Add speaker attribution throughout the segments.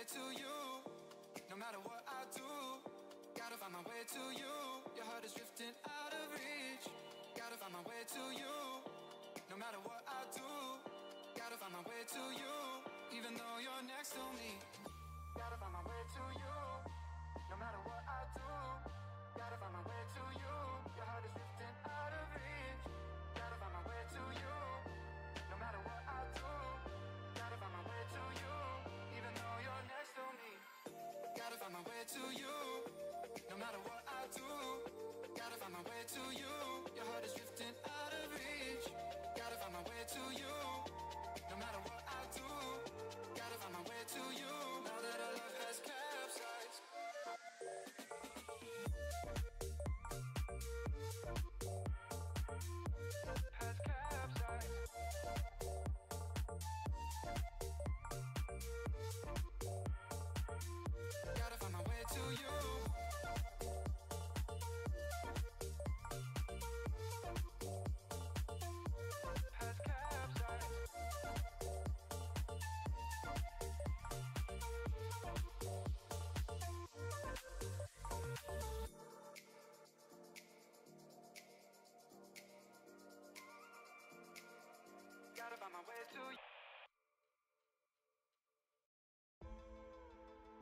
Speaker 1: way to you. No matter what I do, gotta find my way to you. Your heart is drifting out of reach. Gotta find my way to you. No matter what I do, gotta find my way to you. Even though you're next to me, gotta find my to you. No matter what I do, gotta find my way to you.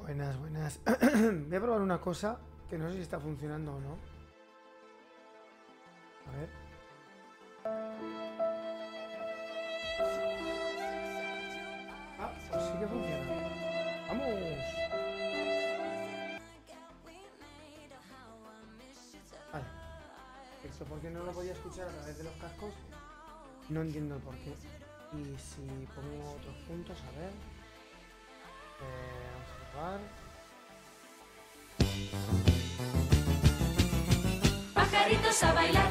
Speaker 2: Buenas, buenas. Voy a probar una cosa que no sé si está funcionando o no. A ver. Ah, pues sí que funciona. ¡Vamos! Vale. Esto porque no lo podía escuchar a través de los cascos. No entiendo por qué. Y si pongo otros puntos, a ver. A
Speaker 3: bailar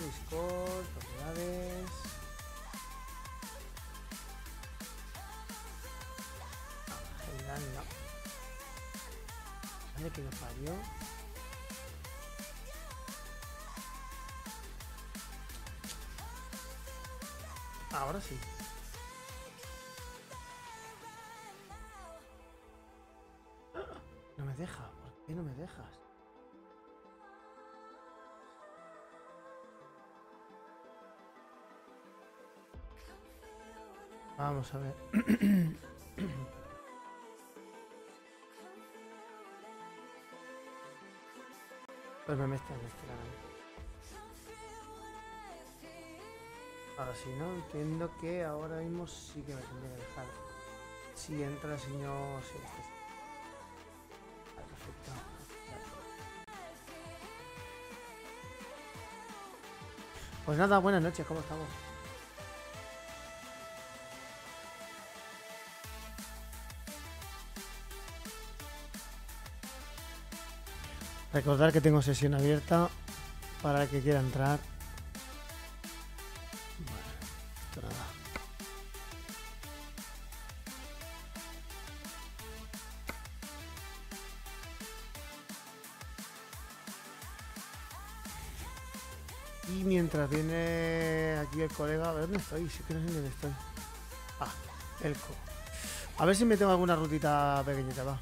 Speaker 2: Discord, propiedades. General no. Vale que me parió. Ahora sí. No me deja. ¿Por qué no me dejas? Vamos a ver. Pues me mezclan este lado. Ahora si no, entiendo que ahora mismo sí que me tendría que dejar. Si entra el señor... Sí, este sí. Vale, perfecto. Pues nada, buenas noches, ¿cómo estamos? Recordar que tengo sesión abierta para el que quiera entrar. Y mientras viene aquí el colega, a ver dónde estoy, sí que no sé dónde estoy. Ah, Elco. A ver si me tengo alguna rutita pequeñita, va.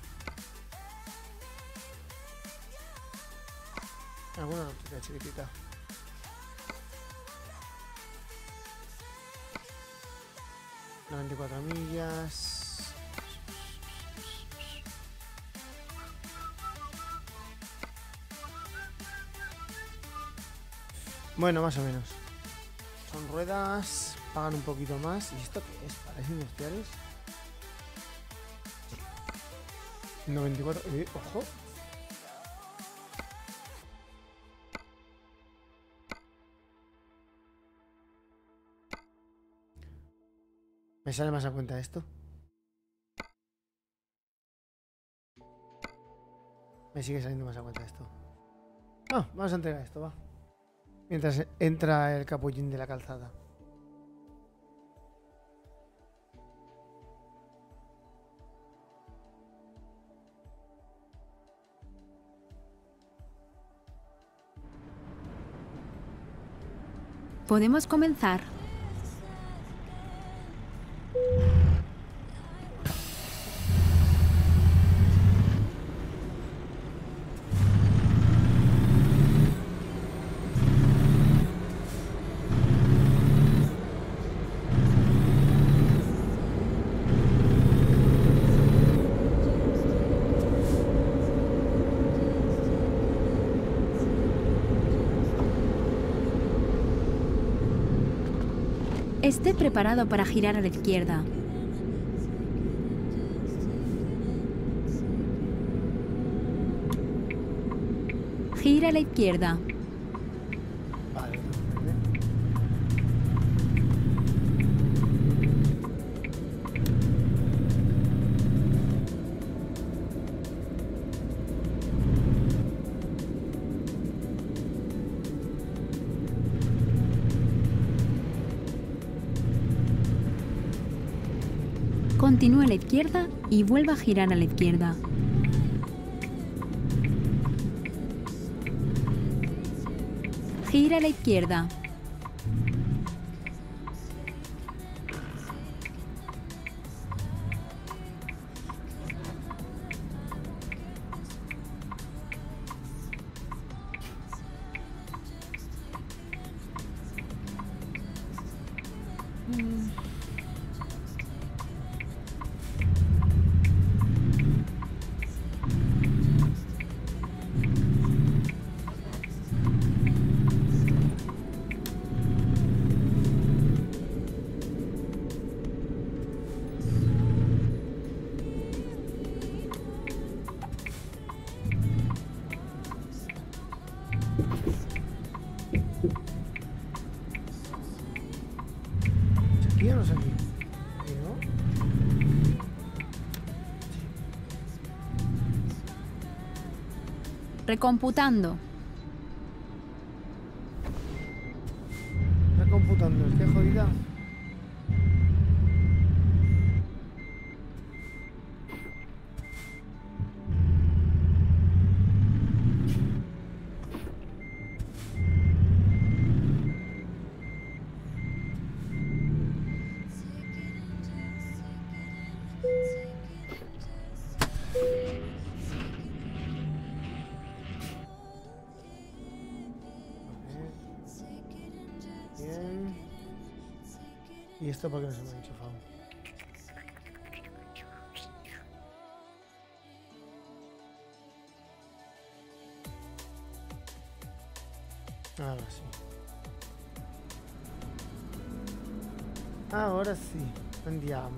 Speaker 2: Bueno, más o menos. Son ruedas, pagan un poquito más. ¿Y esto qué es? ¿Parajes industriales? 94. Eh, ojo. Me sale más a cuenta esto. Me sigue saliendo más a cuenta esto. Ah, vamos a entregar esto, va. Mientras entra el capullín de la calzada.
Speaker 4: Podemos comenzar. Esté preparado para girar a la izquierda. Gira a la izquierda. Y vuelva a girar a la izquierda. Gira a la izquierda. Recomputando.
Speaker 2: Esto por qué no se me enchufado? Ahora sí. Ahora sí. Andiamo.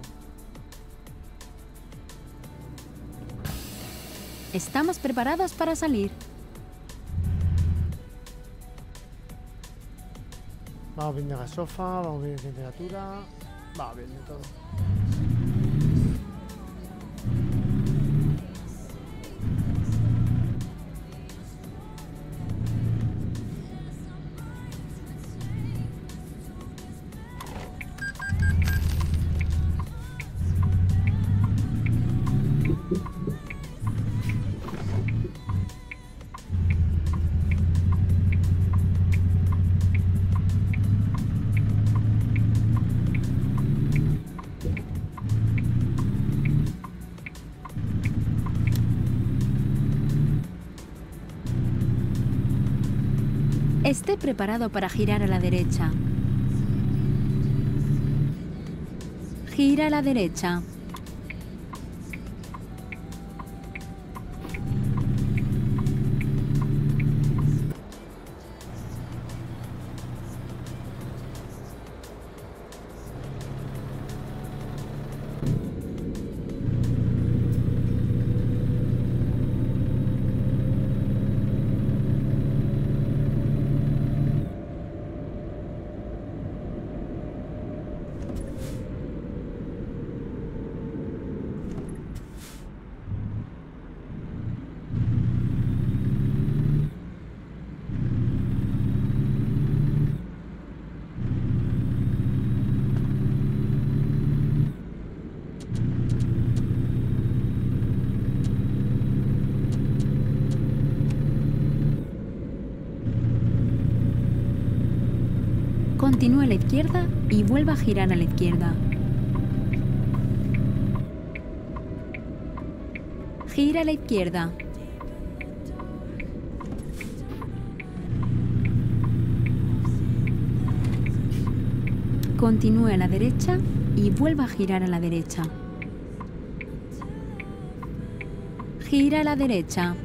Speaker 4: Estamos preparados para salir.
Speaker 2: Vamos bien de gasofa, vamos bien de temperatura. Va bien de todo.
Speaker 4: Esté preparado para girar a la derecha. Gira a la derecha. Y vuelva a girar a la izquierda. Gira a la izquierda. Continúe a la derecha y vuelva a girar a la derecha. Gira a la derecha.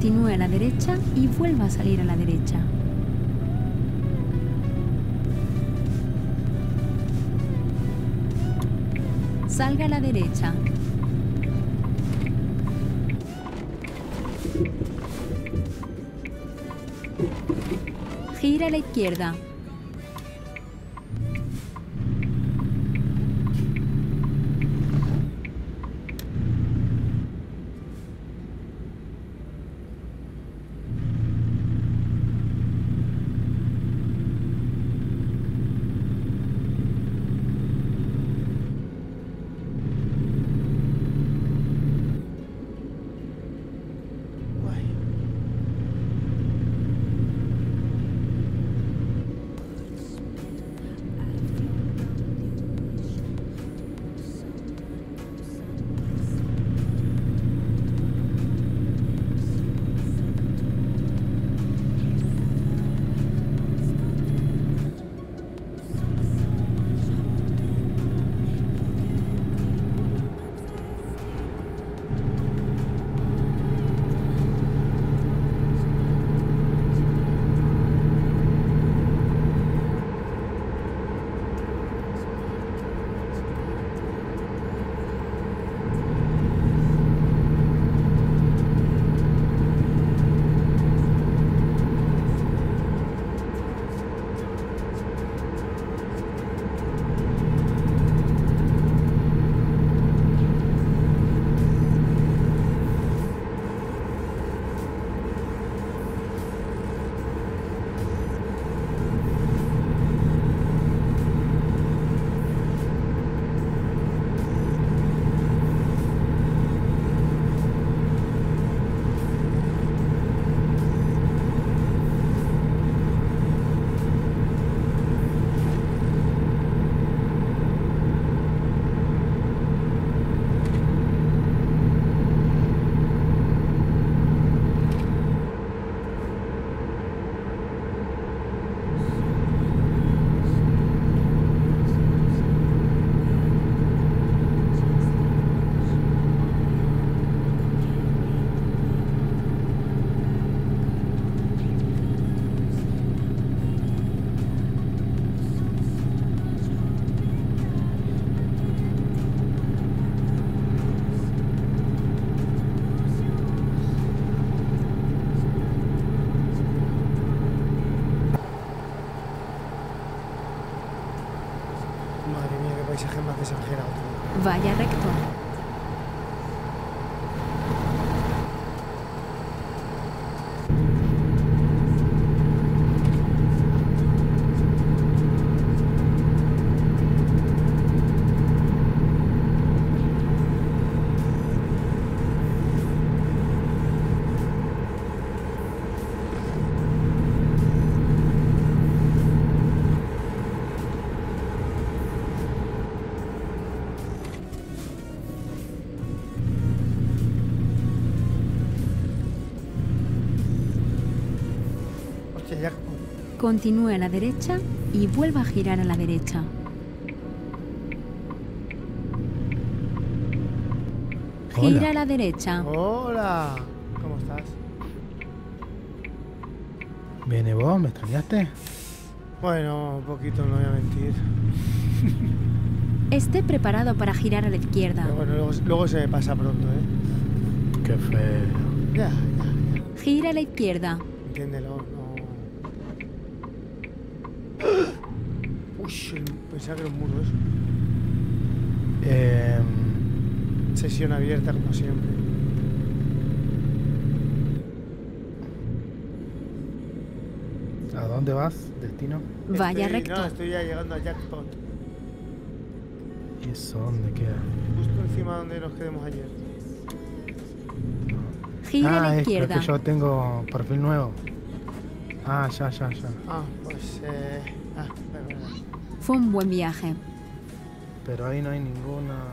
Speaker 4: Continúe a la derecha y vuelva a salir a la derecha. Salga a la derecha. Gira a la izquierda. Continúe a la derecha y vuelva a girar a la derecha. Gira
Speaker 5: Hola.
Speaker 4: a la derecha.
Speaker 2: Hola. ¿Cómo estás?
Speaker 5: ¿Viene vos? ¿Me extrañaste?
Speaker 2: Bueno, un poquito, no voy a mentir.
Speaker 4: Esté preparado para girar a la izquierda.
Speaker 2: Pero bueno, luego, luego se me pasa pronto, ¿eh?
Speaker 5: Qué feo.
Speaker 2: Ya, ya, ya.
Speaker 4: Gira a la izquierda.
Speaker 2: Entiéndelo, no. Uy, el- pensaba que era un muro eso.
Speaker 5: Eh,
Speaker 2: Sesión abierta como siempre.
Speaker 5: ¿A dónde vas? ¿Destino?
Speaker 4: Vaya
Speaker 2: Estoy-
Speaker 4: recto.
Speaker 2: No, estoy ya llegando a Jackpot.
Speaker 5: ¿Y eso dónde queda?
Speaker 2: Justo encima donde nos quedemos ayer.
Speaker 4: Gira a
Speaker 5: ah,
Speaker 4: la
Speaker 5: es que-
Speaker 4: izquierda.
Speaker 5: que yo tengo perfil nuevo. Ah, ya, ya, ya.
Speaker 2: Ah, pues eh.
Speaker 4: Fue un buen viaje.
Speaker 5: Pero ahí no hay ninguna.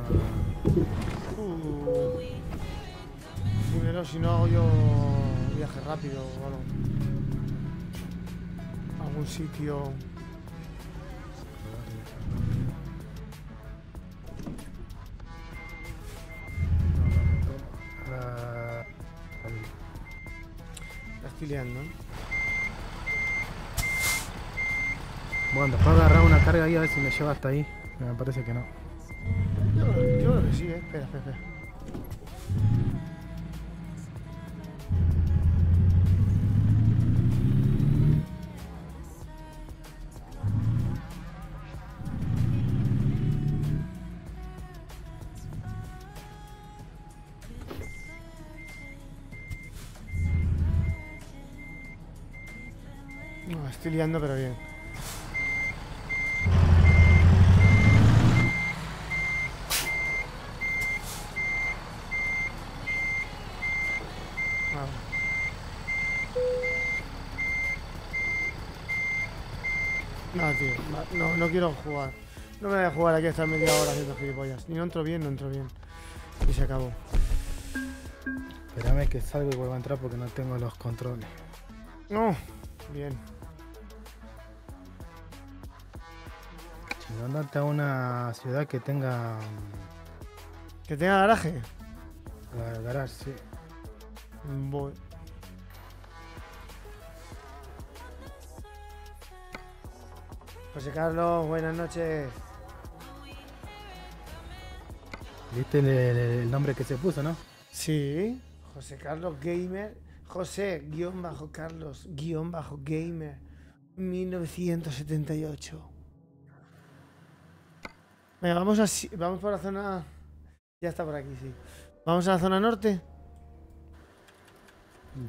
Speaker 2: Uh. Dímelo si no hago yo viaje rápido o algo. Algún sitio.
Speaker 5: Ah,
Speaker 2: estoy liando, ¿eh?
Speaker 5: Bueno, después agarrar una carga ahí a ver si me lleva hasta ahí. Me parece que no.
Speaker 2: Yo, creo- que sí, ¿eh? Espera, espera, espera. Estoy liando, pero bien. Ah. No, tío, va- no, quiero jugar. No me voy a jugar aquí hasta media hora haciendo gilipollas. Ni no entro bien, no entro bien. Y se acabó.
Speaker 5: Espérame que salgo y vuelvo a entrar porque no tengo los controles.
Speaker 2: No, bien.
Speaker 5: Si no, andate a una ciudad que tenga
Speaker 2: Que tenga garaje.
Speaker 5: mm, garage, sí.
Speaker 2: Voy. José Carlos, buenas noches.
Speaker 5: ¿Viste el, el- el nombre que se puso, no?
Speaker 2: Sí, José Carlos Gamer. José, guion bajo Carlos, guion bajo Gamer. 1978. Venga, vamos, a, si- vamos por la zona... Ya está por aquí, sí. Vamos a la zona norte.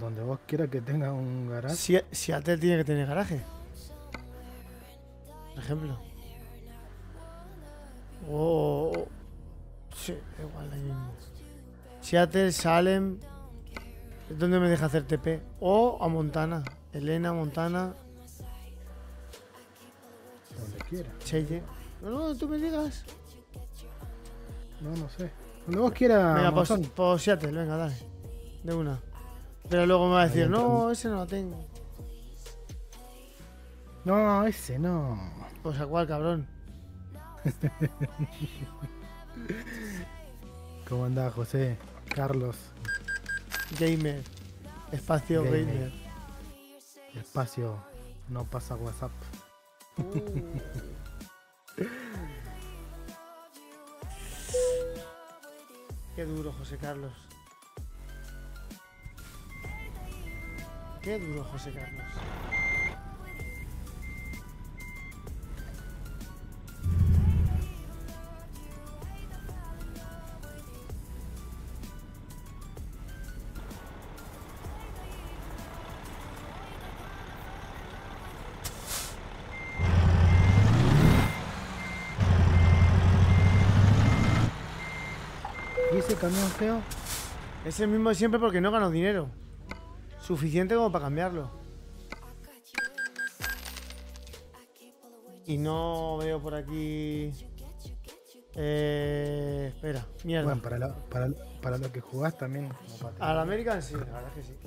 Speaker 5: Donde vos quieras que tenga un garage.
Speaker 2: Si, Seattle tiene que tener garaje. Por ejemplo. O. o- sí, igual. ahí mismo. Seattle, Salem. ¿Dónde me deja hacer TP? O a Montana. Elena, Montana,
Speaker 5: Donde quiera.
Speaker 2: Cheye. No, no, tú me digas.
Speaker 5: No, no sé. Donde vos quieras.
Speaker 2: venga, pues,
Speaker 5: Monzón.
Speaker 2: pues Seattle, venga, dale. De una. Pero luego me va a decir, no, ese no lo tengo.
Speaker 5: No, ese no.
Speaker 2: Pues a cuál, cabrón.
Speaker 5: ¿Cómo andás, José? Carlos.
Speaker 2: Gamer. Espacio
Speaker 5: Gamer.
Speaker 2: gamer.
Speaker 5: Espacio. No pasa WhatsApp.
Speaker 2: Qué duro, José Carlos. Qué duro, José Carlos.
Speaker 5: Camión feo?
Speaker 2: Es el mismo de siempre porque no gano dinero. Suficiente como para cambiarlo. Y no veo por aquí. Eh, espera, mierda.
Speaker 5: Bueno, para lo, para, para lo que jugás también.
Speaker 2: Al American sí, la verdad es que sí.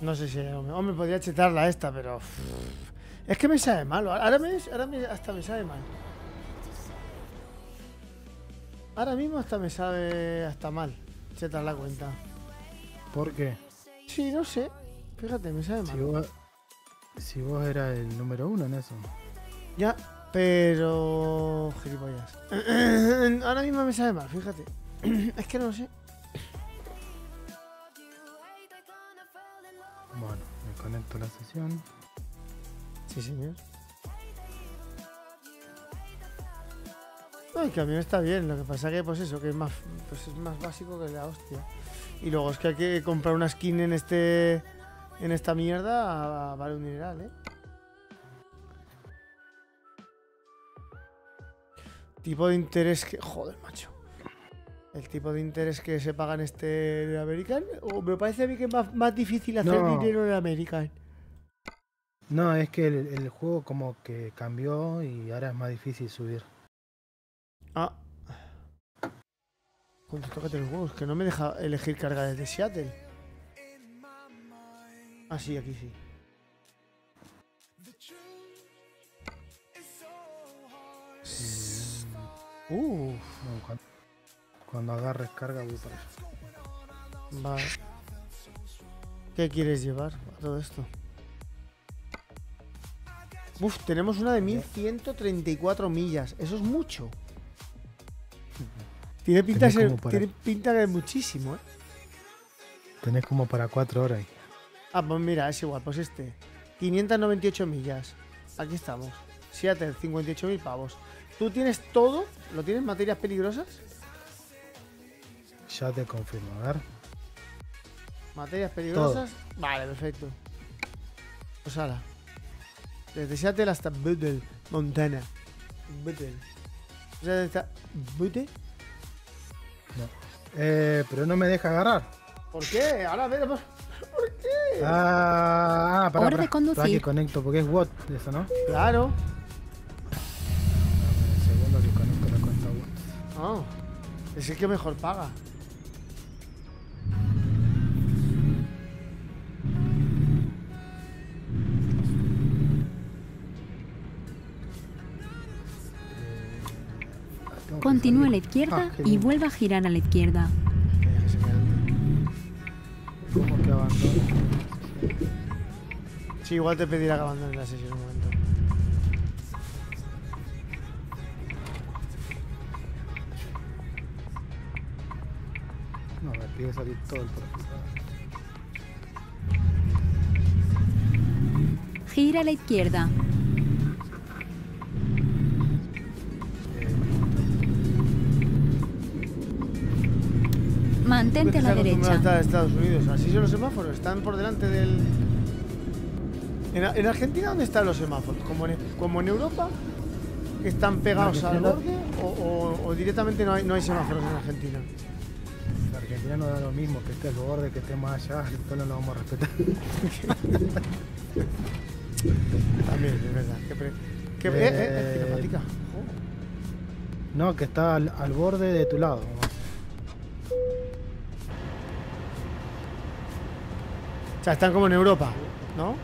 Speaker 2: No sé si. Hombre, hombre, podría chetarla esta, pero. Es que me sabe mal. Ahora, me, ahora me- hasta me sabe mal. Ahora mismo hasta me sabe hasta mal. Chetar la cuenta.
Speaker 5: ¿Por qué?
Speaker 2: Sí, no sé. Fíjate, me sabe mal.
Speaker 5: Si vos, si vos eras el número uno en eso.
Speaker 2: Ya, pero. Gilipollas. Ahora mismo me sabe mal, fíjate. Es que no sé.
Speaker 5: Bueno, me conecto a la sesión.
Speaker 2: Sí, señor. No, el camión está bien, lo que pasa que pues eso, que es más, pues es más básico que la hostia. Y luego es que hay que comprar una skin en este en esta mierda a- vale un dineral, ¿eh? Tipo de interés que... Joder, macho. El tipo de interés que se paga en este American, o me parece a mí que es más, más difícil hacer
Speaker 5: No.
Speaker 2: dinero en American.
Speaker 5: No, es que el, el juego como que cambió y ahora es más difícil subir.
Speaker 2: Ah. Cuánto tócate los huevos, que no me deja elegir carga desde Seattle. Ah, sí, aquí sí. Uf,
Speaker 5: No, cuando, cuando agarres carga voy para allá.
Speaker 2: vale. ¿Qué quieres llevar a todo esto? Uf, tenemos una de 1134 millas. Eso es mucho. Tiene pinta, ser-
Speaker 5: para-
Speaker 2: tiene pinta de muchísimo, ¿eh?
Speaker 5: Tenés como para cuatro horas.
Speaker 2: Ah, pues mira, es igual, pues este. 598 millas. Aquí estamos. Seattle, 58.000 pavos. ¿Tú tienes todo? ¿Lo tienes materias peligrosas?
Speaker 5: Ya te confirmo. A ver.
Speaker 2: Materias peligrosas. Vale, perfecto. Pues ala. Desde Seattle hasta Buddle, Montana. Buddle. O sea, está Butte.
Speaker 5: Eh, pero no me deja agarrar.
Speaker 2: ¿Por qué? Ahora veremos. ¿Por qué?
Speaker 5: Ah, ah, para,
Speaker 4: de conducir.
Speaker 5: que conecto, porque es WOT eso, ¿no?
Speaker 2: Claro.
Speaker 5: Dame un segundo que conecto la cuenta WOT.
Speaker 2: Ah, es el que mejor paga.
Speaker 4: Continúe a la izquierda
Speaker 5: Ah, qué
Speaker 4: y vuelva a girar a la izquierda.
Speaker 2: Sí, igual te pedirá que abandones la sesión un momento.
Speaker 5: No, me pide salir todo el profesor.
Speaker 4: Gira a la izquierda. Mantente a la
Speaker 2: a
Speaker 4: derecha.
Speaker 2: en Estados Unidos. Así son los semáforos. Están por delante del. En, en Argentina, ¿dónde están los semáforos? ¿Como en, como en Europa? ¿Que están pegados al borde? O, o- o directamente no hay, no hay semáforos en Argentina?
Speaker 5: La Argentina no da lo mismo, que esté al borde, que esté más allá, esto no lo vamos a respetar.
Speaker 2: También, es verdad. Que, pre- que, eh, eh, eh. Oh.
Speaker 5: No, que está al, al borde de tu lado.
Speaker 2: Sea, están como en Europa, ¿no?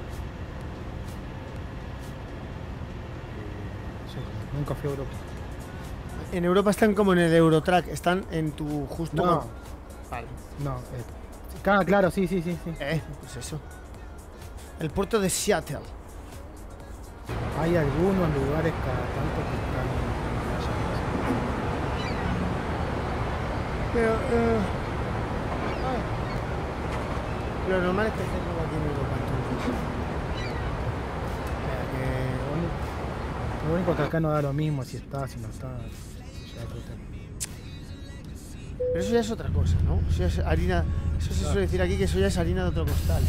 Speaker 5: Sí, nunca fui a Europa.
Speaker 2: En Europa están como en el Eurotrack. Están en tu justo.
Speaker 5: No,
Speaker 2: Vale.
Speaker 5: no. eh, claro, claro, sí, sí, sí, sí.
Speaker 2: Eh, pues eso. El puerto de Seattle.
Speaker 5: Hay algunos lugares cada tanto que están
Speaker 2: Pero, eh. Lo normal es que como aquí en Europa, entonces.
Speaker 5: Lo único que acá no da lo mismo si está, si no está. ya.
Speaker 2: Pero eso ya es otra cosa, ¿no? Eso ya es harina. Eso se suele decir aquí que eso ya es harina de otro costal.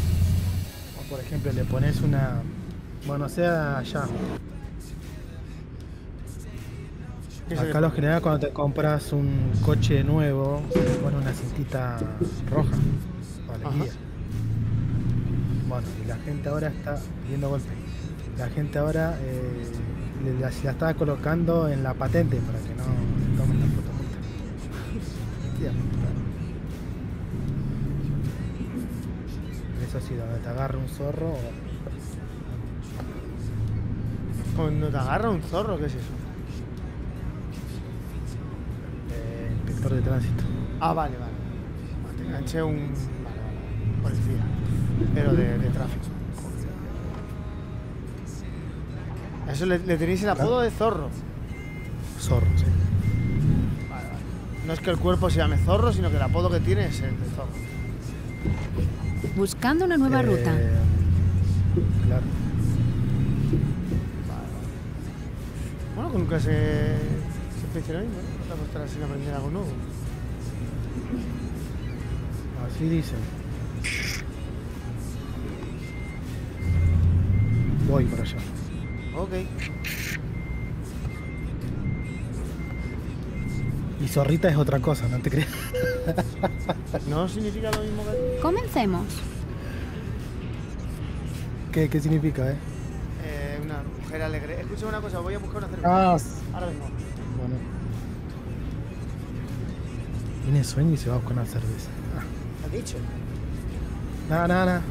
Speaker 5: O por ejemplo, le pones una. Bueno, sea allá.
Speaker 2: ¿Qué se le
Speaker 5: Acá lo general cuando te compras un coche nuevo, se le pone una cintita roja para
Speaker 2: Ajá.
Speaker 5: guía. Y la gente ahora está pidiendo golpe. La gente ahora eh, la, la está colocando en la patente para que no tomen la foto. Eso sí, donde te agarra un zorro o
Speaker 2: Cuando te agarra un zorro, ¿qué es eso?
Speaker 5: eh, inspector de tránsito.
Speaker 2: Ah, vale, vale. Te enganché un. Vale, vale. Policía. Pero de, de tráfico. A Eso le, le tenéis el apodo de zorro.
Speaker 5: Zorro, sí.
Speaker 2: Vale, vale. No es que el cuerpo se llame zorro, sino que el apodo que tiene es el de zorro.
Speaker 4: Buscando una nueva ruta.
Speaker 5: Eh, Claro.
Speaker 2: Bueno, que nunca se, se lo mismo, ¿no? No te sin aprender algo nuevo.
Speaker 5: Así dicen. Voy por allá.
Speaker 2: Ok.
Speaker 5: Y zorrita es otra cosa, no te creas.
Speaker 2: No significa lo mismo que.
Speaker 4: Comencemos.
Speaker 5: ¿Qué, qué significa, eh?
Speaker 2: Eh, una mujer alegre. Escucha una cosa, voy a buscar una cerveza.
Speaker 5: Ah,
Speaker 2: Ahora mismo.
Speaker 5: bueno. Tiene sueño y se va a buscar una cerveza.
Speaker 2: ¿Has dicho?
Speaker 5: Nada, nada, nada.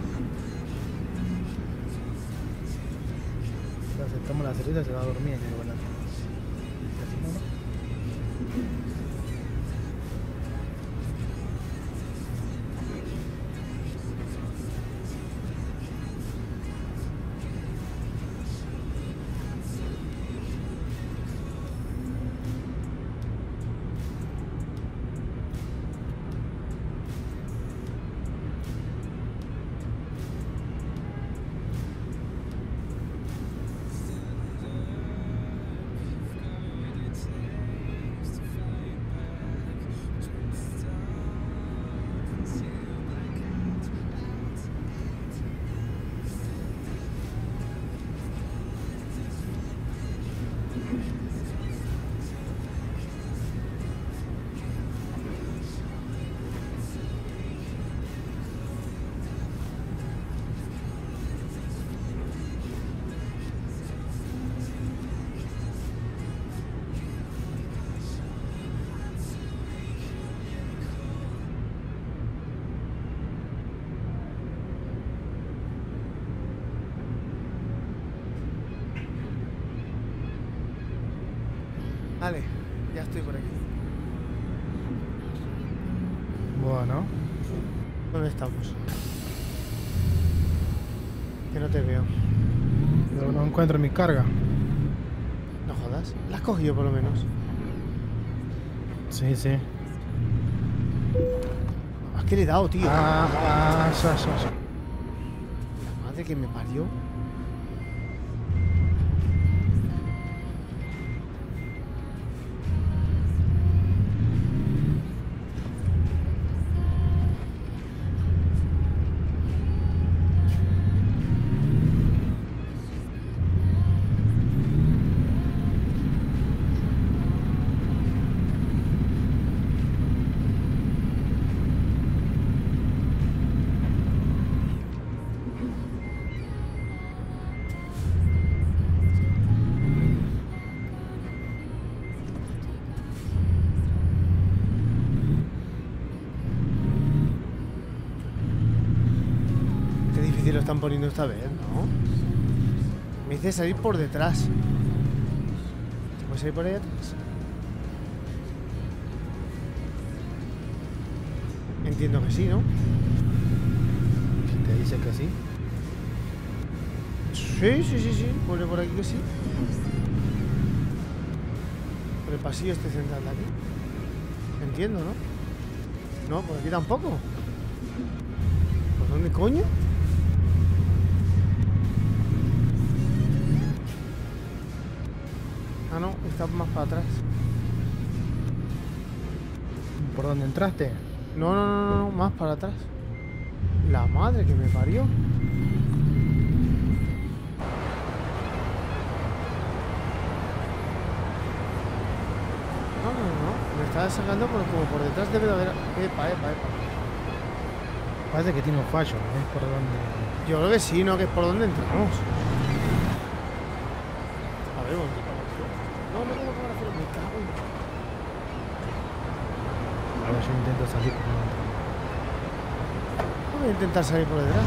Speaker 5: Toma la cerveza se va a dormir mi carga.
Speaker 2: No jodas. La has cogido por lo menos.
Speaker 5: Sí, sí.
Speaker 2: ¿A qué le he dado, tío?
Speaker 5: Ah, ah.
Speaker 2: La madre que me parió. Poniendo esta vez, ¿no? Me dice salir por detrás. ¿Se puede salir por ahí atrás? Entiendo que sí, ¿no?
Speaker 5: Si te dice que sí.
Speaker 2: Sí, sí, sí, sí. Pone por aquí que sí. Por el pasillo este central de aquí. Entiendo, ¿no? No, por aquí tampoco. ¿Por dónde coño? Ah, no, está más para atrás.
Speaker 5: ¿Por dónde entraste?
Speaker 2: No, no, no, no, no, más para atrás. La madre que me parió. va sacando por, como por detrás debe de haber. Epa, epa, epa.
Speaker 5: Parece que tiene un fallo, es por donde.
Speaker 2: Yo creo que sí, ¿no? Que es por donde entramos. A ver, un momento. No, no tengo cámara cero, me cago en.
Speaker 5: A intento salir por.
Speaker 2: Voy a intentar salir por detrás.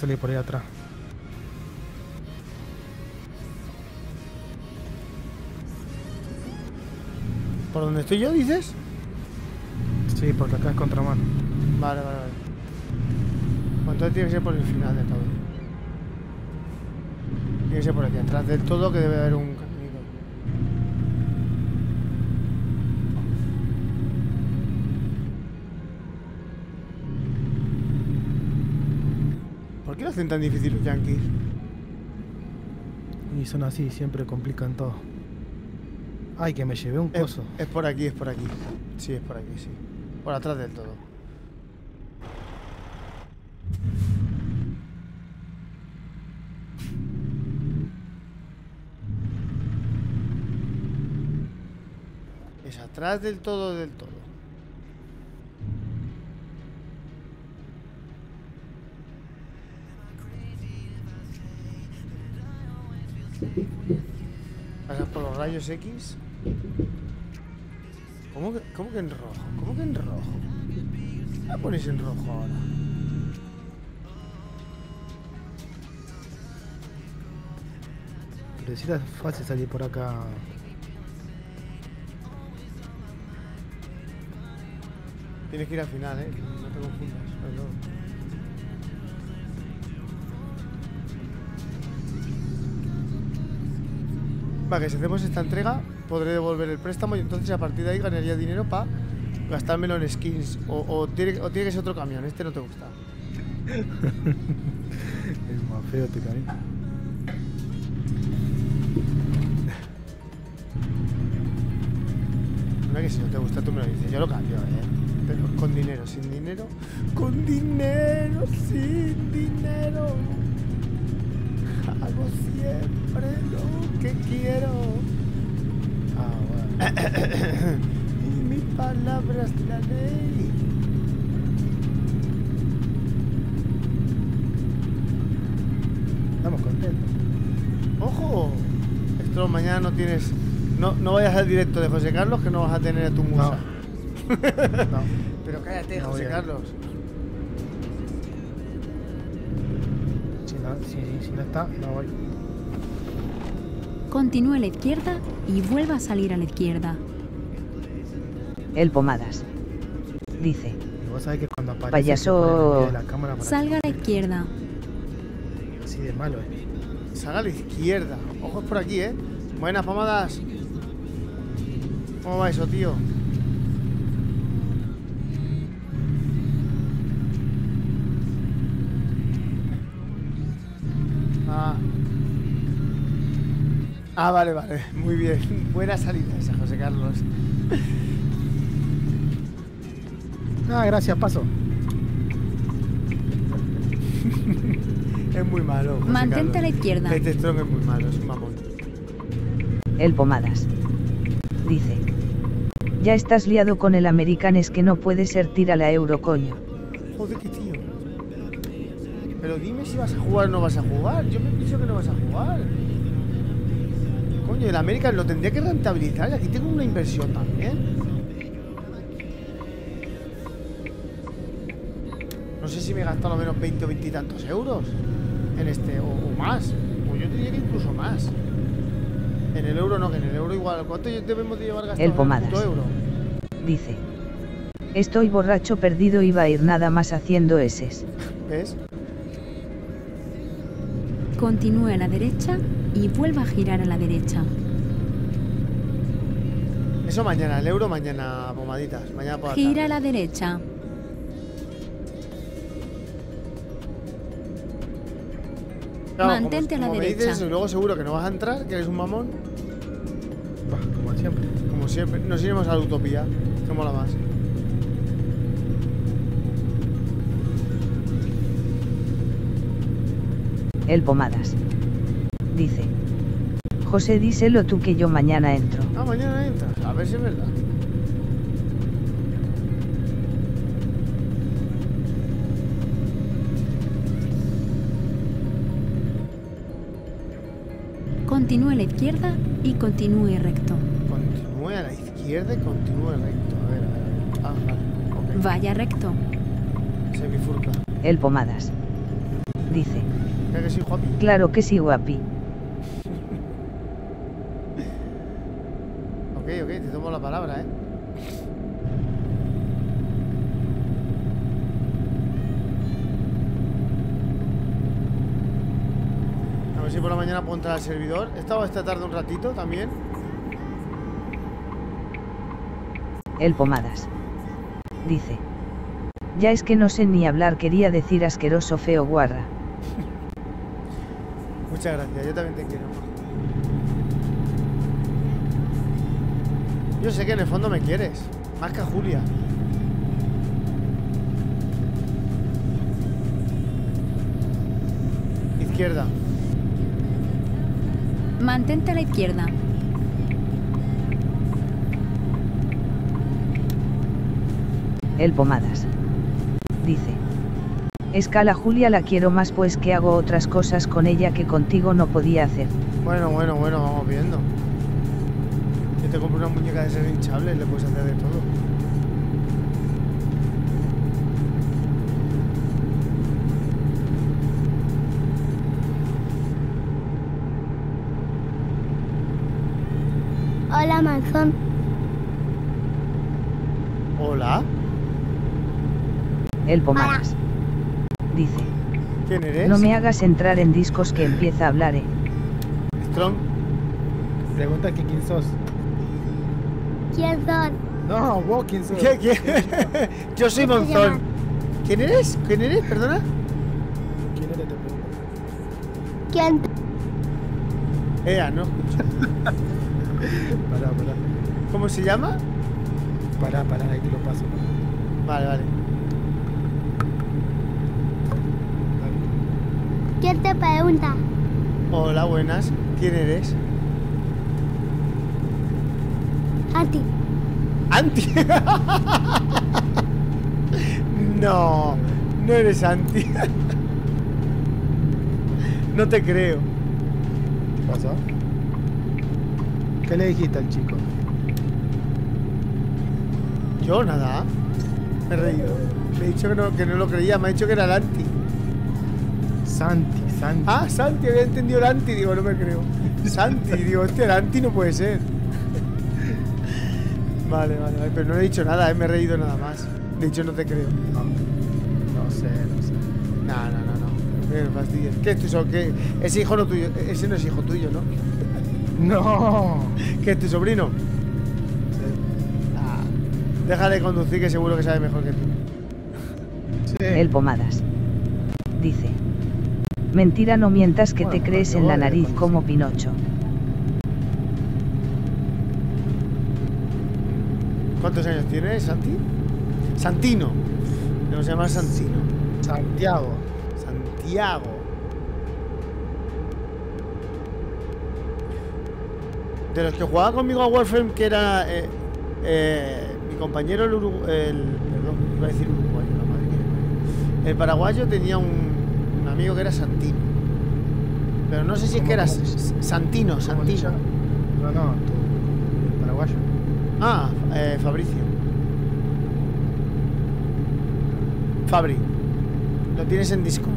Speaker 5: Salir por ahí atrás.
Speaker 2: ¿Por donde estoy yo, dices?
Speaker 5: Sí, porque acá es contramano.
Speaker 2: Vale, vale, vale. Entonces tiene que ser por el final de todo. Tiene que ser por aquí, atrás del todo, que debe haber un caminito. ¿Por qué lo hacen tan difícil los yankees?
Speaker 5: Y son así, siempre complican todo. Ay, que me llevé un
Speaker 2: Es,
Speaker 5: coso.
Speaker 2: es por aquí, es por aquí. Sí, es por aquí, sí. Por atrás del todo. Es atrás del todo, del todo. Rayos X. ¿Cómo que, cómo que en rojo? ¿Cómo que en rojo? ¿Qué la pones en rojo ahora?
Speaker 5: Pero si era fácil salir por acá.
Speaker 2: Tienes que ir al final, ¿eh? No te confundas. perdón. Va, que si hacemos esta entrega, podré devolver el préstamo y entonces a partir de ahí ganaría dinero para gastármelo en skins. O, o tiene, o tiene que ser otro camión, este no te gusta.
Speaker 5: Es más feo este camino.
Speaker 2: Mira que si no te gusta tú me lo dices, yo lo cambio, ¿eh? Pero con dinero, sin dinero. Con dinero, sin dinero. Hago siempre lo que quiero.
Speaker 5: Ah, bueno.
Speaker 2: y mi palabra es la ley.
Speaker 5: Estamos contentos.
Speaker 2: ¡Ojo! Esto mañana no tienes. No, no vayas al directo de José Carlos que no vas a tener a tu musa.
Speaker 5: No.
Speaker 2: Pero cállate,
Speaker 5: No
Speaker 2: José Carlos.
Speaker 5: Si, no está, no voy.
Speaker 4: Continúe a la izquierda y vuelva a salir a la izquierda.
Speaker 6: El Pomadas. Dice,
Speaker 5: Y vos sabés que cuando aparece
Speaker 6: Payaso.
Speaker 5: de la cámara para
Speaker 4: Salga a la izquierda.
Speaker 5: así de malo es.
Speaker 2: Salga a la izquierda. Ojos por aquí, ¿eh? Buenas, pomadas. ¿Cómo va eso, tío? Ah, vale, vale. Muy bien. Buena salida esa, José Carlos.
Speaker 5: Ah, gracias, paso.
Speaker 2: Es muy malo. José
Speaker 4: Mantente a la izquierda.
Speaker 2: Este Strong es muy malo, es un mamón.
Speaker 6: el Pomadas. Dice, ya estás liado con el Americanes que no puede ser tira la euro coño.
Speaker 2: Joder, qué tío. Pero dime si vas a jugar o no vas a jugar. Yo me pienso que no vas a jugar. Coño, el América lo tendría que rentabilizar. y Aquí tengo una inversión también. No sé si me he gastado al menos 20 o 20 y tantos euros en este, o, o más. O yo diría que incluso más. En el euro no, que en el euro igual. ¿Cuánto debemos de llevar gastado
Speaker 6: El
Speaker 2: en
Speaker 6: Pomadas.
Speaker 2: euro?
Speaker 6: Dice. Estoy borracho perdido y va a ir nada más haciendo eses.
Speaker 2: ¿Ves?
Speaker 4: Continúe a la derecha y vuelva a girar a la derecha.
Speaker 2: Eso mañana, el euro mañana, pomaditas. Mañana por la
Speaker 4: Gira
Speaker 2: tarde.
Speaker 4: a la derecha.
Speaker 2: Claro,
Speaker 4: Mantente
Speaker 2: como,
Speaker 4: a la
Speaker 2: como me
Speaker 4: derecha.
Speaker 2: dices, y luego seguro que no vas a entrar, que eres un mamón.
Speaker 5: Bah, como siempre.
Speaker 2: Como siempre, nos iremos a la utopía. Que mola más.
Speaker 6: El Pomadas. Dice. José, díselo tú que yo mañana entro.
Speaker 2: Ah, mañana entras. A ver si es verdad.
Speaker 4: Continúe a la izquierda y continúe recto.
Speaker 2: Continúe a la izquierda y continúe recto. A ver, a ver. Ah, vale.
Speaker 4: Vaya recto.
Speaker 2: Se bifurca.
Speaker 6: El Pomadas. Dice. Claro que sí, guapi.
Speaker 2: Ok, ok, te tomo la palabra, ¿eh? A ver si por la mañana puedo entrar al servidor. He estado esta tarde un ratito también.
Speaker 6: El Pomadas. Dice. Ya es que no sé ni hablar, quería decir asqueroso, feo, guarra.
Speaker 2: Muchas gracias, yo también te quiero. Yo sé que en el fondo me quieres, más que a Julia. Izquierda.
Speaker 4: Mantente a la izquierda.
Speaker 6: El Pomadas. Dice. Escala Julia la quiero más pues que hago otras cosas con ella que contigo no podía hacer.
Speaker 2: Bueno, bueno, bueno, vamos viendo. Una muñeca de ser hinchable, le puedes hacer de todo.
Speaker 7: Hola, Manzón.
Speaker 2: Hola,
Speaker 6: El Pomadas. Dice.
Speaker 2: ¿quién eres?
Speaker 6: No me hagas entrar en discos que empieza a hablar, eh.
Speaker 2: Strong.
Speaker 5: Pregunta que quién sos.
Speaker 7: ¿Quién son?
Speaker 5: No, vos quién sos.
Speaker 2: ¿Qué, qué? Yo soy
Speaker 7: ¿Cómo te
Speaker 2: Monzón. ¿Quién eres? ¿Quién eres? Perdona.
Speaker 5: ¿Quién eres?
Speaker 7: ¿Quién?
Speaker 2: Ea, no escucho.
Speaker 5: Pará, pará.
Speaker 2: ¿Cómo se llama?
Speaker 5: Pará, pará, ahí te lo paso.
Speaker 2: Vale, vale.
Speaker 7: ¿Quién te pregunta?
Speaker 2: Hola, buenas. ¿Quién eres?
Speaker 7: A ti.
Speaker 2: Anti. no, no eres Anti. no te creo.
Speaker 5: ¿Qué pasó? ¿Qué le dijiste al chico?
Speaker 2: Yo nada. Me he reído. Le he dicho que no, que no lo creía. Me ha dicho que era el Anti.
Speaker 5: Santi, Santi.
Speaker 2: Ah, Santi, había entendido el Anti. Digo, no me creo. Santi, digo, este el Anti no puede ser. Vale, vale, vale. Pero no le he dicho nada, eh, me he reído nada más. Le he dicho, no te creo.
Speaker 5: No, no sé, no sé.
Speaker 2: No, no, no, no. Me fastidies. ¿Qué es tu qué? Ese hijo no tuyo. Ese no es hijo tuyo, ¿no?
Speaker 5: No.
Speaker 2: ¿Qué es tu sobrino?
Speaker 5: Sí.
Speaker 2: Ah, déjale conducir que seguro que sabe mejor que tú.
Speaker 5: Sí.
Speaker 6: El Pomadas. Dice. Mentira, no mientas que
Speaker 2: Bueno,
Speaker 6: te crees
Speaker 2: yo
Speaker 6: en la nariz como Pinocho.
Speaker 2: ¿Cuántos años tienes, Santi? Santino. No se llama Santino.
Speaker 5: Santiago.
Speaker 2: Santiago. De los que jugaba conmigo a Warframe, que era eh, eh, mi compañero el, Urugu- el perdón, iba a decir uruguayo, la madre que. El paraguayo tenía un, un amigo que era Santino. Pero no sé si es
Speaker 5: ¿Cómo,
Speaker 2: que era Santino,
Speaker 5: ¿Cómo se
Speaker 2: Santino.
Speaker 5: No, no, tu el paraguayo.
Speaker 2: Ah, eh, Fabricio. Fabri. Lo tienes en Discord.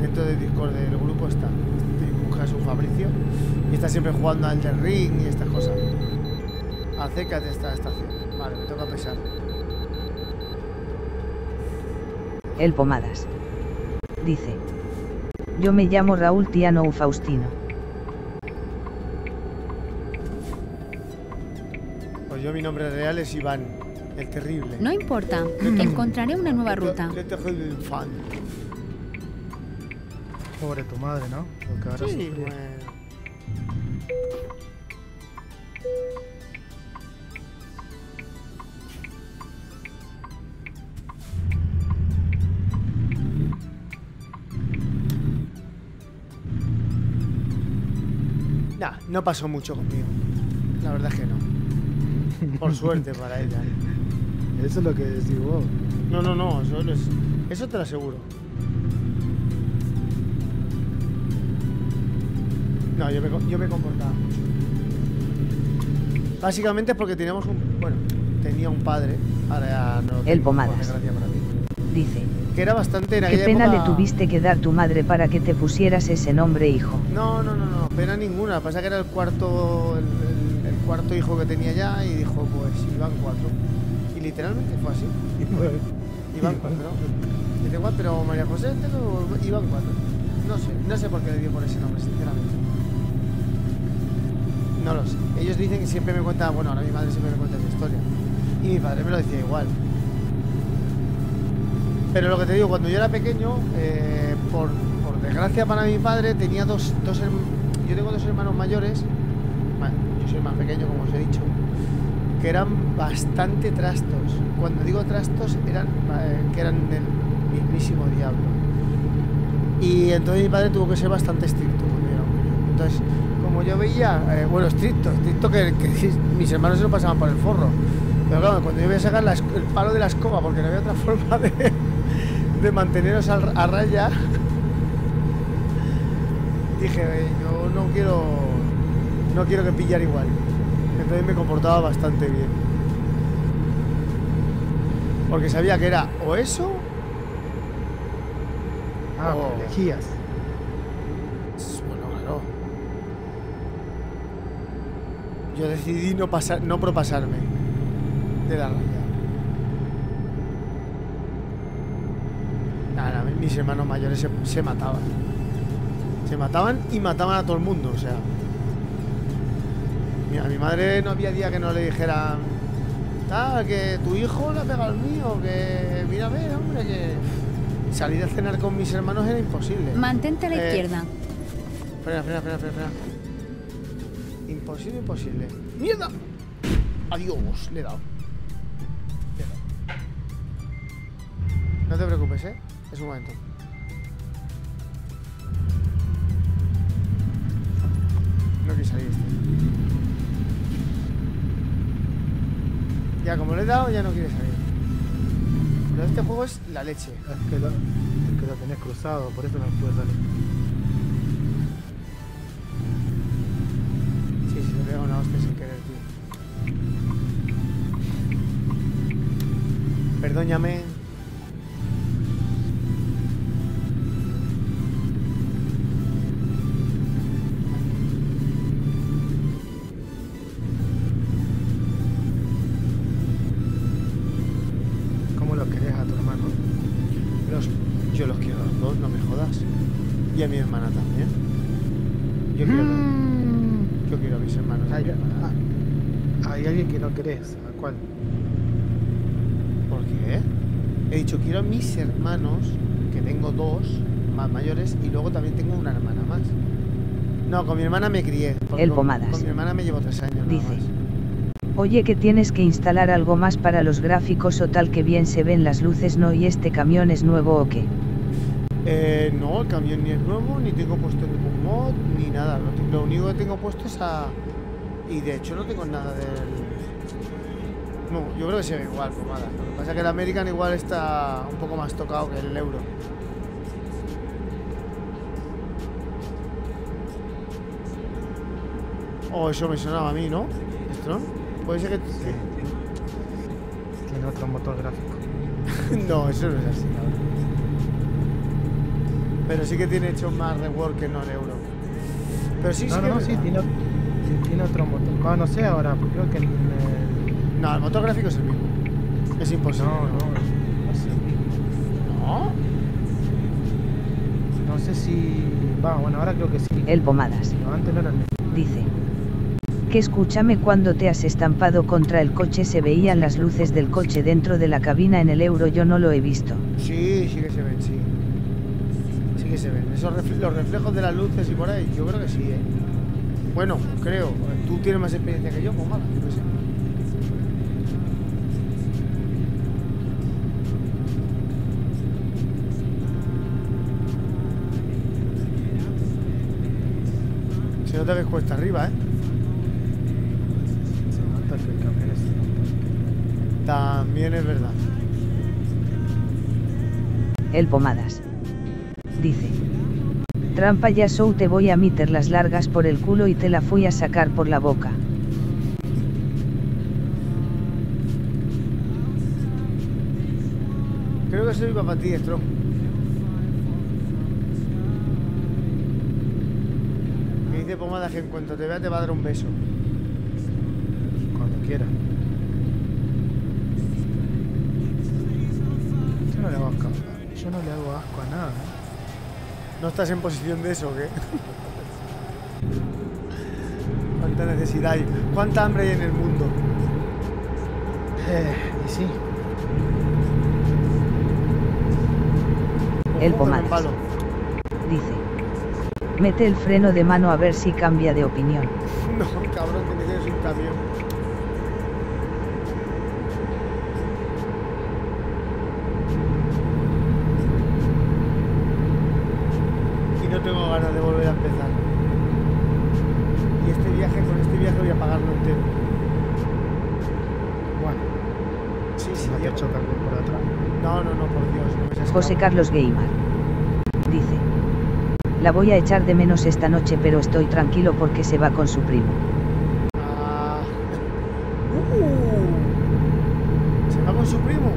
Speaker 2: Dentro del Discord del grupo está. Buscas un Fabricio y está siempre jugando al The Ring y estas cosas. Acércate a esta estación. Vale, me toca pesar.
Speaker 6: El Pomadas. Dice. Yo me llamo Raúl Tiano Faustino.
Speaker 2: Pues yo mi nombre real es Iván, el terrible.
Speaker 4: No importa, encontraré una nueva ruta.
Speaker 5: Pobre tu madre, ¿no? Porque ahora
Speaker 2: Sí,
Speaker 5: sufrir.
Speaker 2: bueno. Nah, no pasó mucho conmigo. La verdad es que no. Por suerte para ella.
Speaker 5: Eso es lo que decís vos.
Speaker 2: No, no, no, eso, es- eso te lo aseguro. No, yo me, co- yo me comportaba. Básicamente es porque teníamos un. Bueno, tenía un padre. Ahora ya no.
Speaker 6: El
Speaker 2: tengo,
Speaker 6: Pomadas.
Speaker 2: desgracia para mí.
Speaker 6: Dice.
Speaker 2: Que era bastante en
Speaker 6: Qué pena le
Speaker 2: época-
Speaker 6: tuviste que dar tu madre para que te pusieras ese nombre, hijo.
Speaker 2: No, no, no, no, pena ninguna. Pasa que era el cuarto, el cuarto hijo que tenía ya y dijo, pues iban cuatro. Y literalmente fue así. Iban cuatro. Dice, igual, pero María José, pero iban cuatro. No sé, no sé por qué le dio por ese nombre, sinceramente. No lo sé. Ellos dicen que siempre me cuenta, bueno, ahora mi madre siempre me cuenta esa historia. Y mi padre me lo decía igual. Pero lo que te digo, cuando yo era pequeño, eh, por, por desgracia para mi padre, tenía dos, dos yo tengo dos hermanos mayores, ma- yo soy el más pequeño como os he dicho, que eran bastante trastos. Cuando digo trastos, eran eh, que eran del mismísimo diablo. Y entonces mi padre tuvo que ser bastante estricto. Entonces, como yo veía, eh, bueno, estricto, estricto que, mis hermanos se lo pasaban por el forro. Pero claro, cuando yo voy a sacar el palo de la escoba, porque no había otra forma de, de manteneros a raya, dije, "Eh, yo no quiero, no quiero que pillar igual. Entonces me comportaba bastante bien. Porque sabía que era o eso
Speaker 5: Ah, que elegías.
Speaker 2: Bueno, claro. Yo decidí no pasar, no propasarme de la raya. Nada, mis hermanos mayores se, se mataban. Se mataban y mataban a todo el mundo, o sea. A mi madre no había día que no le dijeran, tal, que tu hijo le ha pegado al mío, que mira, ver, hombre, que salir a cenar con mis hermanos era imposible.
Speaker 4: Mantente a la
Speaker 2: Eh,
Speaker 4: izquierda.
Speaker 2: Frena, frena, frena, frena, frena. Imposible, imposible. ¡Mierda! Adiós, le he dado. Le he dado. No te preocupes, ¿eh? Es un momento. No quiere salir este. Ya, como le he dado, ya no quiere salir. Pero este juego es la leche.
Speaker 5: Es que lo, es que lo tenés cruzado, por eso no pude salir.
Speaker 2: Sí, sí, le pega una hostia sin querer, tío. Perdóñame. Más mayores, y luego también tengo una hermana más. No, con mi hermana me crié.
Speaker 6: El
Speaker 2: con-
Speaker 6: Pomadas.
Speaker 2: Con mi hermana me llevo tres años. nada
Speaker 6: Dice.
Speaker 2: más.
Speaker 6: Oye que tienes que instalar algo más para los gráficos o tal que bien se ven las luces no y este camión es nuevo o qué.
Speaker 2: Eh, no, el camión ni es nuevo, ni tengo puesto ningún mod, ni nada. Lo único que tengo puesto es a... Y de hecho no tengo nada del... No, yo creo que se ve igual, pomada. Lo que pasa es que el American igual está un poco más tocado que el euro. O eso me sonaba a mí, ¿no? ¿Esto? Puede ser que...
Speaker 5: Tiene otro motor gráfico.
Speaker 2: no, eso no es así, la verdad. Pero sí que tiene hecho más rework que no el euro. Pero sí,
Speaker 5: no,
Speaker 2: sí
Speaker 5: no,
Speaker 2: que
Speaker 5: no, sí, tiene, sí, tiene otro motor. Ah, no sé ahora, creo que en el...
Speaker 2: No, el motor gráfico es el mismo. Es imposible.
Speaker 5: No, no, no sé.
Speaker 2: ¿No?
Speaker 5: No sé si... Va, bueno, ahora creo que sí.
Speaker 6: El Pomadas.
Speaker 5: Pero antes no era el mismo.
Speaker 6: Dice. Que escúchame cuando te has estampado contra el coche se veían las luces del coche dentro de la cabina en el euro yo no lo he visto.
Speaker 2: Sí, sí que se ven, sí. Sí que se ven. Esos los reflejos de las luces y por ahí, yo creo que sí, ¿eh? Bueno, creo. Tú tienes más experiencia que yo, pues mala, yo qué sé. Se nota que es cuesta arriba, ¿eh?
Speaker 5: El
Speaker 6: Pomadas. Dice. Trampa ya sou te voy a meter las largas por el culo y te la fui a sacar por la boca.
Speaker 2: Creo que soy para ti, Strong. Me dice Pomada que en cuanto te vea te va a dar un beso.
Speaker 5: Cuando quiera. A nada. ¿eh?
Speaker 2: ¿No estás en posición de eso o qué? ¿Cuánta necesidad hay? ¿Cuánta hambre hay en el mundo?
Speaker 5: Eh, y sí,
Speaker 6: El
Speaker 2: embalo.
Speaker 6: Dice. Mete el freno de mano a ver si cambia de opinión.
Speaker 2: No, cabrón, que me tienes un camión. Y no tengo ganas de volver a empezar. Y este viaje, con este viaje voy a pagarlo entero.
Speaker 5: bueno,
Speaker 2: Sí, sí,
Speaker 5: no te
Speaker 2: Diego.
Speaker 5: choca algo por atrás.
Speaker 2: No, no, no, por Dios, no me seas
Speaker 6: José
Speaker 2: cabrón.
Speaker 6: Carlos Gamer. Dice. La voy a echar de menos esta noche pero estoy tranquilo porque se va con su primo.
Speaker 2: Ah. Uh. Se va con su primo.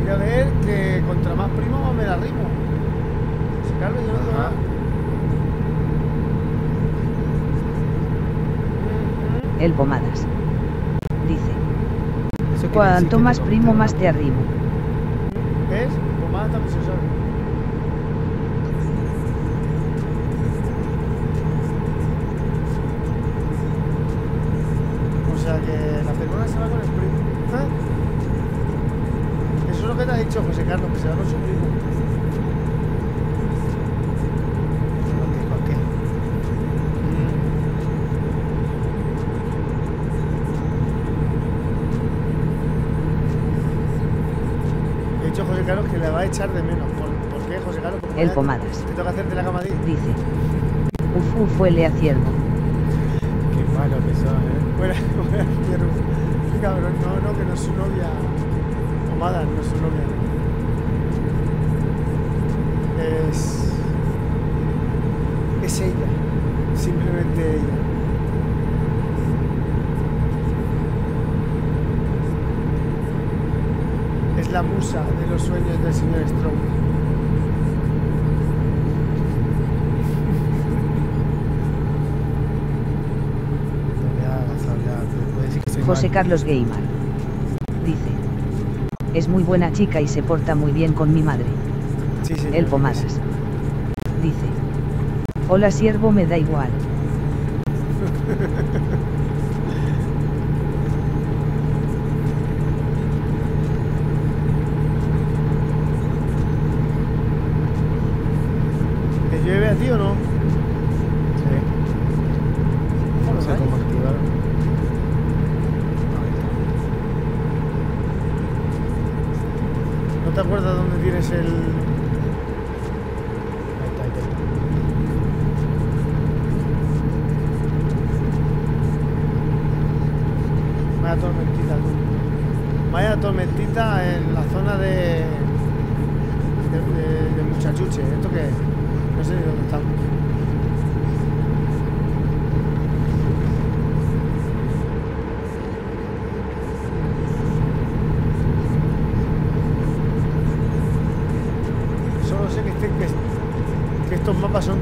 Speaker 2: Mira a ver que contra más primo más me la rimo. Carlos, yo no nada.
Speaker 6: El Pomadas. Dice. Cuanto más primo más te arrimo.
Speaker 2: ¿Ves? Pomada también se sabe. O sea que la persona se va con el primo. ¿Ah? Eso es lo que te ha dicho José Carlos, que se va con su primo.
Speaker 5: No te digo qué.
Speaker 2: He dicho José Carlos que le va a echar de menos. ¿Por, por qué, José Carlos? Porque
Speaker 6: El
Speaker 2: ya
Speaker 6: Pomadas.
Speaker 2: Te toca hacerte la cama a ti.
Speaker 6: Dice. Uf, uf, huele a ciervo.
Speaker 5: Qué malo que son, ¿eh?
Speaker 2: Fuera, fuera, ciervo. Qué cabrón, no, no, que no es su novia. Pomada, no es su novia. Es. Es ella. Simplemente ella. Es la musa de los sueños del señor Strong.
Speaker 6: José. Carlos Gamer. Dice. Es muy buena chica y se porta muy bien con mi madre.
Speaker 2: Sí, sí.
Speaker 6: El Pomadas. Dice. Hola siervo me da igual.
Speaker 2: ¿Te llueve a ti o no?
Speaker 5: Sí. No sé cómo activar.
Speaker 2: ¿No te acuerdas dónde tienes el.
Speaker 5: Ahí está, ahí está, ahí está.
Speaker 2: Vaya tormentita, tú. Vaya tormentita en la zona de. de, de- de Muchachuche. ¿Esto qué es? No sé ni dónde estamos. estos mapas son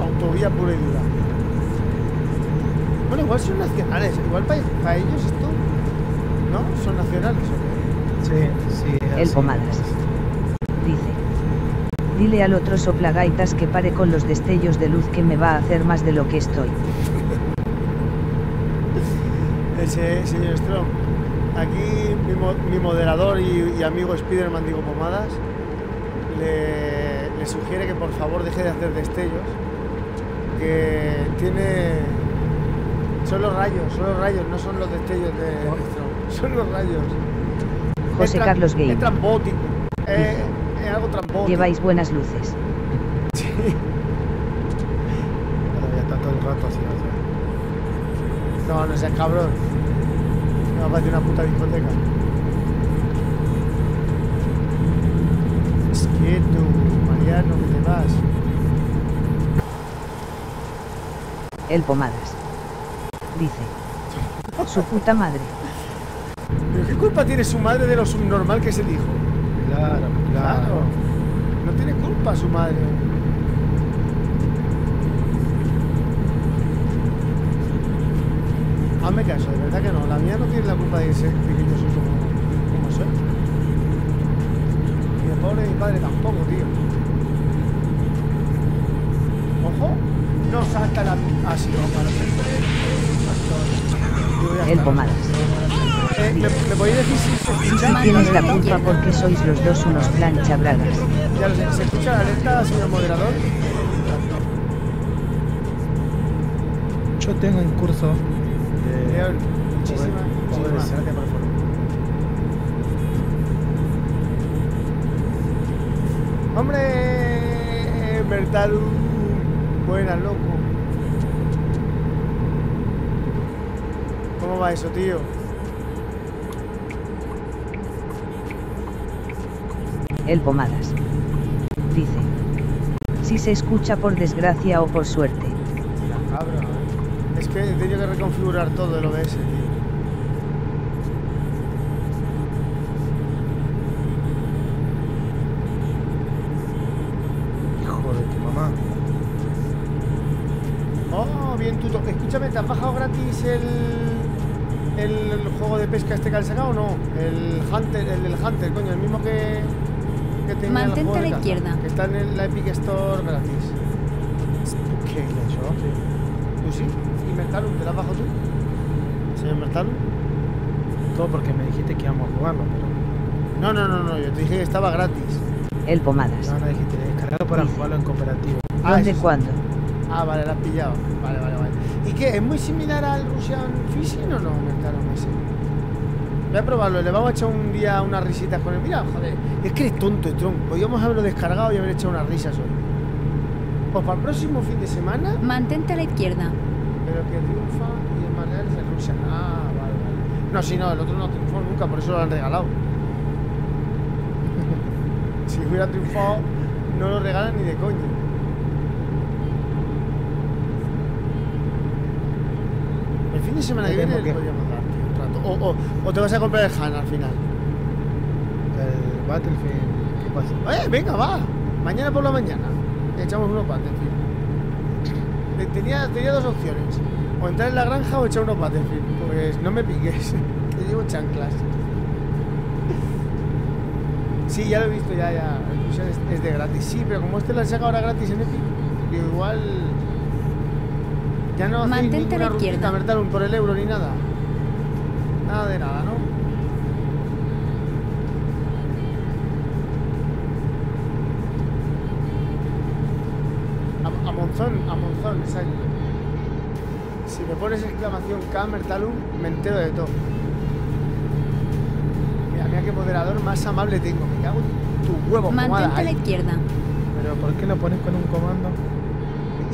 Speaker 2: autovía pura y dura. Bueno, igual son nacionales. Igual para, ellos esto, ¿no? Son nacionales. ¿o qué?
Speaker 5: Sí, sí. es
Speaker 6: El
Speaker 5: así.
Speaker 6: Pomadas. Dice. Dile al otro soplagaitas que pare con los destellos de luz que me va a hacer más de lo que estoy.
Speaker 2: Ese señor Strong. Aquí mi, mo- mi moderador y, y amigo Spiderman, digo pomadas, le, le sugiere que por favor deje de hacer destellos. Que tiene. Son los rayos, son los rayos, no son los destellos de Strong. Son los rayos.
Speaker 6: José Carlos Game.
Speaker 2: Es trambótico. Es,
Speaker 6: Lleváis buenas luces.
Speaker 2: Sí.
Speaker 5: Todavía está todo el rato así, o sea.
Speaker 2: No, no seas cabrón. Me va a una puta discoteca. Es que tú, Mariano, que te vas.
Speaker 6: El Pomadas. Dice. Su puta madre.
Speaker 2: ¿Pero qué culpa tiene su madre de lo subnormal que es el hijo?
Speaker 5: Claro,
Speaker 2: Claro. No tiene culpa su madre. Hazme caso, de verdad que no. La mía no tiene la culpa de ser pequeño soy como, como soy. Y el pobre de mi padre tampoco, tío. Ojo, no salta la. Así, no, para siempre.
Speaker 6: El. Pomadas.
Speaker 2: Eh, ¿me, ¿Me podéis decir si se escucha?
Speaker 6: Tienes la culpa porque sois los dos unos planchabragas.
Speaker 2: Ya lo sé, ¿se escucha la alerta, señor moderador?
Speaker 5: Yo tengo un curso
Speaker 2: muchísimas, gracias por follow. ¡Hombre! Bertalu, buena, loco. ¿Cómo va eso, tío?
Speaker 6: El Pomadas. Dice. Si se escucha por desgracia o por suerte.
Speaker 2: Es que he tenido que reconfigurar todo el OBS, tío.
Speaker 5: Hijo de tu mamá.
Speaker 2: Oh. Escúchame, ¿te has bajado gratis el, el, juego de pesca este que o no? El Hunter, el del Hunter, coño, el mismo que, que tenía
Speaker 4: Mantente a la izquierda.
Speaker 2: Que está en el- la Epic Store gratis.
Speaker 5: ¿Qué he hecho?
Speaker 2: ¿Tú sí? ¿Y Mertalum? ¿Te la has bajado tú? ¿Señor Mertalum?
Speaker 5: Todo porque me dijiste que íbamos a jugarlo, pero.
Speaker 2: No, no, no, no, yo te dije que estaba gratis.
Speaker 6: El Pomadas.
Speaker 5: No, no dijiste, descargarlo para jugarlo en cooperativo.
Speaker 2: Ah,
Speaker 6: ¿Dónde
Speaker 2: eso sí.
Speaker 6: cuándo?
Speaker 2: Ah, vale, la has pillado. Vale, vale, vale. ¿Y qué? ¿Es muy similar al Russian Fishing o no, Mertalum ese? Voy a probarlo, le vamos a echar un día unas risitas con él. Mira, joder, es que eres tonto, Strong. Podríamos haberlo descargado y haber echado unas risas hoy. Pues para el próximo fin de semana,
Speaker 4: Mantente a la izquierda.
Speaker 2: pero que triunfa y el más real es el Russian. Ah, vale, vale. No, si no, el otro no triunfó nunca, por eso lo han regalado. si hubiera triunfado, no lo regalan ni de coño. El fin de semana que viene podríamos darte un rato. O, o- o te vas a comprar el Han al final.
Speaker 5: El Battlefield, ¿qué pasa?
Speaker 2: Eh, venga, va. Mañana por la mañana. Echamos unos Battlefield. Te- Tenía, tenía dos opciones. O entrar en la granja o echar unos Battlefield. Pues no me piques. Que llevo chanclas. Sí, ya lo he visto, ya, ya. Es, de gratis. Sí, pero como este lo han sacado ahora gratis en Epic, igual. Ya no
Speaker 4: a
Speaker 2: ninguna rutita, por el euro ni nada. Nada de nada, Si me pones exclamación K, Mertalum, me entero de todo. Mira, mira qué moderador más amable tengo. Me cago en tu huevo.
Speaker 4: Mantente a la izquierda.
Speaker 5: Pero ¿por qué lo pones con un comando?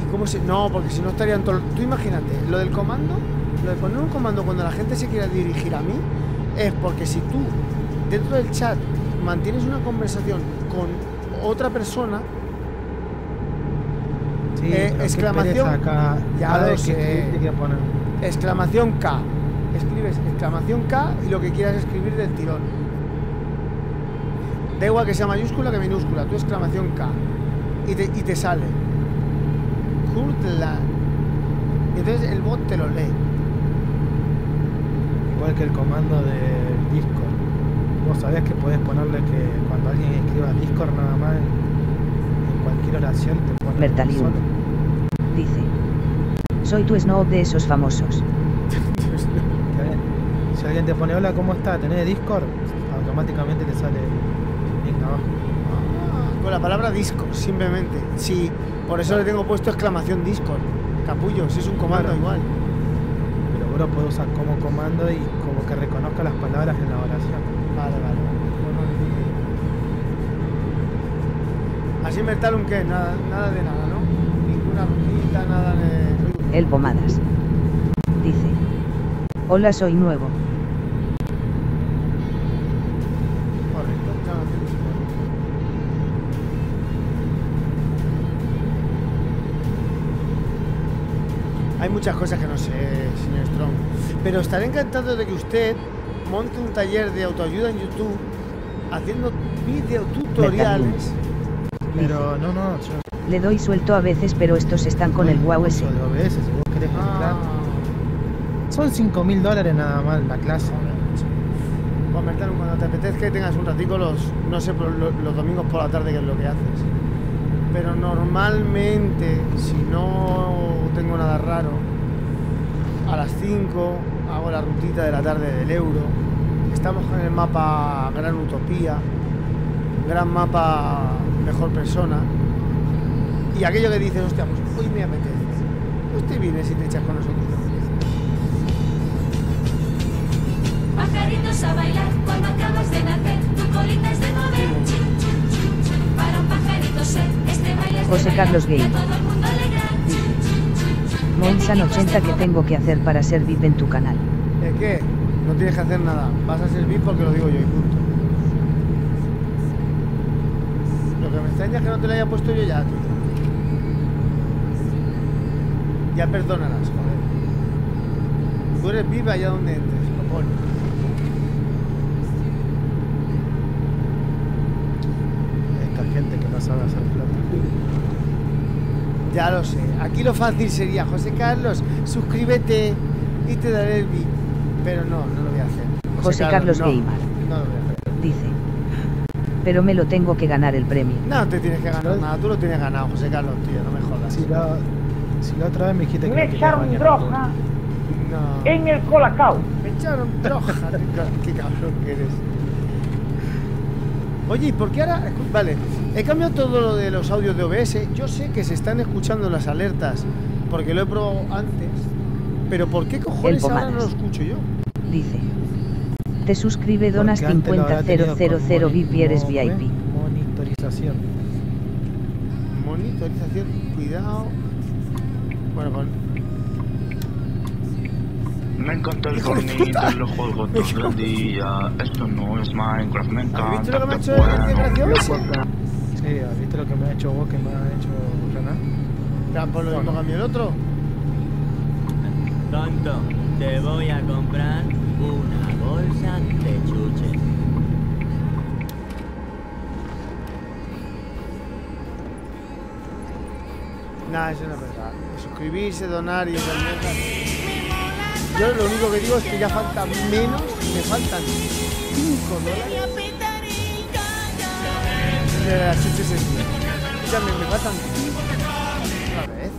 Speaker 2: ¿Y cómo se.? No, porque si no estarían todos. Tú imagínate, lo del comando, lo de poner un comando cuando la gente se quiera dirigir a mí, es porque si tú, dentro del chat, mantienes una conversación con otra persona,
Speaker 5: Sí,
Speaker 2: Eh, exclamación.
Speaker 5: Acá,
Speaker 2: Ya
Speaker 5: cada
Speaker 2: lo
Speaker 5: vez que
Speaker 2: sé.
Speaker 5: escribiste que poner.
Speaker 2: exclamación K. Escribes exclamación K y lo que quieras escribir del tirón. Da igual que sea mayúscula que minúscula, tú exclamación K. Y te, y te sale. Scotland. Y entonces el bot te lo lee.
Speaker 5: Igual que el comando de Discord. Vos sabés que podés ponerle que cuando alguien escriba Discord nada más en, en cualquier oración te pone
Speaker 6: Bertalium.
Speaker 5: solo.
Speaker 6: Dice. Soy tu snob de esos famosos.
Speaker 5: Si alguien te pone hola, ¿cómo está? ¿Tenés Discord? Automáticamente te sale el link abajo.
Speaker 2: Ah, Con la palabra Discord, simplemente. Sí, por eso le tengo puesto exclamación Discord. Capullo, si es un comando
Speaker 5: Claro.
Speaker 2: igual.
Speaker 5: Pero lo podés usar como comando y como que reconozca las palabras en la oración.
Speaker 2: Vale, vale, vale. Así Mertalum que nada, nada de nada, ¿no? Nada de.
Speaker 6: El Pomadas. Dice. Hola, soy nuevo.
Speaker 2: Hay muchas cosas que no sé, señor Strong. Pero estaré encantado de que usted monte un taller de autoayuda en YouTube haciendo videotutoriales.
Speaker 5: Pero no, no, yo
Speaker 6: Le doy suelto a veces, pero estos están con el wow ese.
Speaker 5: si vos querés.
Speaker 2: Ah,
Speaker 5: Son 5 mil dólares nada más la clase.
Speaker 2: Pues Mertalum, cuando te apetezca y tengas un ratico los, no sé, los, domingos por la tarde que es lo que haces. Pero normalmente, si no tengo nada raro, a las 5 hago la rutita de la tarde del euro. Estamos con el mapa Gran Utopía, gran mapa Mejor Persona. Y aquello que dices, hostia, pues hoy me apetece. Pues te vienes y te echas con nosotros.
Speaker 3: Pajaritos a bailar cuando acabas de nacer, tu colita es de mover. Para un pajarito ser, este baile es
Speaker 6: José Carlos Gay. Monsan 80 que tengo que hacer para ser VIP en tu canal.
Speaker 2: ¿Es qué? No tienes que hacer nada. Vas a servir porque lo digo yo y punto. Lo que me extraña es que no te lo haya puesto yo ya, tío. Ya perdónalas, joder. Tú eres viva allá donde entres, lo pone.
Speaker 5: Esta gente que no sabe hacer plata.
Speaker 2: Ya lo sé. Aquí lo fácil sería, José Carlos, suscríbete y te daré el VIP. Pero no, no lo voy a hacer.
Speaker 6: José Carlos
Speaker 2: no,
Speaker 6: Gamer.
Speaker 2: No lo voy a hacer.
Speaker 6: Dice. Pero me lo tengo que ganar el premio.
Speaker 2: No te tienes que ganar nada. Tú lo tienes ganado, José Carlos, tío. No me jodas.
Speaker 5: Si la otra vez me dijiste que
Speaker 8: Me
Speaker 5: no
Speaker 8: echaron droga
Speaker 2: No.
Speaker 8: en el colacao.
Speaker 2: Me echaron droga. Qué cabrón que eres. Oye, ¿y por qué ahora? Vale, he cambiado todo lo de los audios de OBS. Yo sé que se están escuchando las alertas porque lo he probado antes. Pero ¿por qué cojones ahora no lo escucho yo?
Speaker 6: Dice. Te suscribe donas
Speaker 5: Porque antes lo habrá tenido
Speaker 6: 50000
Speaker 5: con
Speaker 6: VIP eres VIP.
Speaker 5: Monitorización.
Speaker 2: Monitorización, cuidado. Bueno, con.
Speaker 9: Me encanta el
Speaker 2: Hijo de
Speaker 9: Fortnite,
Speaker 2: puta.
Speaker 9: lo juego todo el día. Esto no es Minecraft, me encanta.
Speaker 2: ¿Has visto lo que me ha hecho el
Speaker 9: bueno.
Speaker 2: desgraciado ese?
Speaker 5: Sí, ¿has visto lo que me ha hecho vos, que me ha hecho Renan?
Speaker 2: Ya, por lo mismo cambió el otro.
Speaker 10: Tonto, te voy a comprar una bolsa de chuches.
Speaker 2: Nada, eso no. Suscribirse, donar y. Yo lo único que digo es que ya faltan menos, me faltan 5 dólares. De las me, faltan 5 otra vez.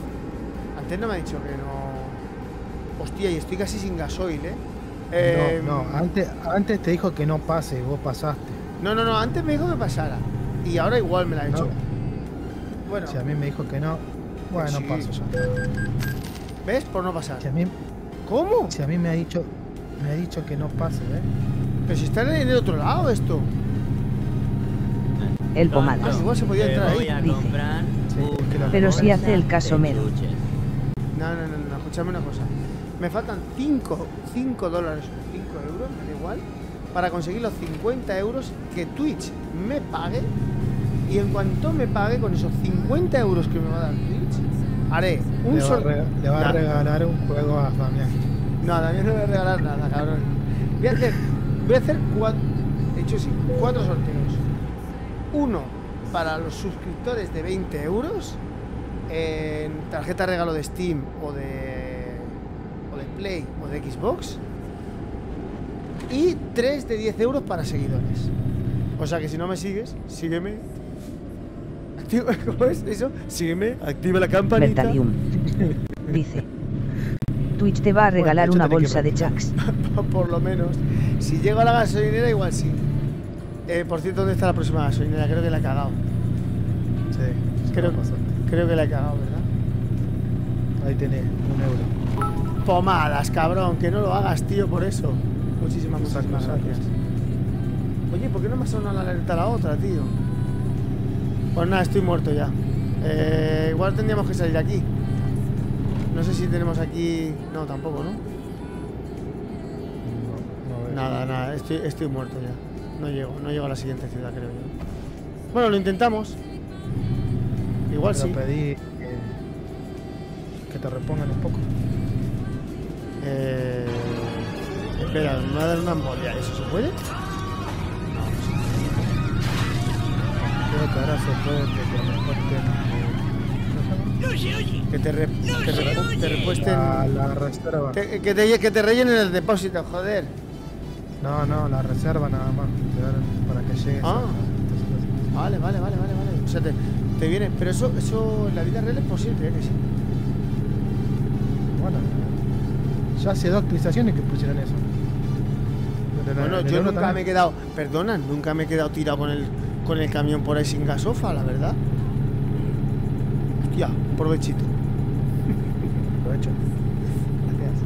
Speaker 2: Antes no me ha dicho que no. Hostia, y estoy casi sin gasoil, ¿eh? Eh,
Speaker 5: no, no, antes, antes te dijo que no pase vos pasaste.
Speaker 2: no, no, no, antes me dijo que pasara. Y ahora igual me la ha hecho. Bueno,
Speaker 5: Si a mí me dijo que no, bueno,
Speaker 2: Sí.
Speaker 5: paso ya.
Speaker 2: ¿ves? Por no pasar.
Speaker 5: Si a mí,
Speaker 2: ¿Cómo?
Speaker 5: si a mí me ha dicho, me ha dicho que no pase, ¿eh?
Speaker 2: Pero si está en el otro lado esto.
Speaker 6: El
Speaker 2: Ah,
Speaker 6: Pomadas.
Speaker 2: igual se podía entrar
Speaker 10: voy
Speaker 2: ahí.
Speaker 10: a
Speaker 6: Dice.
Speaker 10: comprar
Speaker 5: Sí, es que
Speaker 10: una
Speaker 5: lo-
Speaker 6: Pero si hace el caso mero.
Speaker 2: No, no, no, no, escúchame una cosa. Me faltan 5, 5 dólares o 5 euros, me da igual, para conseguir los 50 euros que Twitch me pague. Y en cuanto me pague con esos 50 euros que me va a dar Twitch, haré un
Speaker 5: le, va a rega- le va a regalar un juego a Damián.
Speaker 2: No, también no voy a regalar nada, cabrón. Voy a hacer, voy a hacer cuatro, de hecho sí, cuatro sorteos. Uno para los suscriptores de 20 euros, en tarjeta regalo de Steam o de, o de Play o de Xbox. Y 3 de 10 euros para seguidores. O sea que si no me sigues, sígueme. Activa, ¿Cómo es eso? Sígueme, activa la campanita.
Speaker 6: Mertalium. Dice. Twitch te va a regalar una
Speaker 2: tiene que
Speaker 6: bolsa de
Speaker 2: ver.
Speaker 6: chacks.
Speaker 2: Por lo menos. Si llego a la gasolinera, igual sí. Eh, por cierto, ¿dónde está la próxima gasolinera? Creo que la he cagado.
Speaker 5: Sí,
Speaker 2: Creo, creo que la he cagado, ¿verdad?
Speaker 5: Ahí tenés un euro.
Speaker 2: Pomadas, cabrón, que no lo hagas, tío, por eso. Muchísimas, muchísimas gracias. Oye, ¿por qué no me ha sonado la alerta a la otra, tío? Pues nada, estoy muerto ya. Eh, igual tendríamos que salir aquí. No sé si tenemos aquí... No, tampoco, ¿no?
Speaker 5: No, no veo.
Speaker 2: Nada, nada, estoy, estoy muerto ya. No llego, no llego a la siguiente ciudad, creo yo. Bueno, lo intentamos. Igual
Speaker 5: Pero
Speaker 2: sí.
Speaker 5: pedí eh, que te repongan un poco.
Speaker 2: Eh, espera, me va a dar una embolia. ¿Eso se puede?
Speaker 5: Creo que ahora se puede que te reporten.
Speaker 2: Que te, re- te, re- te repuesten.
Speaker 5: La, la reserva.
Speaker 2: te- que, te, que te rellenen el depósito, joder.
Speaker 5: No, no, la reserva nada más. Para que llegues.
Speaker 2: Ah.
Speaker 5: a-
Speaker 2: Vale, vale, vale, vale, vale. O sea, te, te viene. Pero eso, eso en la vida real es posible, ¿eh? Que sí.
Speaker 5: Bueno, ya hace dos actualizaciones que pusieron eso. Pero
Speaker 2: Bueno, yo nunca
Speaker 5: también.
Speaker 2: me he quedado. Perdona, nunca me he quedado tirado con el, con el camión por ahí sin gasofa, la verdad. Hostia, provechito.
Speaker 5: Aprovecho. Gracias.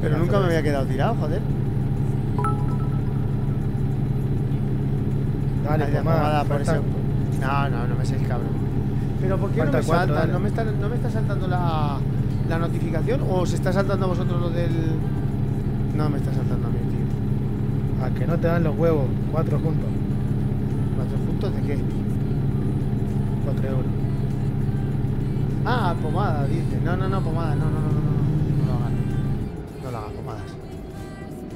Speaker 2: Pero
Speaker 5: Gracias,
Speaker 2: nunca me había quedado tirado, joder.
Speaker 5: Dale, pomada,
Speaker 2: por eso. No, no, no me seas cabrón. Pero ¿por qué
Speaker 5: Falta
Speaker 2: no me
Speaker 5: cuatro,
Speaker 2: salta?
Speaker 5: dale.
Speaker 2: ¿No me, está, ¿No me está saltando la, la notificación? ¿O se está saltando a vosotros lo del.? No me está saltando a mí, tío.
Speaker 5: A que no te dan los huevos, cuatro juntos,
Speaker 2: ¿Cuatro puntos de qué?
Speaker 5: cuatro euros.
Speaker 2: Ah, pomada, dice. No, no, no, pomada. No, no, no, no, no. No lo hagas. No lo hagas, pomadas.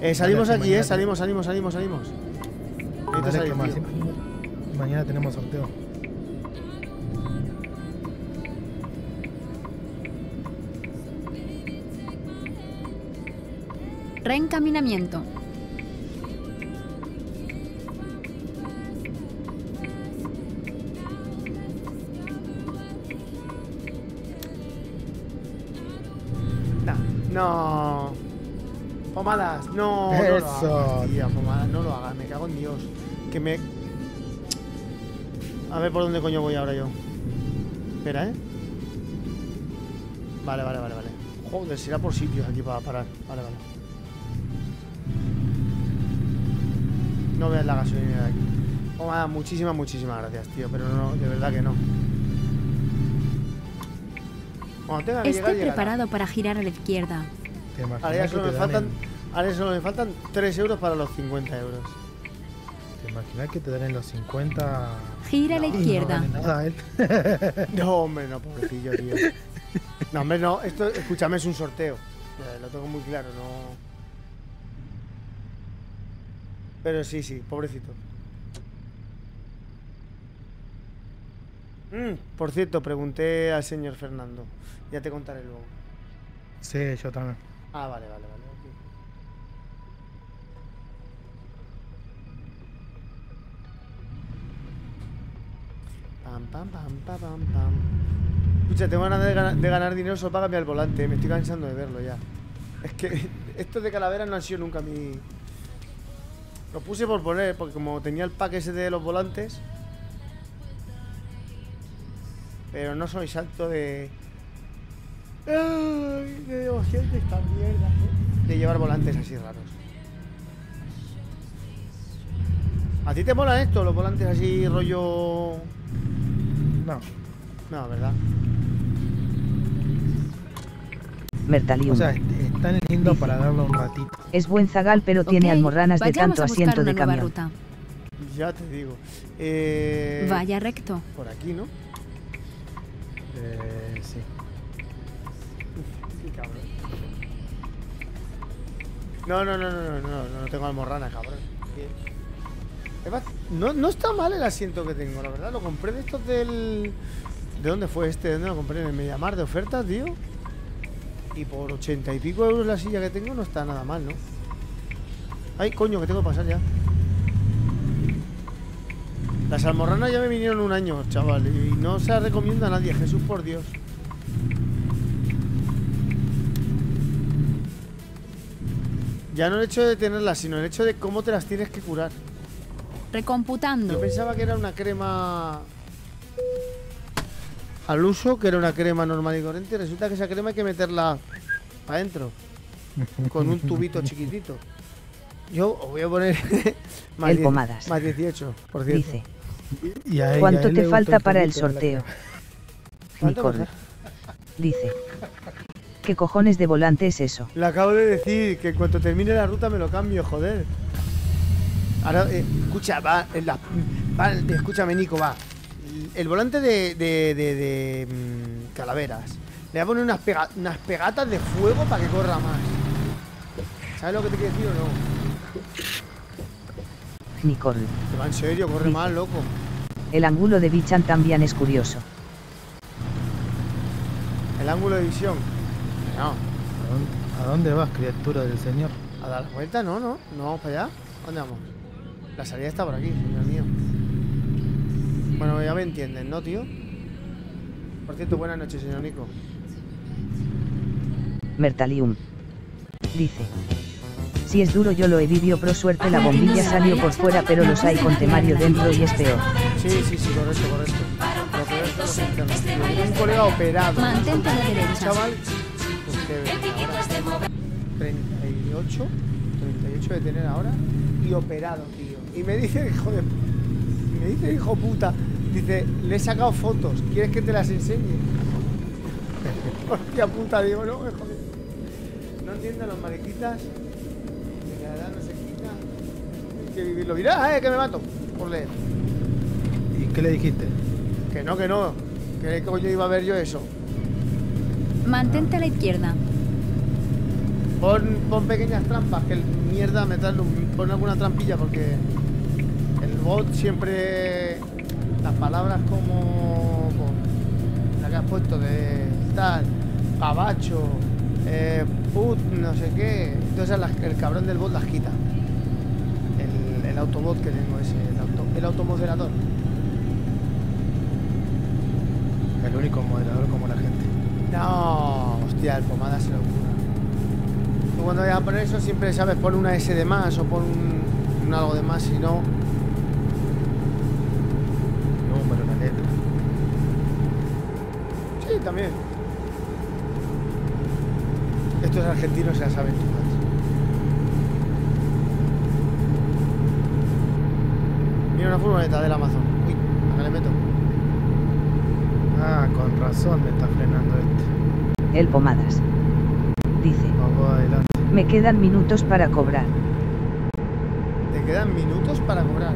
Speaker 2: Eh, salimos aquí, eh. Salimos, salimos, salimos, salimos. Tío.
Speaker 5: mañana tenemos sorteo.
Speaker 4: Reencaminamiento.
Speaker 2: Dios. Que me. A ver por dónde coño voy ahora yo. Espera, ¿eh? Vale, vale, vale, vale. Joder, será por sitios aquí para parar. Vale, vale. No veas la gasolinera de aquí. Pomada, muchísimas, muchísimas gracias, tío. Pero no, de verdad que no. Cuando tenga que llegar,
Speaker 4: Esté
Speaker 2: llegará.
Speaker 4: preparado para girar a la izquierda.
Speaker 5: ¿Te imaginas
Speaker 2: Ahora ya solo me faltan. Ahora solo me faltan 3 euros para los 50 euros.
Speaker 5: ¿Te imaginas que te dan en los 50?
Speaker 4: Gira a la
Speaker 5: no
Speaker 4: izquierda.
Speaker 5: vale nada, ¿eh?
Speaker 2: No, hombre, no, pobrecillo, tío. No, hombre, no. Esto, escúchame, es un sorteo. Lo tengo muy claro, no. Pero sí, sí, pobrecito. Mm, por cierto, pregunté al señor Fernando. Ya te contaré luego.
Speaker 5: Sí, yo también.
Speaker 2: Ah, vale, vale, vale. ok. Pam, pam, pam, pam, pam, pam. Escucha, tengo ganas de ganar, de ganar dinero solo para cambiar el volante. Me estoy cansando de verlo ya. Es que estos de calaveras no han sido nunca mi. Lo puse por poner, porque como tenía el pack ese de los volantes. Pero no soy salto de. Ay, de. ¿eh? De llevar volantes así raros. ¿A ti te molan esto? Los volantes así rollo.
Speaker 5: No,
Speaker 2: No, ¿verdad?
Speaker 6: Mertalium.
Speaker 5: o sea, es, es tan lindo para darlo un ratito.
Speaker 6: es buen zagal pero tiene almorranas de tanto asiento de camión.
Speaker 4: ruta.
Speaker 2: Ya te digo. Eh,
Speaker 4: Vaya recto.
Speaker 2: Por aquí, ¿no?
Speaker 5: Eh, sí.
Speaker 2: Qué cabrón. No, no, no, no, no, no, no, tengo almorrana, cabrón. No, no está mal el asiento que tengo, la verdad. Lo compré de estos del. ¿De dónde fue este? ¿De dónde lo compré? ¿En Mediamar de ofertas, tío? Y por ochenta y pico euros la silla que tengo no está nada mal, ¿no? Ay, coño, que tengo que pasar ya. Las almorranas ya me vinieron un año, chaval. Y no se las recomiendo a nadie, Jesús por Dios. Ya no el hecho de tenerlas, sino el hecho de cómo te las tienes que curar. Yo
Speaker 4: Recomputando.
Speaker 2: pensaba que era una crema al uso, que era una crema normal y corriente. Resulta que esa crema hay que meterla para adentro, con un tubito chiquitito. Yo os voy a poner más,
Speaker 6: El pomadas.
Speaker 2: más 18, por cierto.
Speaker 6: Dice.
Speaker 5: Y a él-
Speaker 6: ¿Cuánto
Speaker 5: a él
Speaker 6: te falta para el sorteo?
Speaker 5: crema.
Speaker 2: ¿Cuánto me
Speaker 6: Nicole. Dice. ¿Qué cojones de volante es eso?
Speaker 2: Le acabo de decir que en cuanto termine la ruta me lo cambio, joder. Ahora, eh, escucha, va, en la- va, escúchame, Nico, va. El volante de, de- de- de, mm, Calaveras. Le voy a poner unas, pega- unas pegatas de fuego para que corra más. ¿Sabes lo que te quiero decir o no?
Speaker 6: Nicole.
Speaker 2: Que va en serio, corre más, loco.
Speaker 6: El ángulo de Bichan también es curioso.
Speaker 2: El ángulo de visión. No,
Speaker 5: ¿A dónde- ¿A dónde vas, criatura del Señor?
Speaker 2: a dar la vuelta, no, no. No vamos para allá. ¿Dónde vamos? La salida está por aquí, señor mío. Bueno, ya me entienden, ¿no, tío? Por cierto, buenas noches, señor Nico.
Speaker 6: Mertalium. Dice. Si es duro yo lo he vivido pro suerte la bombilla salió por fuera pero los hay con temario dentro y es peor.
Speaker 2: Sí, sí, sí, correcto, correcto. Lo peor es que los internos. Un colega operado.
Speaker 4: Mantente a la derecha.
Speaker 2: chaval, pues que ahora 38, 38 de tener ahora y operado, tío. Y me dice, hijo de... Me dice, hijo puta, dice, le he sacado fotos, ¿quieres que te las enseñe? Hostia puta, digo, no, me jode. No entiendo los mariquitas. Que la edad no se quita. Hay que vivirlo. Mira, eh, que me mato. Por leer.
Speaker 5: ¿Y qué le dijiste?
Speaker 2: Que no, que no. Que coño iba a ver yo eso.
Speaker 4: Mantente a la izquierda.
Speaker 2: Pon, pon pequeñas trampas, que el mierda meterlo, pon alguna trampilla porque bot siempre las palabras como pues, la que has puesto de tal, cabacho, eh, put, no sé qué, entonces las- el cabrón del bot las quita. El, el autobot que tengo ese, el, auto, el automoderador.
Speaker 5: El único moderador como la gente.
Speaker 2: No, hostia, el pomada se lo ocurra. Tú cuando vayas a poner eso siempre sabes, pon una S de más o pon un, un algo de más, si no. También. Estos argentinos se la saben todas. Mira una furgoneta del Amazon. Uy, acá le meto.
Speaker 5: Ah, con razón me está frenando este.
Speaker 6: El pomadas. Dice.
Speaker 5: Vamos adelante.
Speaker 6: Me quedan minutos para cobrar.
Speaker 2: Te quedan minutos para cobrar.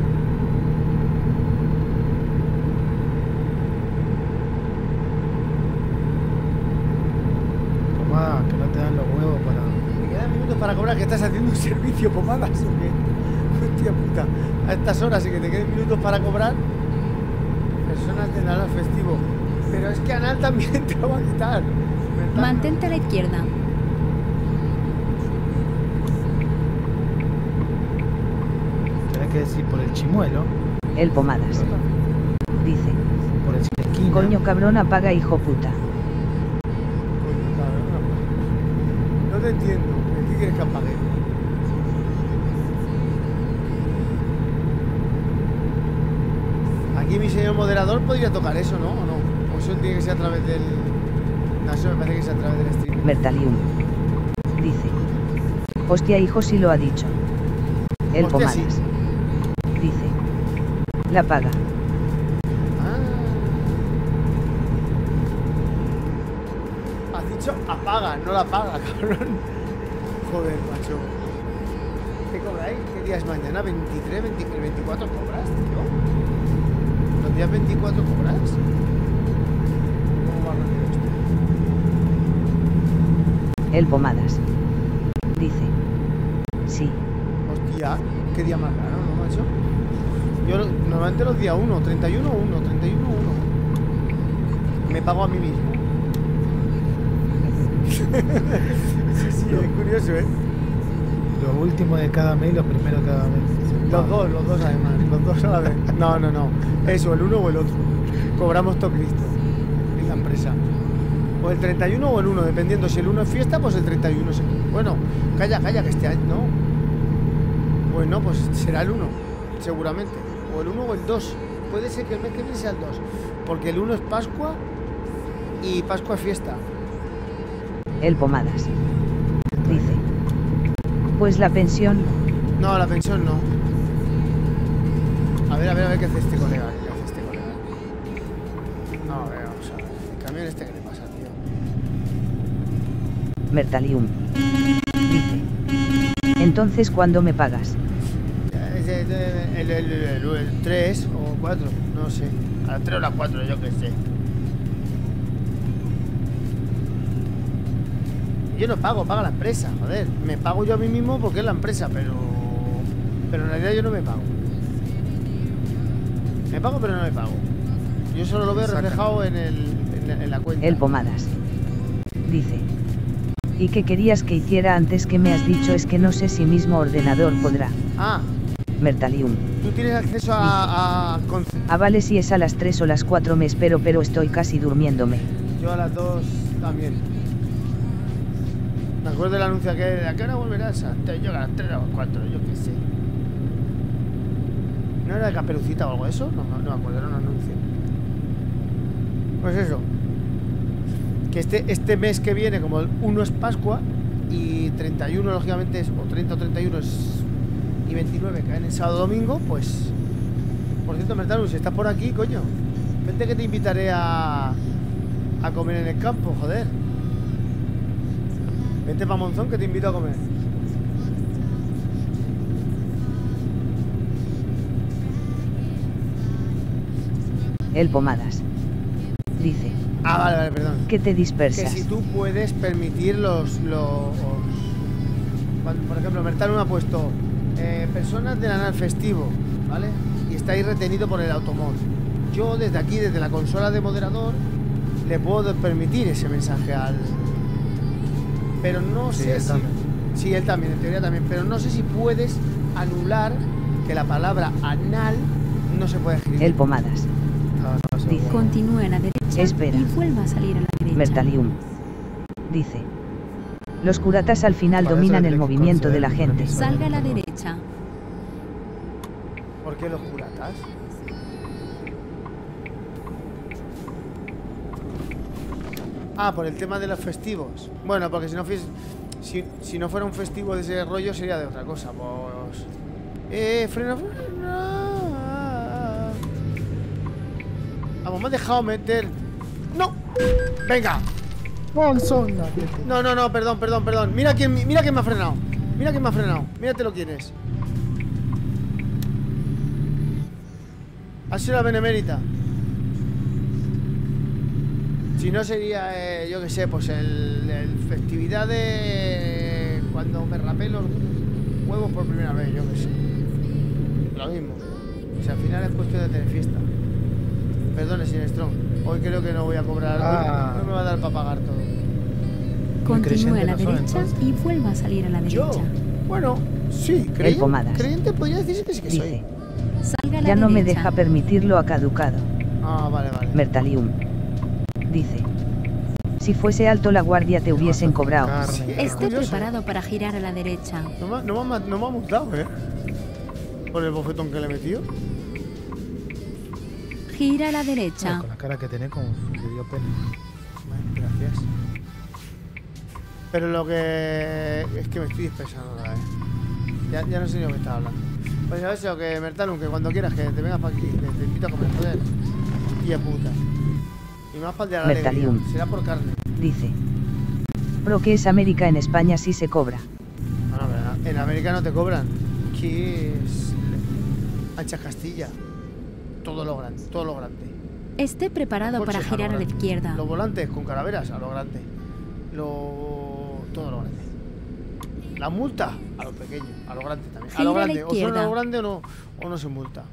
Speaker 5: Tomada, que no te dan los huevos para.
Speaker 2: Te quedan minutos para cobrar, que estás haciendo un servicio pomadas o qué? Hostia puta. A estas horas y que te queden minutos para cobrar. Personas de Anal festivo. Pero es que Anal también te va a quitar.
Speaker 4: Mantente a la izquierda.
Speaker 5: Tienes que decir por el chimuelo,
Speaker 6: El pomadas. Dice.
Speaker 5: por el esquina.
Speaker 6: Coño cabrón apaga hijo puta.
Speaker 2: Coño, cabrón, no. No te entiendo. ¿Qué quieres que apague? Aquí mi señor moderador eso, ¿no? ¿O no? O eso tiene que ser a través del... No, eso me parece que sea a través del stream.
Speaker 6: Mertalium. Dice. Hostia hijo si lo ha dicho. El
Speaker 2: Hostia, sí.
Speaker 6: pomadas. Dice. La paga.
Speaker 2: Ah. Has dicho apaga, no la paga, cabrón. Joder, macho. ¿Qué cobráis? ¿Qué día es mañana? ¿23, 20 el 24 cobras, tío? ¿Los días 24 cobras? ¿Cómo va a esto?
Speaker 6: El pomadas. Dice. Sí.
Speaker 2: Hostia, qué día más raro, ¿no, macho? Yo normalmente los días 1, 31, 1, 31, 1. me pago a mí mismo. sí, sí, es curioso, ¿eh?
Speaker 5: Lo último de cada mes y lo primero de cada mes.
Speaker 2: Los dos, los dos además, los dos a la vez. No, no, no. Eso, el uno o el otro. Cobramos todo Cristo en la empresa. O el 31 o el 1, dependiendo. Si el 1 es fiesta, pues el 31. se- Bueno, calla, calla, que este año no. Pues no, pues será el 1, seguramente. O el 1 o el 2. Puede ser que el mes que viene sea el 2. Porque el 1 es Pascua y Pascua es fiesta.
Speaker 6: El Pomadas. Dice. Pues la pensión,
Speaker 2: No, la pensión no. A ver, a ver, a ver qué hace este colega. ¿Qué hace este colega? No, a ver, vamos a ver. El camión este que le pasa, tío.
Speaker 6: Mertalium. Dice. Entonces, ¿cuándo me pagas?
Speaker 2: El 3 o 4, no sé. A las 3 o las 4, yo qué sé. Yo no pago, paga la empresa, joder. Me pago yo a mí mismo porque es la empresa, pero. Pero en realidad yo no me pago. Me pago, pero no me pago. Yo solo lo veo reflejado en, el, en, la- en la cuenta.
Speaker 6: El Pomadas. Dice. ¿Y qué querías que hiciera antes que me has dicho es que no sé si mismo ordenador podrá?
Speaker 2: Ah,
Speaker 6: Mertalium.
Speaker 2: tú tienes acceso a. a Conce-
Speaker 6: Ah, vale si es a las 3 o las 4 me espero pero estoy casi durmiéndome.
Speaker 2: Yo a las 2 también. Me acuerdo del anuncio que ¿a qué hora volverás? Antes yo a las 3 o las 4, yo qué sé. ¿No era de Caperucita o algo de eso? No, no, no me acuerdo, era un anuncio. Pues eso. Que este, este mes que viene, como el 1 es Pascua y 31 lógicamente es, o 30 o 31 es, y 29 caen en sábado domingo, pues... Por cierto, Mertalus, si estás por aquí, coño, vente que te invitaré a, a comer en el campo, joder. Vente pa' Monzón que te invito a comer.
Speaker 6: El Pomadas. Dice.
Speaker 2: Ah, vale, vale, perdón.
Speaker 6: Que te
Speaker 2: Que
Speaker 6: dispersas.
Speaker 2: si tú puedes permitir los... los cuando, por ejemplo, Mertal me ha puesto eh, personas del anal festivo, ¿vale? Y está ahí retenido por el automod. Yo desde aquí, desde la consola de moderador, le puedo permitir ese mensaje al... Pero no
Speaker 5: Sí,
Speaker 2: sé
Speaker 5: él
Speaker 2: si...
Speaker 5: también.
Speaker 2: Sí, él también, en teoría también. Pero no sé si puedes anular que la palabra anal no se puede escribir.
Speaker 6: El Pomadas. Dice.
Speaker 4: Continúe a la derecha
Speaker 6: Espera.
Speaker 4: y vuelva a salir a la derecha.
Speaker 6: Mertalium. Dice. Los curatas al final
Speaker 5: Para
Speaker 6: dominan el movimiento de la gente.
Speaker 4: Salga a la derecha.
Speaker 2: ¿Por qué los curatas? Ah, por el tema de los festivos. Bueno, porque si no fuese- si, si no fuera un festivo de ese rollo sería de otra cosa. Pues. Eh, frena, frena. Vamos, me has dejado meter. ¡No! ¡Venga!
Speaker 5: No,
Speaker 2: No, no, perdón, perdón, perdón. Mira quién, mira quién me ha frenado. Mira quién me ha frenado. Mírate quién es. Ha sido la benemérita. Si no sería, eh, yo qué sé, pues el, el festividad de cuando me rapé los huevos por primera vez, yo qué sé. Lo mismo. O sea, al final es cuestión de tener fiesta. Perdone, señor Strong. Hoy creo que no voy a cobrar.
Speaker 5: Ah.
Speaker 2: No me va a dar para pagar todo.
Speaker 4: Continúe a la
Speaker 5: no soy,
Speaker 4: derecha
Speaker 5: entonces.
Speaker 4: y vuelva a salir a la
Speaker 2: Yo,
Speaker 4: derecha.
Speaker 2: bueno, sí, creyente,
Speaker 6: Pomadas.
Speaker 2: creyente podría decirse que sí que soy.
Speaker 6: Dice.
Speaker 4: Salga a la
Speaker 6: Ya no me deja permitirlo a caducado.
Speaker 2: Ah, vale, vale.
Speaker 6: Mertalium. Dice. Si fuese alto la guardia te hubiesen cobrado.
Speaker 4: Esté preparado para girar a la derecha.
Speaker 2: No me, no, me, ha- no me ha multado, ¿eh? Por el bofetón que le he metido.
Speaker 4: Gira a la derecha.
Speaker 5: Con la cara que tenés como que dio pena.
Speaker 2: Vale, gracias. Pero lo que es que me estoy dispersando ahora, ¿eh? Ya, ya no sé ni lo que estaba hablando. Pues ya ves lo que, Mertalum, que cuando quieras que te vengas para aquí, te invito a comer, joder. Y de puta. Y más para el de la alegría.
Speaker 6: Mertalium.
Speaker 2: Será por carne.
Speaker 6: Dice. Pro que es América en España sí se cobra.
Speaker 2: Bueno, pero en América no te cobran. Aquí es Ancha Castilla. Todo lo grande, todo lo grande.
Speaker 4: Esté preparado para girar a la izquierda.
Speaker 2: Los volantes con calaveras a lo grande. Lo... Todo lo grande. La multa a lo pequeño, a lo grande también. A
Speaker 4: Gira
Speaker 2: lo
Speaker 4: a la
Speaker 2: grande. O suena a lo grande o no, o no se multa.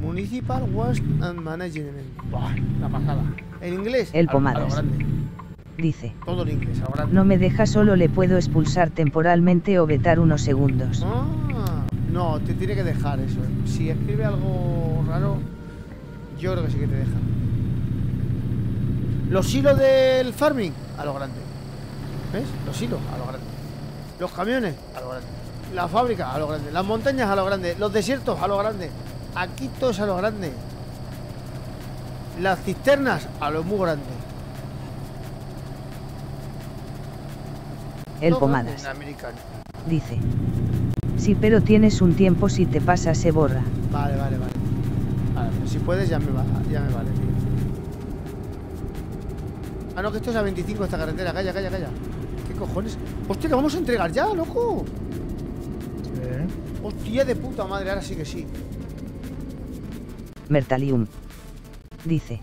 Speaker 2: Municipal Waste and Management. Buah, la pasada. En inglés.
Speaker 6: El
Speaker 2: a- a lo
Speaker 6: Pomadas.
Speaker 2: grande.
Speaker 6: Dice.
Speaker 2: Todo en inglés, a lo grande.
Speaker 6: No me deja solo le puedo expulsar temporalmente o vetar unos segundos.
Speaker 2: Ah, no, te tiene que dejar eso. Si escribe algo raro, yo creo que sí que te deja. Los hilos del farming, a lo grande. ¿Ves? Los hilos, a lo grande. Los camiones, a lo grande. La fábrica, a lo grande. Las montañas, a lo grande. Los desiertos, a lo grande. Aquí todo es a lo grande. Las cisternas, a lo muy grande.
Speaker 6: El
Speaker 2: Todo
Speaker 6: Pomadas. Dice. Sí, pero tienes un tiempo si te pasa se borra.
Speaker 2: Vale, vale, vale. Vale, pero si puedes ya me, va, ya me vale, tío. Ah, no, que esto es a 25 esta carretera. Calla, calla, calla. ¿Qué cojones? Hostia, que vamos a entregar ya, loco.
Speaker 5: Sí.
Speaker 2: Hostia de puta madre, ahora sí que sí.
Speaker 6: Mertalium. Dice.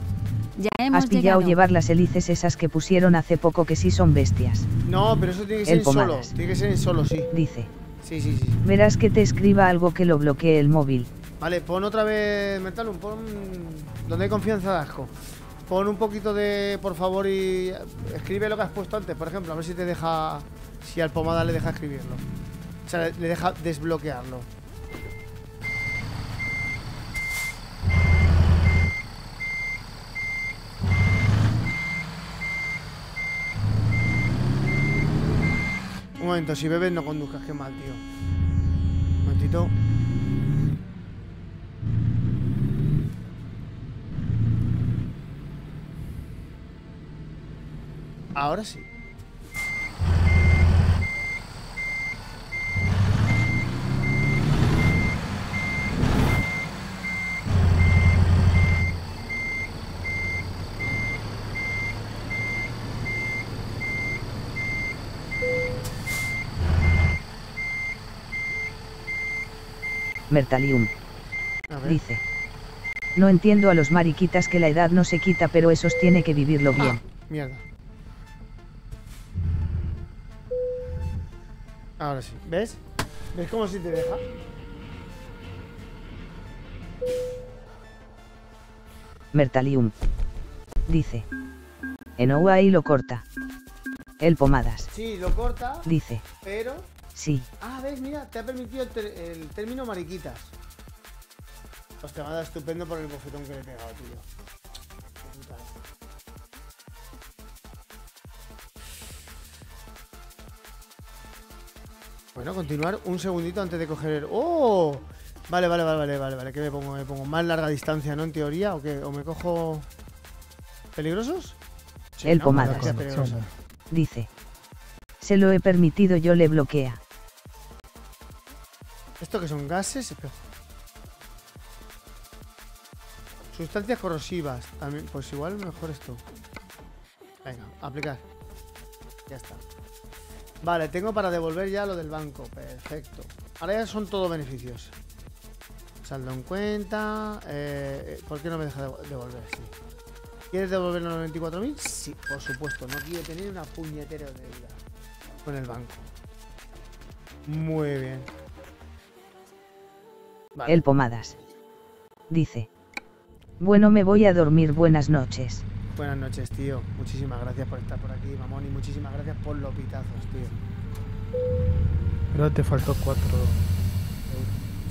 Speaker 4: Ya hemos
Speaker 6: Has pillado
Speaker 4: llegado.
Speaker 6: llevar las hélices esas que pusieron hace poco que sí son bestias.
Speaker 2: No, pero eso tiene que ser
Speaker 6: El
Speaker 2: en solo. Tiene que ser en solo, sí.
Speaker 6: Dice.
Speaker 2: Sí, sí, sí.
Speaker 6: Verás que te escriba algo que lo bloquee el móvil.
Speaker 2: Vale, pon otra vez, Metalum, pon donde hay confianza de asco. Pon un poquito de, por favor, y escribe lo que has puesto antes, por ejemplo, a ver si te deja, si al pomada le deja escribirlo. O sea, le- le deja desbloquearlo. Un momento, si bebes no conduzcas, qué mal, tío. Un momentito. Ahora sí.
Speaker 6: Mertalium. Dice. No entiendo a los mariquitas que la edad no se quita pero esos tiene que vivirlo bien.
Speaker 2: Mierda. Ahora sí. ¿Ves? ¿Ves cómo si te deja?
Speaker 6: Mertalium. Dice. Enoua y lo corta. El Pomadas.
Speaker 2: Sí, lo corta,
Speaker 6: Dice.
Speaker 2: pero...
Speaker 6: Sí.
Speaker 2: Ah, ves, mira, te ha permitido el, término mariquitas. Hostia, me ha dado estupendo por el bofetón que le he pegado, tío. Bueno, continuar un segundito antes de coger el... ¡Oh! Vale, vale, vale, vale, vale, vale. ¿Qué me pongo? ¿Me pongo más larga distancia, no? En teoría, ¿o qué? ¿O me cojo... ¿Peligrosos? Sí,
Speaker 6: El
Speaker 2: ¿no? Peligroso.
Speaker 6: Dice. Se lo he permitido yo le bloquea.
Speaker 2: ¿Esto que son gases? Sustancias corrosivas. También, pues igual mejor esto. Venga, aplicar. Ya está. Vale, tengo para devolver ya lo del banco. Perfecto. Ahora ya son todo beneficios. Saldo en cuenta. eh, ¿Por qué no me deja devo- devolver? ¿Quieres devolver los 94.000? Sí, por supuesto. No quiero tener una puñetera deuda con el banco. Muy bien. Vale.
Speaker 6: El Pomadas. Dice. Bueno, me voy a dormir. Buenas noches.
Speaker 2: Buenas noches, tío. Muchísimas gracias por estar por aquí, mamón. Y muchísimas gracias por los pitazos, tío.
Speaker 5: Pero te faltó 4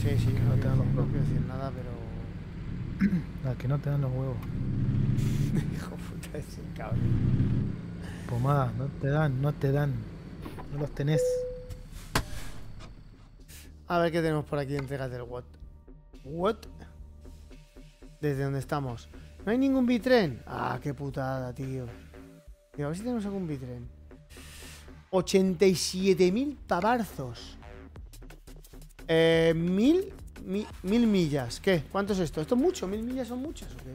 Speaker 2: Sí, sí,
Speaker 5: Que
Speaker 2: no,
Speaker 5: no te dan los
Speaker 2: no
Speaker 5: huevos.
Speaker 2: quiero decir nada, pero.
Speaker 5: La que no te dan los huevos.
Speaker 2: Hijo puta, ese cabrón.
Speaker 5: Pomada, no te dan, no te dan. No los tenés.
Speaker 2: A ver qué tenemos por aquí, entregas del What. What? Desde donde estamos. ¿No hay ningún bitren? Ah, qué putada, tío. A ver si tenemos algún bitren. 87.000 pavarzos. Eh, mil, mi- mil millas. ¿Qué? ¿Cuánto es esto? ¿Esto es mucho? ¿Mil millas son muchas o qué?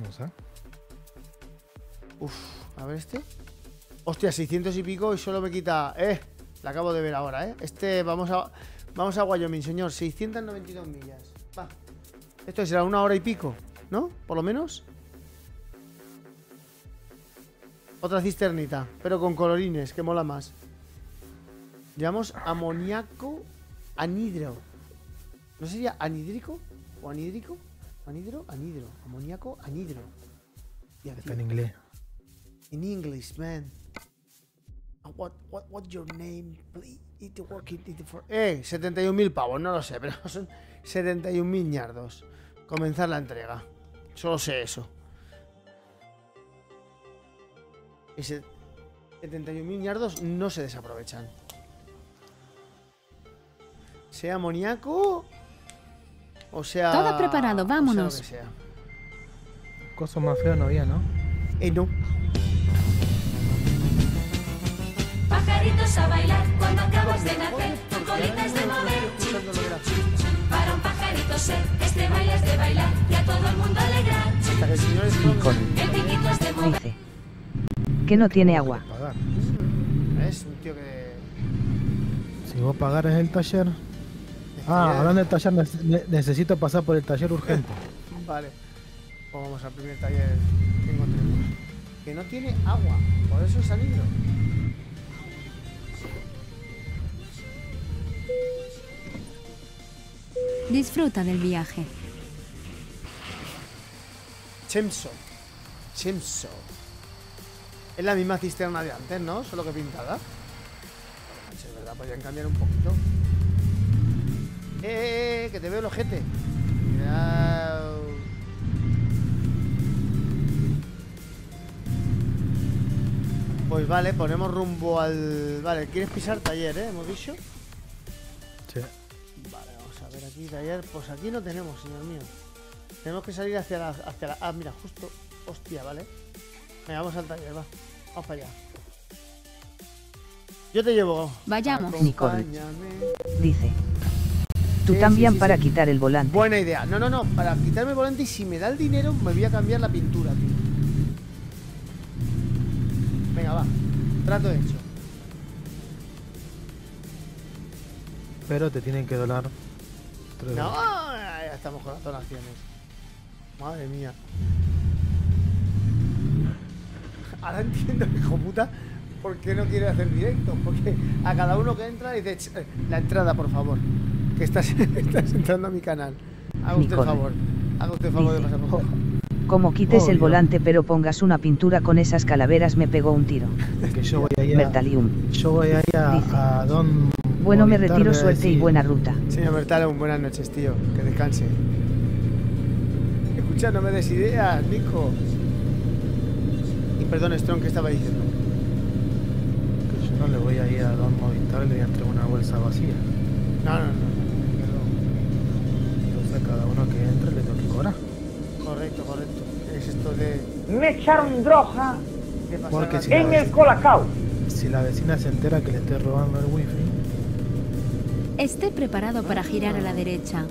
Speaker 5: No sé.
Speaker 2: Uf, a ver este. Hostia, 600 y pico y solo me quita... Eh, la acabo de ver ahora, ¿eh? Este, vamos a... Vamos a Wyoming, señor. 692 millas. Va. Esto será una hora y pico, ¿no? Por lo menos. Otra cisternita, pero con colorines, que mola más. Llevamos amoníaco anhidro. ¿No sería anhídrico? o anhídrico, anhidro, anhidro, amoníaco, anhidro. Y
Speaker 5: Está en inglés.
Speaker 2: In English, man. What, what, what's your name, please? It work it, it for... Eh, 71.000 pavos, no lo sé, pero son 71.000 ñardos. Comenzar la entrega. Solo sé eso. Y se- 71.000 ñardos no se desaprovechan. Sea amoníaco o sea...
Speaker 4: Todo preparado,
Speaker 2: o
Speaker 4: vámonos.
Speaker 2: sea.
Speaker 5: Cosas más feas no había, ¿no?
Speaker 2: Eh, no.
Speaker 3: Pajaritos a bailar cuando acabas de nacer, tu colita es de mover. Chi, chi, chi, chi. Para un pajarito ser, este baile es de bailar y a todo el mundo alegrar.
Speaker 2: El
Speaker 3: piquito es de mover.
Speaker 6: Dice. Que no tiene agua.
Speaker 2: Es un tío que...
Speaker 5: Si vos pagaras el taller. Ah, hablando del taller, nece- ne- necesito pasar por el taller urgente.
Speaker 2: Vale. Pues vamos al primer taller que encontremos. Que no tiene agua, por eso es anillo.
Speaker 4: Disfruta del viaje.
Speaker 2: Chemso. Chemso. Es la misma cisterna de antes, ¿no? Solo que pintada. Es verdad, podrían cambiar un poquito. ¡Eh, eh, eh! Que te veo el ojete. Cuidado. Pues vale, ponemos rumbo al... Vale, ¿quieres pisar taller, eh? ¿Hemos dicho? Ver aquí taller. Pues aquí no tenemos, señor mío. Tenemos que salir hacia la, hacia la... Ah, mira, justo... Hostia, vale. Venga, vamos al taller, va. Vamos para allá. Yo te llevo.
Speaker 4: Vayamos.
Speaker 6: Nicole. Dice. Tú
Speaker 2: Sí, sí,
Speaker 6: también
Speaker 2: sí,
Speaker 6: para
Speaker 2: sí.
Speaker 6: quitar el volante.
Speaker 2: Buena idea. No, no, no. Para quitarme el volante y si me da el dinero me voy a cambiar la pintura, tío. Venga, va. Trato hecho.
Speaker 5: Pero te tienen que donar. Tres
Speaker 2: No,
Speaker 5: dólares.
Speaker 2: ya estamos con las donaciones. Madre mía. Ahora entiendo, hijo puta, por qué no quiere hacer directo. Porque a cada uno que entra dice, "Ch, eh, la entrada, por favor. Que estás, estás entrando a mi canal. Haga usted el favor. Haga usted el favor de pasar por
Speaker 6: Como quites el volante pero pongas una pintura con esas calaveras me pegó un tiro.
Speaker 5: Que yo voy ahí a, yo voy ahí a,
Speaker 6: Dice.
Speaker 5: a Don.
Speaker 6: Bueno, me retiro suerte y buena ruta.
Speaker 2: Señor Bertalo, buenas noches, tío. Que descanse. Escucha, no me des ideas, Nico. Y perdón, Strong, ¿qué estaba diciendo?
Speaker 5: Que yo no le voy a ir a Don Movistar y le voy a entregar una bolsa vacía.
Speaker 2: No, no, no.
Speaker 5: Entonces a cada uno que entre le tengo que cobrar.
Speaker 2: Correcto, correcto. Es esto de.
Speaker 8: Me echaron droga en el colacao.
Speaker 5: si la vecina se entera que le estoy robando el wifi,
Speaker 4: Esté preparado para girar a la derecha.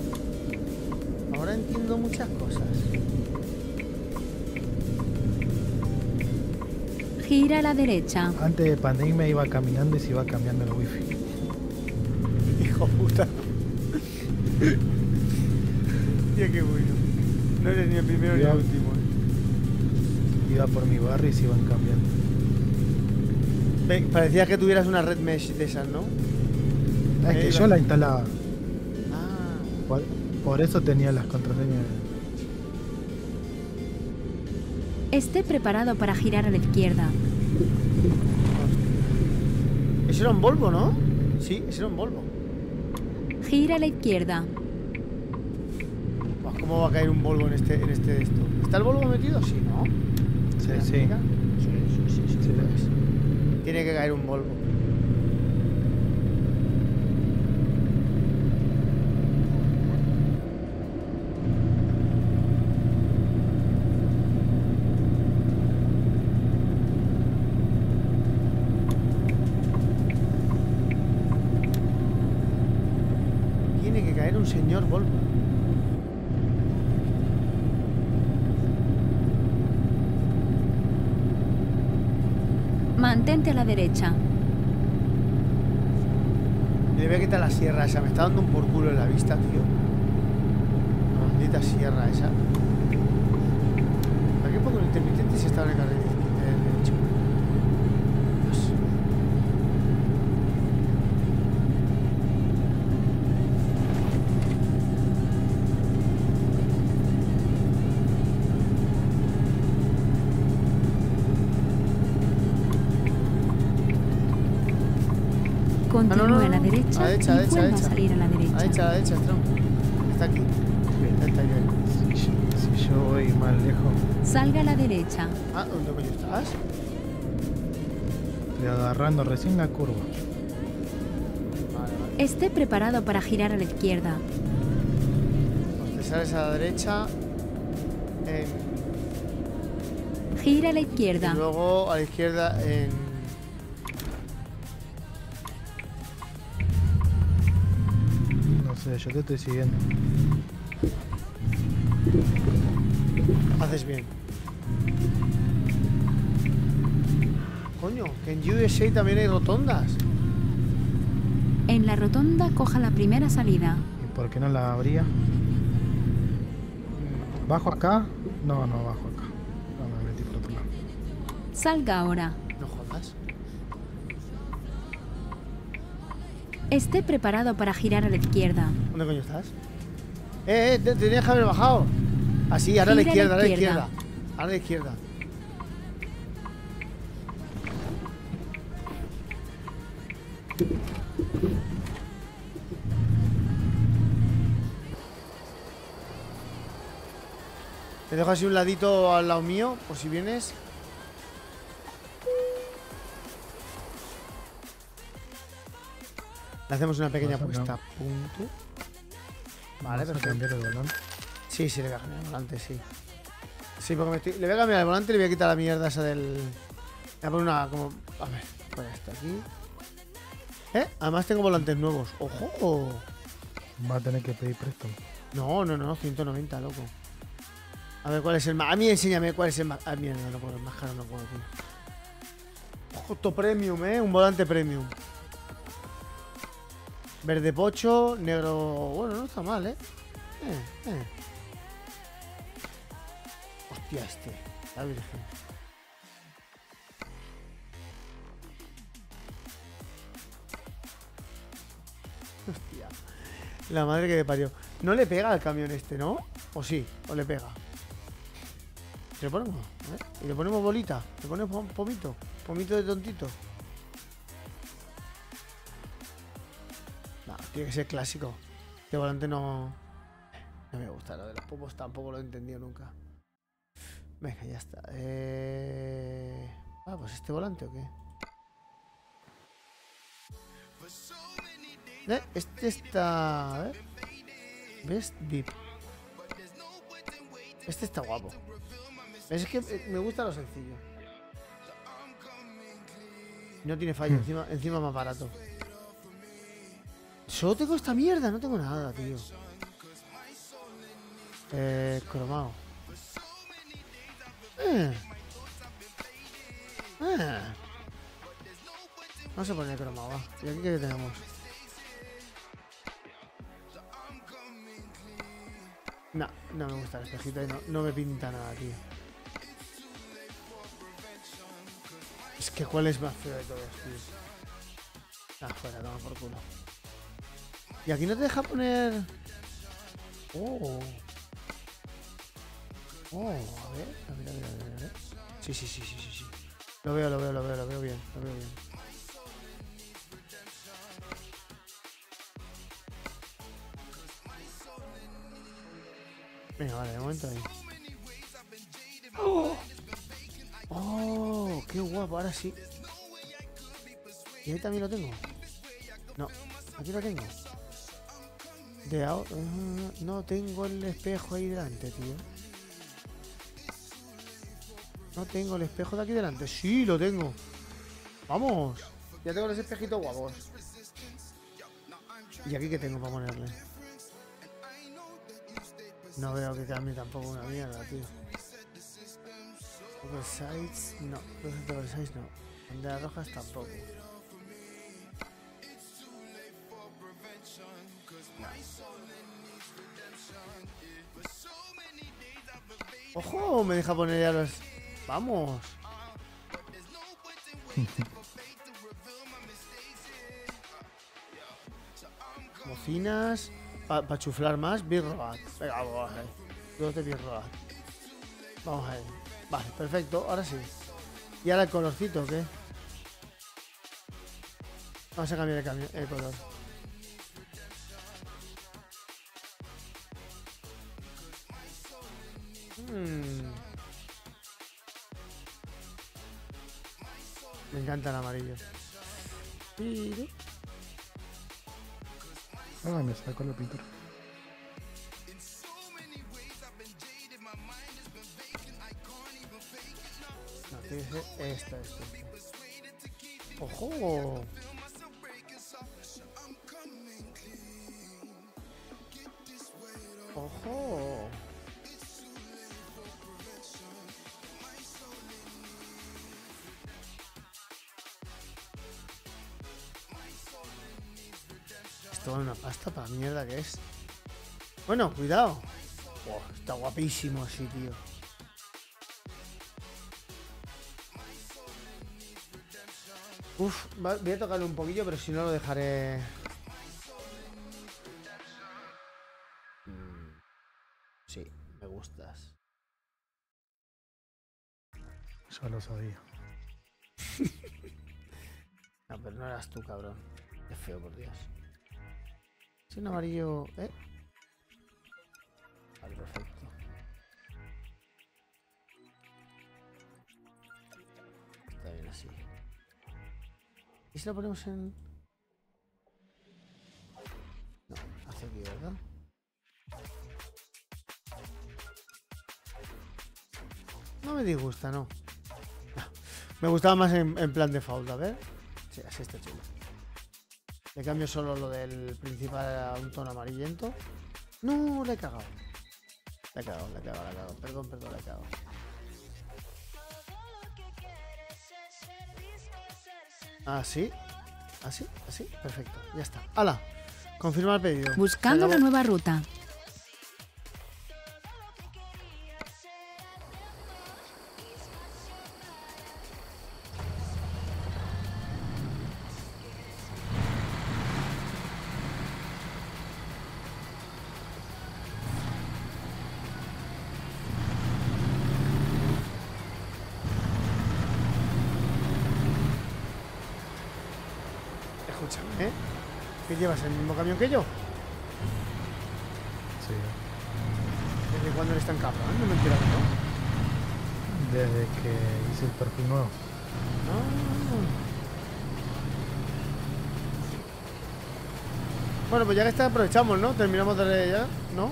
Speaker 2: Ahora entiendo muchas cosas.
Speaker 4: Gira a la derecha.
Speaker 5: antes de pandemia iba caminando y se iba cambiando el wifi.
Speaker 2: Hijo puta. Tía, qué bueno. No eres ni el primero ni el último. eh.
Speaker 5: Iba por mi barrio y se iban cambiando.
Speaker 2: Parecía que tuvieras una red mesh de esas, ¿no?
Speaker 5: Es que yo la instalaba.
Speaker 2: Ah.
Speaker 5: Por, por eso tenía las contraseñas.
Speaker 4: Esté preparado para girar a la izquierda.
Speaker 2: Eso era un Volvo, ¿no? Sí, ese era un Volvo.
Speaker 4: Gira a la izquierda.
Speaker 2: ¿Cómo va a caer un Volvo en este, en este de esto? ¿Está el Volvo metido? Sí, ¿no?
Speaker 5: Sí,
Speaker 2: ¿En la
Speaker 5: sí.
Speaker 2: Sí, sí, sí, sí,
Speaker 5: Sí.
Speaker 2: lo es. Tiene que caer un Volvo. Tiene que caer un señor Volvo.
Speaker 4: Mantente a la derecha.
Speaker 2: Le voy a quitar la sierra esa. Me está dando un por culo en la vista, tío. La maldita sierra esa. ¿Para qué pongo el intermitente si estaba en carril
Speaker 4: derecha
Speaker 2: A la derecha, a
Speaker 4: y
Speaker 2: derecha, a
Speaker 4: vuelva a
Speaker 2: derecha.
Speaker 4: salir a la
Speaker 2: A la
Speaker 4: derecha.
Speaker 2: derecha, a la derecha, Strong. Está aquí. Está ahí.
Speaker 5: Si, si yo voy más lejos,
Speaker 4: Salga a la derecha.
Speaker 2: Ah, ¿dónde coño estás?
Speaker 5: estoy agarrando recién la curva.
Speaker 2: Vale, vale.
Speaker 4: Esté preparado para girar a la izquierda.
Speaker 2: Pues te sales a la derecha. En,
Speaker 4: Gira a la
Speaker 2: y
Speaker 4: izquierda.
Speaker 2: luego a la izquierda en.
Speaker 5: Sé, yo te estoy siguiendo.
Speaker 2: Haces bien. Coño, que en USA también hay rotondas.
Speaker 4: En la rotonda coja la primera salida.
Speaker 5: ¿Y por qué no la abría? ¿Bajo acá? No, no bajo acá. No, me metí por otro lado.
Speaker 4: Salga ahora. Esté preparado para girar a la izquierda.
Speaker 2: ¿Dónde coño estás? Eh, eh, te tenías que haber bajado. Así, ahora a la izquierda, ahora a la
Speaker 4: izquierda.
Speaker 2: izquierda. Ahora a la izquierda. Te dejo así un ladito al lado mío, por si vienes. Le hacemos una pequeña
Speaker 5: Vas a
Speaker 2: puesta a
Speaker 5: cam-
Speaker 2: punto. Vale,
Speaker 5: ¿Vas a
Speaker 2: perfecto.
Speaker 5: cambiar el volante?
Speaker 2: Sí, sí, le voy a cambiar el volante, sí. Sí, porque me estoy... le voy a cambiar el volante y le voy a quitar la mierda esa del. Voy a poner una como. A ver, pon esto aquí. ¿Eh? Además tengo volantes nuevos. ¡Ojo!
Speaker 5: Va a tener que pedir préstamo.
Speaker 2: No, no, no, 190, loco. A ver, ¿cuál es el más? A mí enséñame cuál es el más. Ah, mierda, no puedo, el más caro no puedo, tío. Justo premium, ¿eh? Un volante premium. Verde pocho, negro. Bueno, no está mal, ¿eh? Eh, eh. Hostia, este. La virgen. Hostia. La madre que me parió. No le pega al camión este, ¿no? ¿O sí? ¿O le pega? ¿Le ponemos? Ver, Y le ponemos bolita. Le ponemos pom- pomito. Pomito de tontito. Tiene que ser clásico. Este volante no. No me gusta lo de los pomos, tampoco lo he entendido nunca. Venga, ya está. Eh... Ah, pues este volante o qué. Eh, este está. A ver. ¿Ves? Deep. Este está guapo. Es que me gusta lo sencillo. No tiene fallo, encima, encima más barato. Solo tengo esta mierda, no tengo nada, tío. Eh, cromado. Eh. Eh. Vamos a poner cromado, va. ¿Y aquí qué tenemos? No, no me gusta el espejito y no, no me pinta nada, tío. Es que cuál es más feo de todos, tío. Ah, fuera, toma por culo. Y aquí no te deja poner. Oh. Oh, a ver, a ver, a ver, a ver, a ver. Sí, sí, sí, sí, sí, sí. Lo veo, lo veo, lo veo, lo veo bien, lo veo bien. Venga, vale, de momento ahí. ¡Oh! ¡Oh! ¡Qué guapo! Ahora sí. ¿Y ahí también lo tengo? No, aquí lo tengo. De ahora... no tengo el espejo ahí delante, tío. No tengo el espejo de aquí delante. Sí, lo tengo. Vamos. Ya tengo los espejitos guapos. ¿Y aquí qué tengo para ponerle? No veo que cambie tampoco una mierda, tío. Oversize, no. Oversize, no. Banderas rojas tampoco. ¡Ojo! Me deja poner ya los... ¡Vamos! Bocinas. Para chuflar más, Birroat. Venga, vamos a ver. Dos de Birroat. Vamos a ver. Vale, perfecto. Ahora sí. ¿Y ahora el colorcito qué? Vamos a cambiar el, el color. Mm. Me encanta el amarillo. Pero-
Speaker 5: Ah, me sacó la pintura.
Speaker 2: No, tiene que ser esta, esta. ¡Ojo! ¡Ojo! Una pasta para mierda que es. Bueno, cuidado. Está guapísimo así, tío. Uf, voy a tocarle un poquillo, pero si no lo dejaré. Mm, Sí, me gustas.
Speaker 5: Ya lo sabía.
Speaker 2: No, pero no eras tú, cabrón. Qué feo, por Dios. Es un amarillo. ¿Eh? Vale, perfecto. Está bien así. ¿Y si lo ponemos en.? No, hacia aquí, ¿verdad? No me disgusta, no. No, Me gustaba más en, en plan de fault, a ver. Sí, así está chulo. Le cambio solo lo del principal a un tono amarillento. No, le he cagado. Le he cagado, le he cagado, le he cagado. Perdón, perdón, le he cagado. Así, así, así, perfecto, ya está. ¡Hala! Confirma el pedido.
Speaker 4: Buscando una nueva ruta.
Speaker 2: Llevas? ¿El mismo camión que yo?
Speaker 5: Sí.
Speaker 2: ¿Desde cuándo eres tan cabrón? No me he enterado, ¿no?
Speaker 5: Desde que hice el perfil nuevo.
Speaker 2: Bueno, pues ya que está, aprovechamos, ¿no? Terminamos de leer ya, ¿no?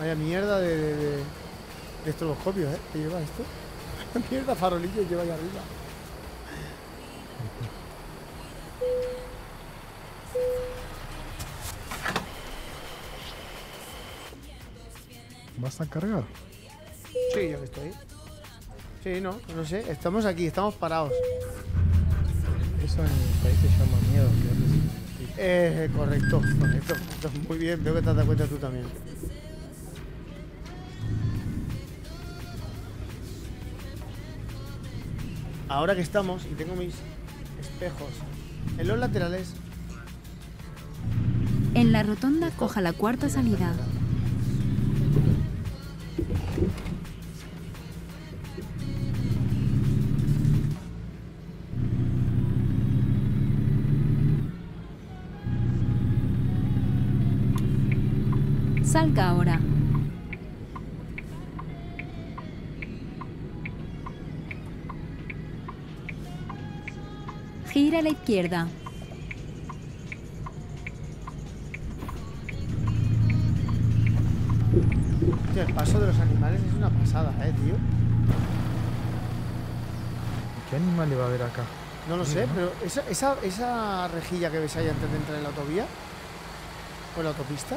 Speaker 2: Vaya mierda de, de, de, de estroboscopios, ¿eh? Que lleva esto. mierda farolillo lleva ahí arriba.
Speaker 5: ¿Vas a cargar?
Speaker 2: Sí, yo que estoy. Sí, no, no sé. Estamos aquí, estamos parados.
Speaker 5: Eso en mi país se llama miedo. que
Speaker 2: Eh, correcto, correcto. correcto. Muy bien, veo que te has dado cuenta tú también. Ahora que estamos y tengo mis espejos en los laterales,
Speaker 4: En la rotonda coja la cuarta salida. Salga ahora. Gira a la izquierda.
Speaker 2: tío, el paso de los animales es una pasada, eh, tío.
Speaker 5: ¿Qué animal le va a haber acá?
Speaker 2: No lo sé,
Speaker 5: ¿no?
Speaker 2: pero esa, esa, esa rejilla que ves ahí antes de entrar en la autovía o en la autopista.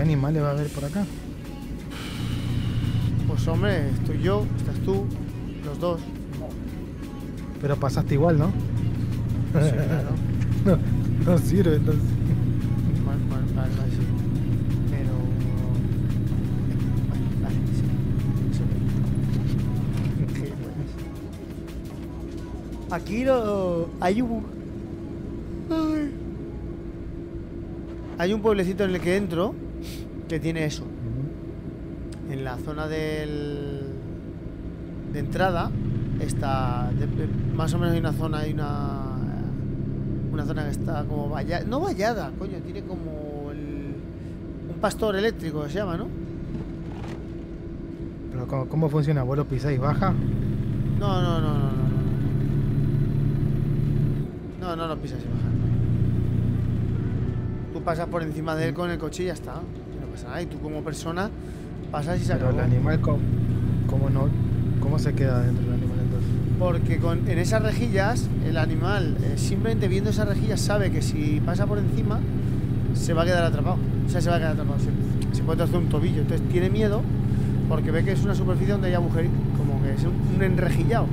Speaker 5: ¿Qué animal le va a haber por acá?
Speaker 2: Pues hombre, estoy yo, estás tú, los dos.
Speaker 5: Pero pasaste igual, ¿no?
Speaker 2: Sí, claro.
Speaker 5: No, no sirve entonces.
Speaker 2: Mal, mal, mal, mal, sí. Pero. Vale, vale, sí. Sí. Gilipollas. Aquí lo. Hay un. Ay. Hay un pueblecito en el que entro que tiene eso. En la zona del. de entrada está. de- más o menos hay una zona, hay una. Una zona que está como vallada. No vallada, coño, tiene como el- un pastor eléctrico que se llama, ¿no?
Speaker 5: Pero ¿cómo, cómo funciona? ¿Vos lo pisáis baja?
Speaker 2: No, no, no, no, no. no. No, no lo pisas y bajas. Tú pasas por encima de él con el coche y ya está. Pasa nada. Y tú como persona pasas y se
Speaker 5: Pero
Speaker 2: acabó.
Speaker 5: el animal, ¿cómo, cómo no, ¿cómo se queda dentro del animal entonces?
Speaker 2: Porque con, en esas rejillas, el animal, eh, simplemente viendo esas rejillas, sabe que si pasa por encima, se va a quedar atrapado. O sea, se va a quedar atrapado. Se, se puede hacer un tobillo. Entonces tiene miedo porque ve que es una superficie donde hay agujeritos, como que es un, un enrejillado.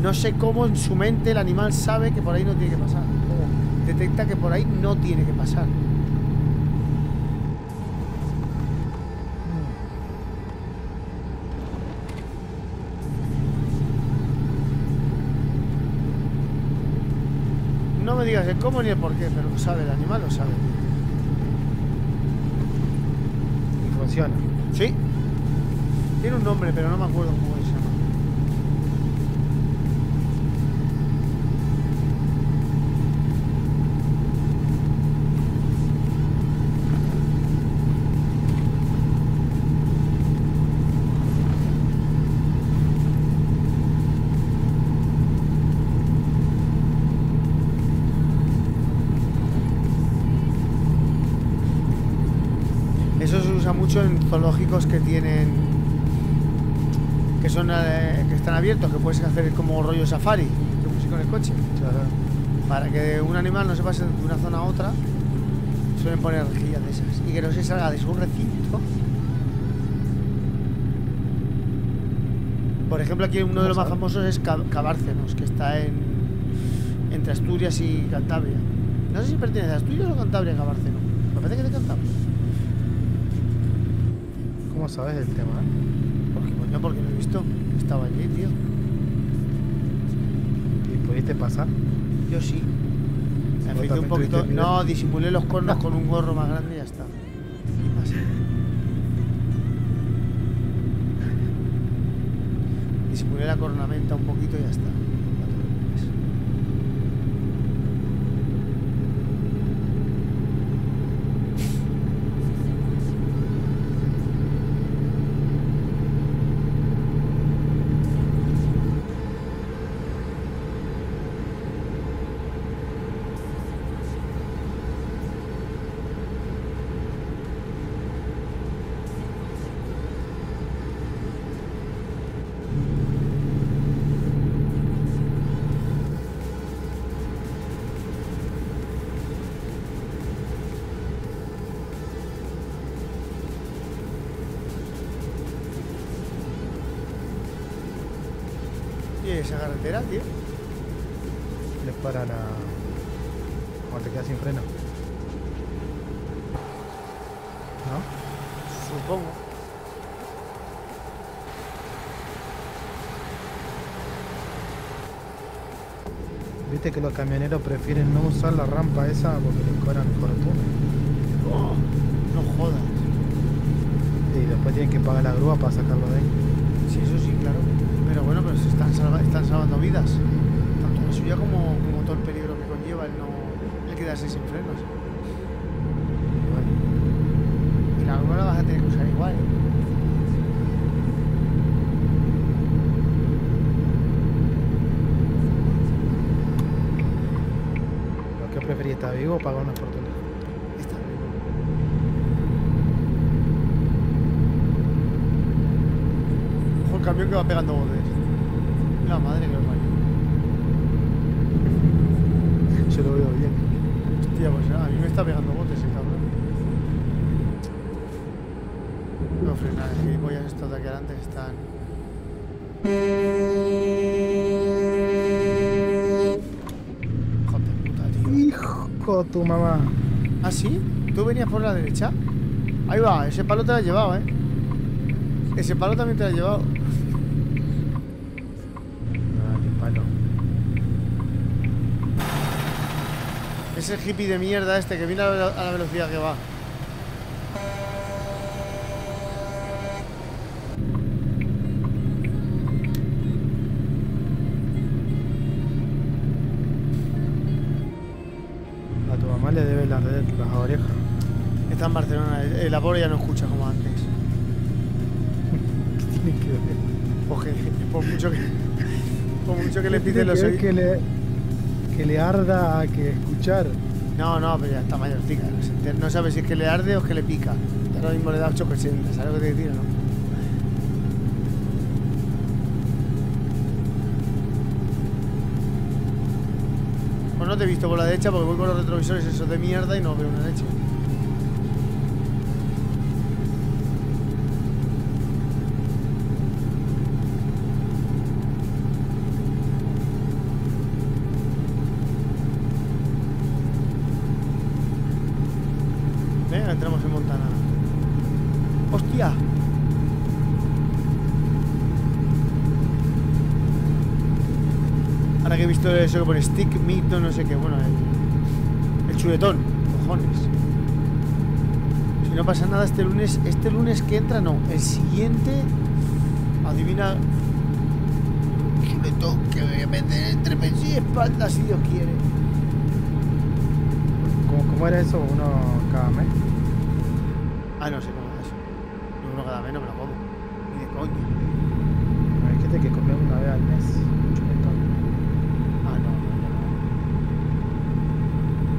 Speaker 2: No sé cómo en su mente el animal sabe que por ahí no tiene que pasar. O detecta que por ahí no tiene que pasar. Me digas el cómo ni el por qué, pero lo sabe, el animal lo sabe.
Speaker 5: Y funciona.
Speaker 2: Sí. Tiene un nombre, pero no me acuerdo cómo puedes hacer como rollo safari, si con el coche. Para que un animal no se pase de una zona a otra, suelen poner rejillas de esas y que no se salga de su recinto. Por ejemplo, aquí uno de los más famosos es Ca- Cabárcenos, que está en entre Asturias y Cantabria. No sé si pertenece a Asturias o Cantabria Cabárceno. Me parece que es de Cantabria.
Speaker 5: ¿Cómo sabes del tema?
Speaker 2: Porque, coño, porque lo he visto. Estaba allí, tío.
Speaker 5: ¿Y pudiste pasar?
Speaker 2: Yo sí. No, disimulé los cornos con un gorro más grande y ya está. Disimulé la cornamenta un poquito y ya está. Carretera, tío?
Speaker 5: Les para la... Cuando te quedas sin freno. ¿No?
Speaker 2: Supongo.
Speaker 5: Viste que los camioneros prefieren no usar la rampa esa porque les cobran fortuna.
Speaker 2: Oh, no jodas.
Speaker 5: Y después tienen que pagar la grúa para sacarlo de ahí.
Speaker 2: Sí, eso sí, claro. Bueno, se están, salva- están salvando vidas. Tanto la suya como, como todo el peligro que conlleva el no el quedarse sin frenos. Y la grúa la vas a tener que usar igual. ¿eh?
Speaker 5: ¿Lo que preferís estar vivo o pagar una fortuna?
Speaker 2: Está bien. Ojo el camión que va pegando botes. están. Hijo de puta, tío.
Speaker 5: Hijo tu mamá.
Speaker 2: ¿Ah, sí? ¿Tú venías por la derecha? Ahí va, ese palo te lo has llevado, ¿eh? Ese palo también te lo has llevado.
Speaker 5: Ah,
Speaker 2: ese hippie de mierda este que viene a la velocidad que va. Mucho que le
Speaker 5: ¿Qué
Speaker 2: piten
Speaker 5: tiene
Speaker 2: los
Speaker 5: que le, que le arda a que escuchar.
Speaker 2: No, no, pero ya está mayortica. No, sabe si es que le arde o es que le pica. Ahora mismo le da 880, ¿sabes lo que te digo, no? Pues no te he visto por la derecha porque voy con los retrovisores esos de mierda y no veo una leche. Eso que pone stick, meat, no sé qué, bueno, el, el chuletón, cojones. Si no pasa nada este lunes, este lunes que entra, no, el siguiente, adivina, chuletón que voy a meter entre pecho y espalda si Dios quiere.
Speaker 5: ¿Cómo, cómo era eso? ¿Uno cada mes?
Speaker 2: Ah, no sé cómo es eso. Yo uno cada vez no me lo como. Ni de coño.
Speaker 5: Hay gente que come una vez al mes. un chuletón.
Speaker 2: Ah, no, no, no, no.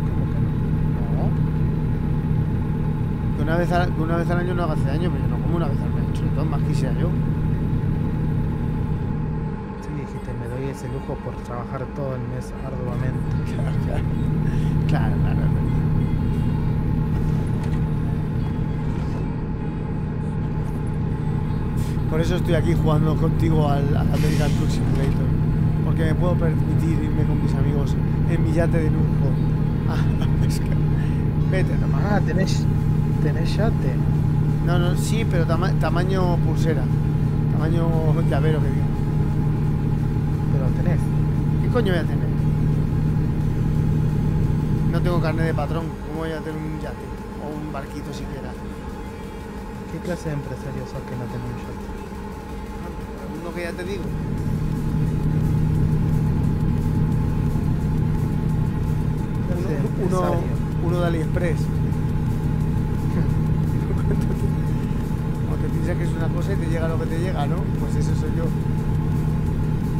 Speaker 5: ¿Cómo que no?
Speaker 2: Que una vez al, que una vez al año no haga hace daño, pero yo no como una vez al mes. Chuletón, más quisiera yo.
Speaker 5: Sí, dijiste, me doy ese lujo por trabajar todo el mes arduamente.
Speaker 2: Claro, claro. Claro, claro. Por eso estoy aquí jugando contigo al, al American Truck Simulator. Porque me puedo permitir irme con mis amigos en mi yate de lujo. Ah, es que- Vete nomás.
Speaker 5: Ah, tenés, tenés yate.
Speaker 2: No, no, sí, pero tama- tamaño pulsera. Tamaño llavero que diga.
Speaker 5: Pero tenés.
Speaker 2: ¿Qué coño voy a tener? No tengo carnet de patrón. ¿Cómo voy a tener un yate? O un barquito siquiera.
Speaker 5: ¿Qué clase de empresario sos que no tenés un yate?
Speaker 2: Uno que ya te digo. Uno, uno de AliExpress. Aunque piensas que es una cosa y te llega lo que te llega, ¿no? Pues eso soy yo.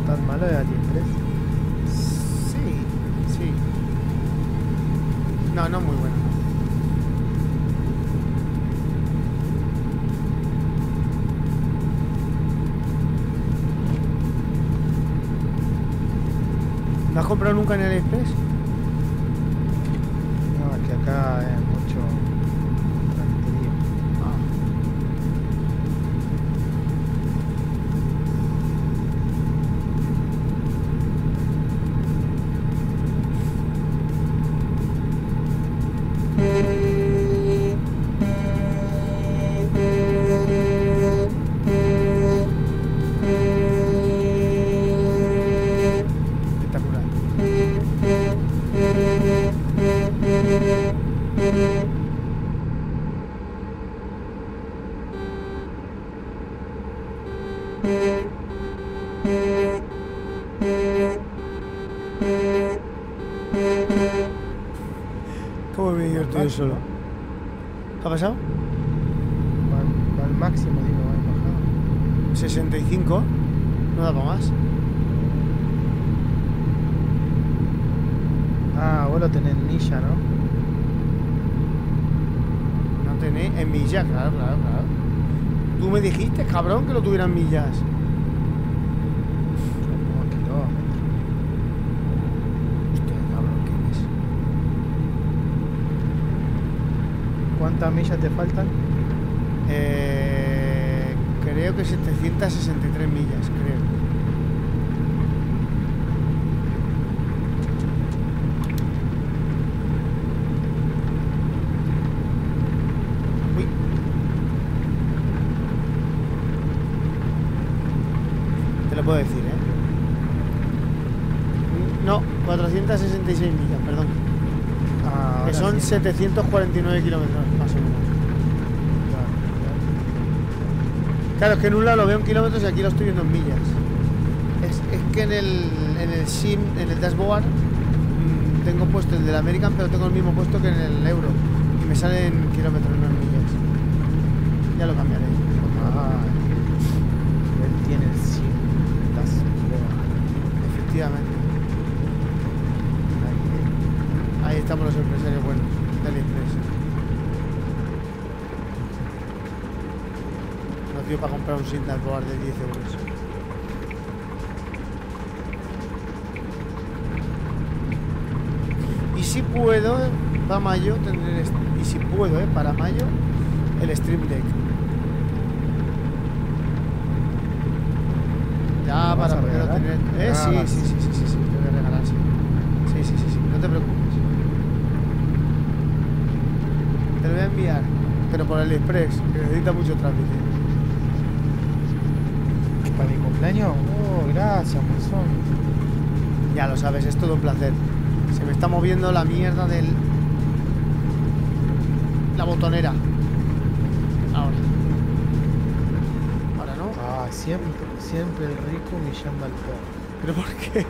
Speaker 5: ¿Tan malo de AliExpress?
Speaker 2: Sí, sí. No, no muy bueno. no. ¿No has comprado nunca en?
Speaker 5: No,
Speaker 2: No da para más.
Speaker 5: Ah, bueno, tenés Nisha, ¿no?
Speaker 2: No tenés en millas, claro, claro, claro. Tú me dijiste, cabrón, que lo tuvieran millas.
Speaker 5: ¿Cuántas millas te faltan?
Speaker 2: Eh, creo que 763 millas, creo. Te lo puedo decir, ¿eh? No, 466 millas, perdón.
Speaker 5: Ah,
Speaker 2: que son
Speaker 5: sí.
Speaker 2: 749 kilómetros, más o menos.
Speaker 5: Claro,
Speaker 2: es que en un lado lo veo en kilómetros y aquí lo estoy viendo en millas. Es, es que en el, en el SIM, en el dashboard, mm, tengo puesto el del American, pero tengo el mismo puesto que en el Euro. Y me sale en kilómetros, no en millas. Ya lo cambiaré.
Speaker 5: Ah, él tiene el 100. Estás
Speaker 2: Efectivamente. Ahí estamos los empresarios buenos de AliExpress. Nos dio para comprar un dashboard de 10 euros. Y si puedo, para mayo, tendré el est- y si puedo, eh, para mayo, el Stream Deck. Ya,
Speaker 5: ¿Lo vas
Speaker 2: para poderlo tener. Eh, sí, sí, sí, sí, sí, sí, te voy a regalar, sí. Sí, sí, sí, sí, no te preocupes. Te lo voy a enviar, pero por AliExpress, que necesita mucho trámite.
Speaker 5: Oh, gracias, monzón.
Speaker 2: Ya lo sabes, es todo un placer. Se me está moviendo la mierda del. La botonera. Ahora. Ahora no.
Speaker 5: Ah, siempre, siempre el rico humillando al pobre.
Speaker 2: ¿Pero por qué?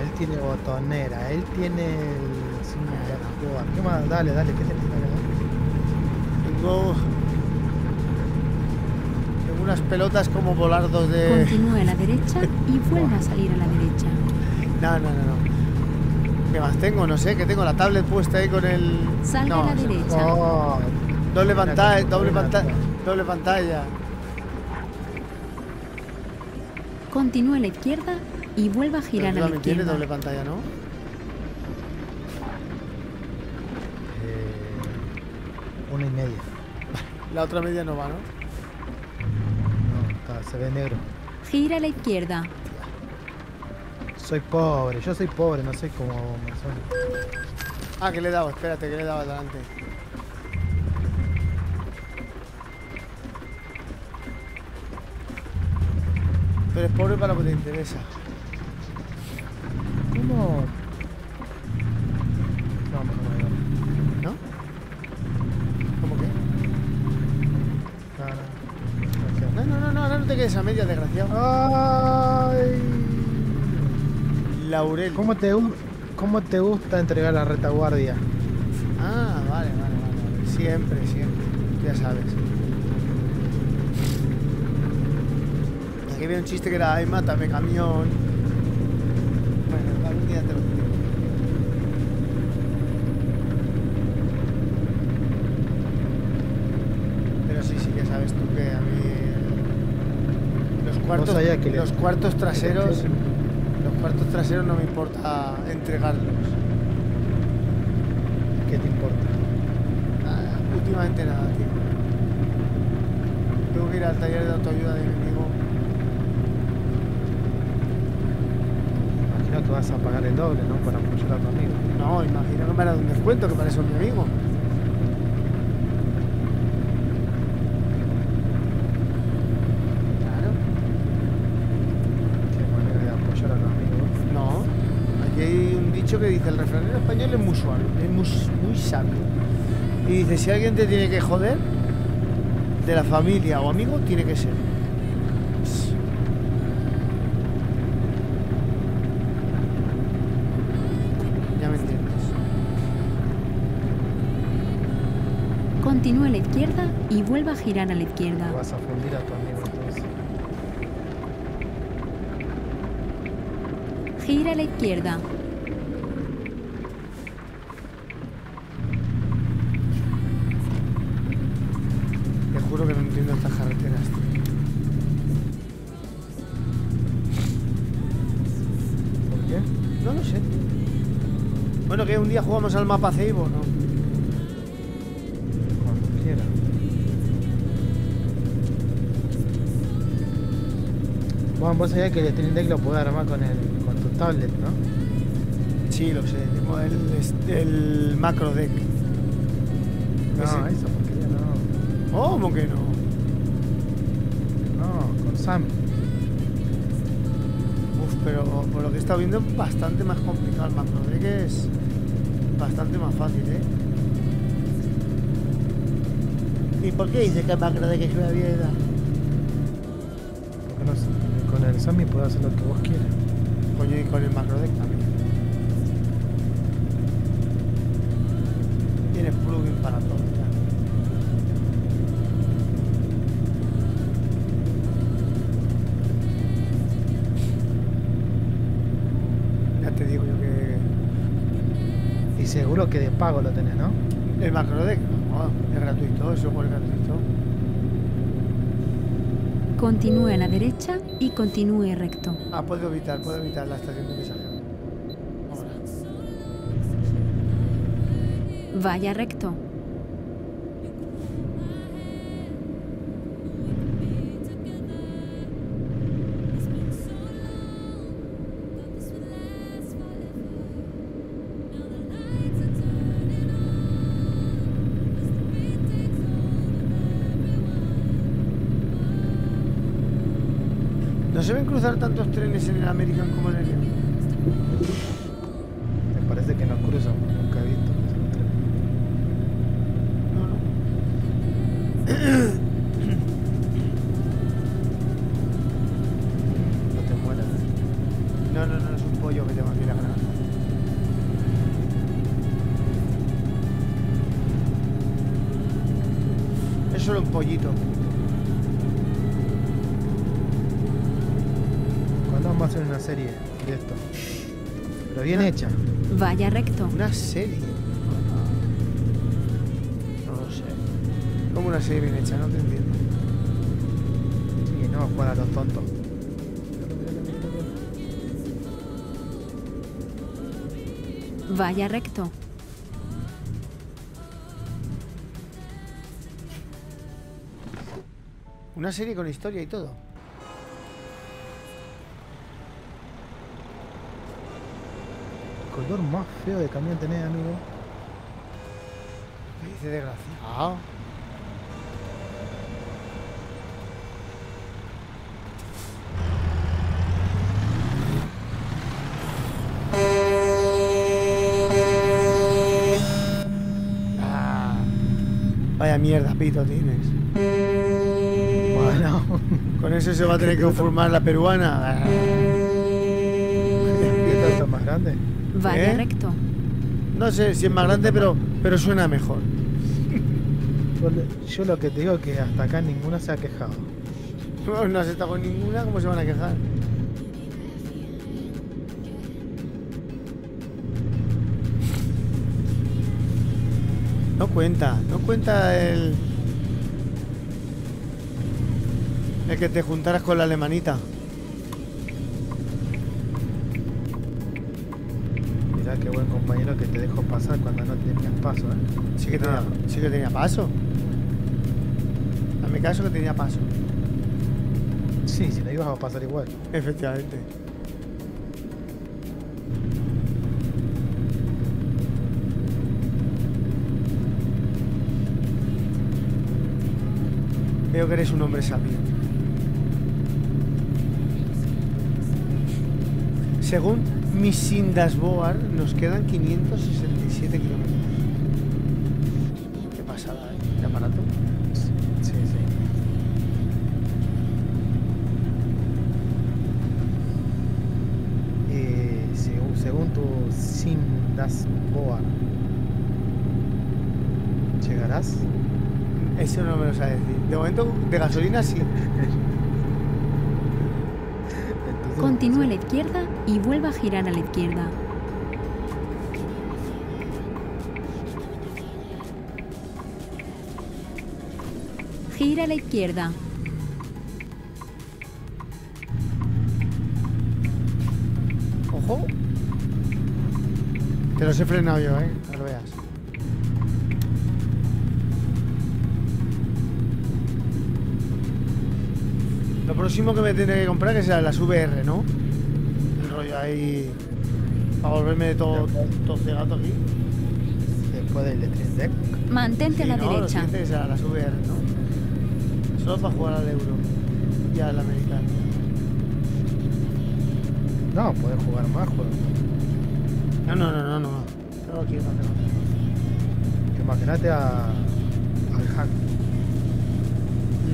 Speaker 5: Él tiene botonera, él tiene el de actuar. ¿Qué más? Dale, dale, ¿qué tenés dar?
Speaker 2: Tengo. Unas pelotas como volardos de.
Speaker 4: Continúe a la derecha y vuelva a salir a la derecha.
Speaker 2: No, no, no, no. ¿Qué más tengo? No sé, que tengo la tablet puesta ahí con el.
Speaker 4: Salga
Speaker 2: no,
Speaker 4: a la derecha.
Speaker 5: Oh,
Speaker 2: Doble
Speaker 5: Una
Speaker 2: pantalla, doble pantalla, doble pantalla.
Speaker 4: Continúe a la izquierda y vuelva a girar a la
Speaker 2: tiene
Speaker 4: izquierda.
Speaker 2: doble pantalla, ¿no?
Speaker 5: eh, una y media.
Speaker 2: La otra media no va, ¿no?
Speaker 5: Se ve negro.
Speaker 4: Gira a la izquierda.
Speaker 5: Soy pobre, yo soy pobre, no soy como.
Speaker 2: Ah, que le he dado, espérate, que le he dado adelante. Tú eres pobre para lo que te interesa.
Speaker 5: ¿Cómo
Speaker 2: te,
Speaker 5: ¿Cómo te gusta entregar la retaguardia?
Speaker 2: Ah, vale, vale, vale. Siempre, siempre. Ya sabes. Aquí había un chiste que era, ay, mátame, camión. Bueno, algún día te lo diré. Pero sí, sí, ya sabes tú que a mí... eh, Los cuartos, los cuartos traseros... Cuartos traseros no me importa entregarlos.
Speaker 5: ¿Qué te importa?
Speaker 2: Últimamente nada, tío. Tengo que ir al taller de autoayuda de mi amigo.
Speaker 5: Imagino que vas a pagar el doble, ¿no? Para apoyar a tu amigo.
Speaker 2: No, imagino que me hará un descuento, que para eso es mi amigo. Claro.
Speaker 5: Qué manera de apoyar a tu amigo.
Speaker 2: No. Aquí hay un dicho que dice, el refranero español es muy suave, es muy, muy sabio. Y dice, si alguien te tiene que joder, de la familia o amigo, tiene que ser. Ya me entiendes.
Speaker 4: Continúe a la izquierda y vuelva a girar a la izquierda.
Speaker 5: Vas a fundir a tu amigo entonces.
Speaker 4: Gira a la izquierda.
Speaker 2: Jugamos al mapa Ceibo, ¿no?
Speaker 5: Cuando quiera. Bueno, vos sabías que el Stream Deck lo podés armar con, el, con tu tablet, ¿no?
Speaker 2: Sí, lo sé. Tengo el, el macro deck.
Speaker 5: No,
Speaker 2: Ese.
Speaker 5: eso porquería no.
Speaker 2: ¿Cómo que no?
Speaker 5: No, con Sam.
Speaker 2: Uf, pero por lo que he estado viendo es bastante más complicado el macrodeck es bastante más fácil, ¿eh? ¿Y por qué dice que es una mierda?
Speaker 5: Porque no sé, con el Sammy puedes hacer lo que vos quieras.
Speaker 2: Coño, y con el macrodeck también.
Speaker 5: Pago lo tenés, ¿no?
Speaker 2: el macrodeck no, es gratuito, eso es gratuito.
Speaker 4: Continúe a la derecha y continúe recto.
Speaker 2: Ah, puedo evitar, puedo evitar la estación de mensaje.
Speaker 4: Vaya recto.
Speaker 2: Cruzar tantos trenes en el American como en el
Speaker 4: Vaya recto.
Speaker 2: Una serie con historia y todo.
Speaker 5: color más feo de camión tenés, amigo.
Speaker 2: Me dice desgraciado. Mierda, pito tienes.
Speaker 5: Bueno,
Speaker 2: Con eso se va a tener que conformar la peruana.
Speaker 5: ¿qué está más grande?
Speaker 4: Vaya
Speaker 2: ¿Eh?
Speaker 4: recto.
Speaker 2: No sé si es más grande, pero, pero suena mejor.
Speaker 5: Yo lo que te digo es que hasta acá ninguna se ha quejado.
Speaker 2: No, no has estado con ninguna, ¿cómo se van a quejar? No cuenta, no cuenta el. El que te juntaras con la alemanita.
Speaker 5: Mirá qué buen compañero que te dejó pasar cuando no tenías paso, ¿eh?
Speaker 2: Sí que tenía, sí que tenía paso. Hazme caso que tenía paso.
Speaker 5: Sí, si no ibas a pasar igual.
Speaker 2: Efectivamente. Veo que eres un hombre sabio. Según Misindasboar, nos quedan 567 kilómetros. Qué pasada, ¿eh? Qué aparato.
Speaker 5: Sí, sí. Eh, según, según tu Sindas Boa, ¿llegarás?
Speaker 2: Eso no me lo sabe decir. De momento, de gasolina sí.
Speaker 4: Continúe a la izquierda y vuelva a girar a la izquierda. Gira a la izquierda.
Speaker 2: Ojo. Te los he frenado yo, eh. Que lo veas. Próximo que me tendré que comprar que será las VR, ¿no? El rollo ahí. Para volverme todo, todo cegato aquí.
Speaker 5: Después del Stream Deck.
Speaker 4: Mantente a la
Speaker 2: ¿no? Lo
Speaker 4: derecha.
Speaker 2: será las VR, ¿no? Solo para jugar al euro y al americano.
Speaker 5: No, puedes jugar más juegos.
Speaker 2: No, no, no, no, no. Tengo aquí, no tengo.
Speaker 5: Imagínate a. al.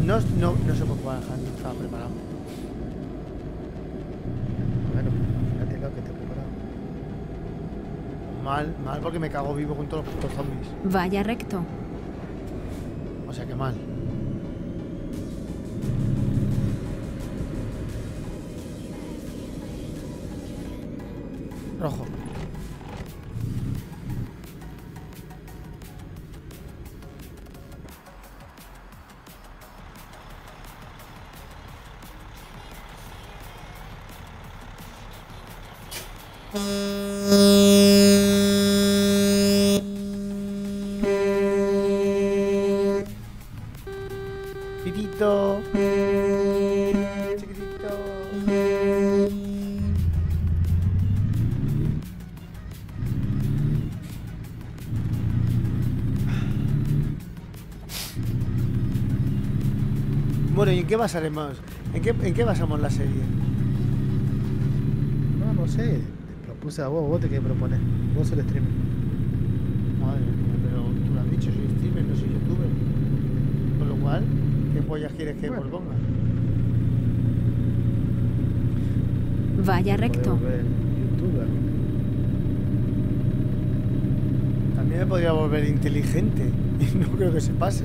Speaker 2: No, no, no se puede jugar al estaba preparado.
Speaker 5: Bueno, imagínate lo que te he preparado.
Speaker 2: Mal, mal porque me cago vivo con todos los putos zombies.
Speaker 4: Vaya recto.
Speaker 2: O sea que mal. Qué basaremos? ¿En qué, en qué basamos la serie?
Speaker 5: No, no sé. Te propuse a vos, vos te qué proponer. Vos el streamer.
Speaker 2: Madre mía, pero tú lo has dicho, soy streamer, no soy youtuber. Con lo cual, ¿qué pollas quieres que
Speaker 5: Bueno.
Speaker 2: proponga?
Speaker 4: Vaya recto.
Speaker 5: Youtuber.
Speaker 2: También me podría volver inteligente. Y no creo que se pase.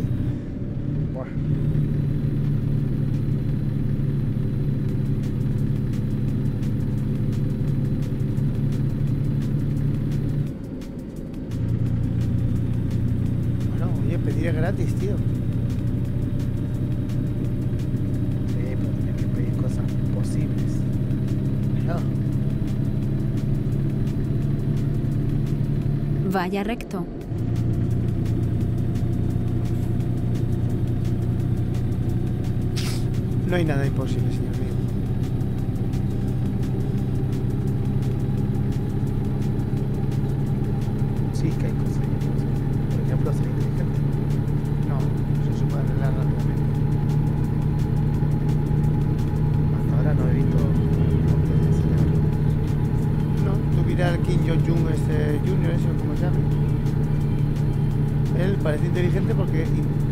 Speaker 5: Inteligente
Speaker 2: porque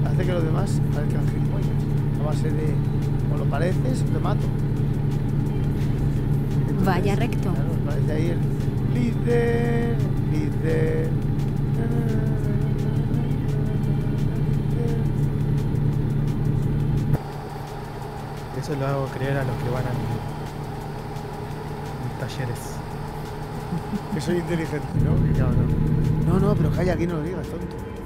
Speaker 2: hace que los demás parezcan gilipollas. A base de, o lo pareces, o te mato.
Speaker 4: Vaya recto.
Speaker 2: Claro, parece ahí el líder, líder.
Speaker 5: Eso lo hago creer a los que van a mis, mis talleres.
Speaker 2: Que soy inteligente, ¿no? Que cabrón. No, no, pero calla, aquí no lo digas, tonto.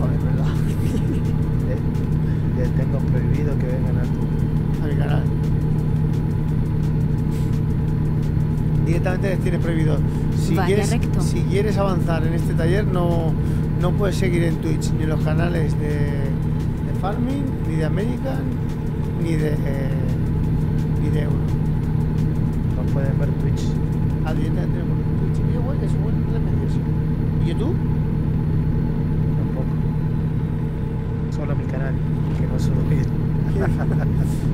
Speaker 2: Joder, ¿verdad?
Speaker 5: Les tengo prohibido que vengan a tu.
Speaker 2: A mi canal. Directamente les tienes prohibido. Si
Speaker 4: Vaya
Speaker 2: quieres,
Speaker 4: recto.
Speaker 2: si quieres avanzar en este taller, no, no puedes seguir en Twitch ni los canales de, de Farming, ni de American, ni de, eh, ni de Euro.
Speaker 5: No pueden ver Twitch.
Speaker 2: Ah, directamente por Twitch. Qué guay, eso. ¿Y YouTube?
Speaker 5: Tampoco. Solo mi canal, bien.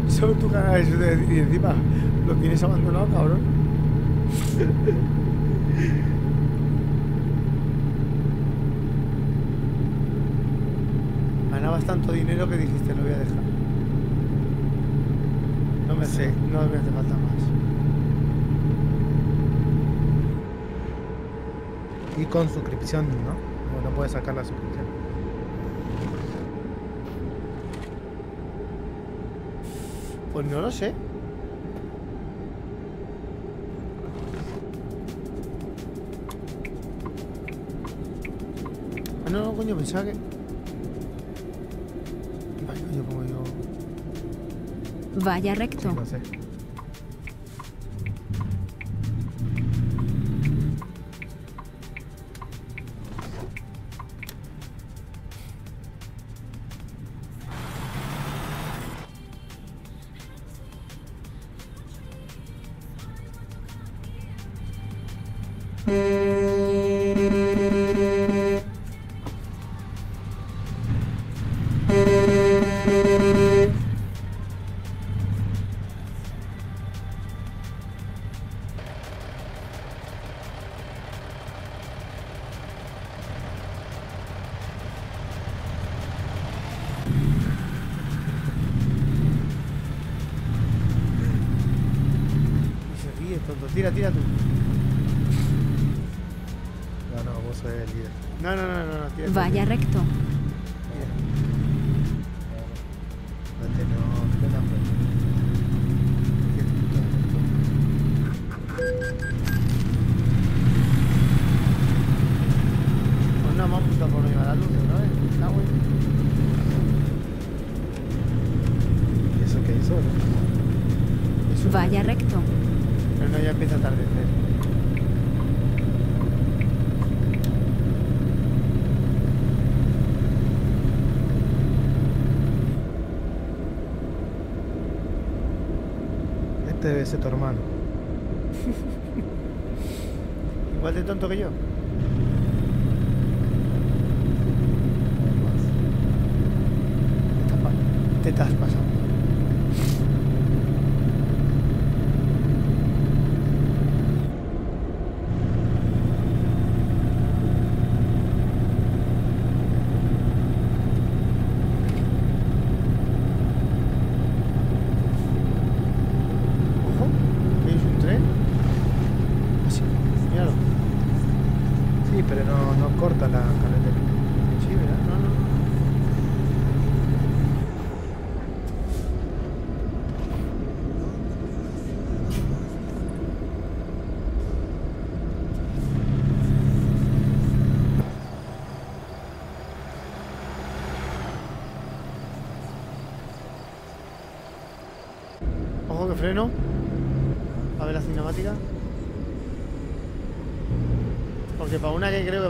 Speaker 2: Solo tu canal y encima lo tienes abandonado, cabrón. Ganabas tanto dinero que dijiste lo voy a dejar. No me hace,
Speaker 5: Sí.
Speaker 2: no me hace falta más.
Speaker 5: Y con suscripción, ¿no? No, no puedes sacar la suscripción.
Speaker 2: Pues no lo sé. Ah, no, no, coño, pensaba que. Vaya, coño, como yo.
Speaker 4: Vaya
Speaker 5: Sí,
Speaker 4: recto.
Speaker 5: no sé.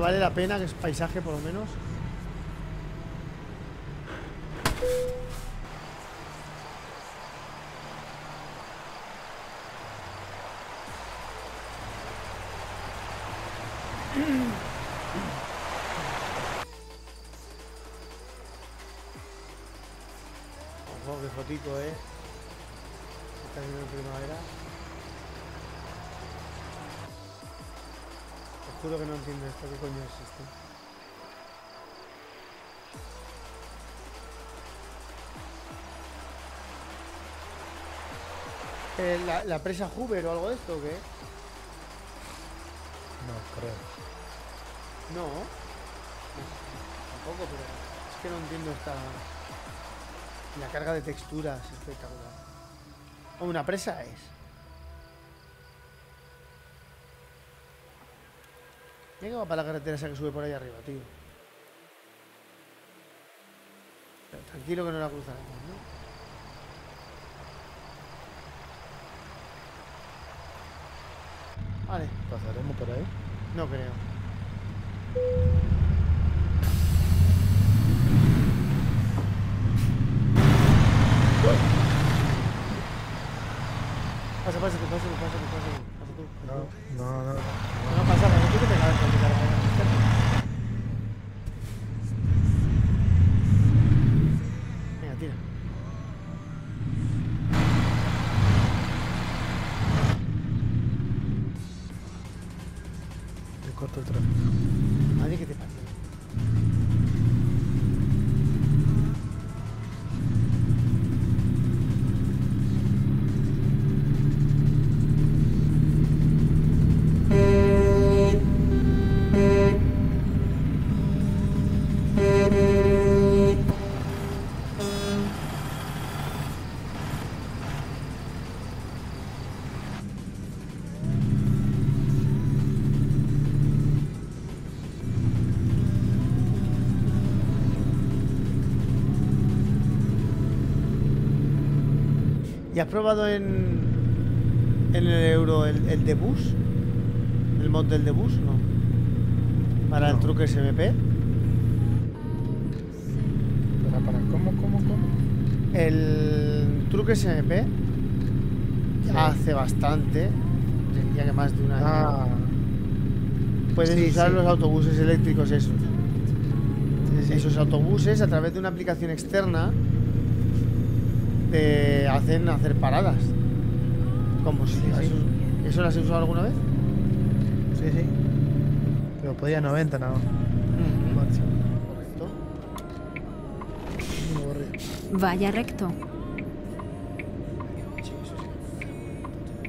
Speaker 2: Vale la pena, que es paisaje por lo menos. Ojo, qué fotico, eh. Está viendo en primavera. Juro que no entiendo esto, qué coño Eh, la, ¿La presa Hoover o algo de esto o qué?
Speaker 5: No, creo.
Speaker 2: No. Tampoco, pero es que no entiendo esta. La carga de texturas es espectacular. O una presa es. Mira que va para la carretera esa que sube por ahí arriba, tío. Pero tranquilo que no la cruzaremos, ¿no? Vale,
Speaker 5: ¿Pasaremos por ahí?
Speaker 2: no creo. ¿Y has probado en, en el euro el, el de bus? ¿El mod del de bus? No. Para el
Speaker 5: No.
Speaker 2: truque SMP.
Speaker 5: Para, para, ¿cómo, cómo, cómo?
Speaker 2: El truque SMP
Speaker 5: Sí.
Speaker 2: hace bastante, diría que más de un año.
Speaker 5: Ah,
Speaker 2: Puedes
Speaker 5: sí,
Speaker 2: usar
Speaker 5: sí.
Speaker 2: los autobuses eléctricos esos. Esos autobuses a través de una aplicación externa te hacen hacer paradas. Como si
Speaker 5: Sí, sí.
Speaker 2: ¿Eso lo has usado alguna vez?
Speaker 5: Sí, sí. Pero podía 90 nada más. Máximo.
Speaker 2: Correcto.
Speaker 5: Muy aburrido.
Speaker 4: Vaya recto.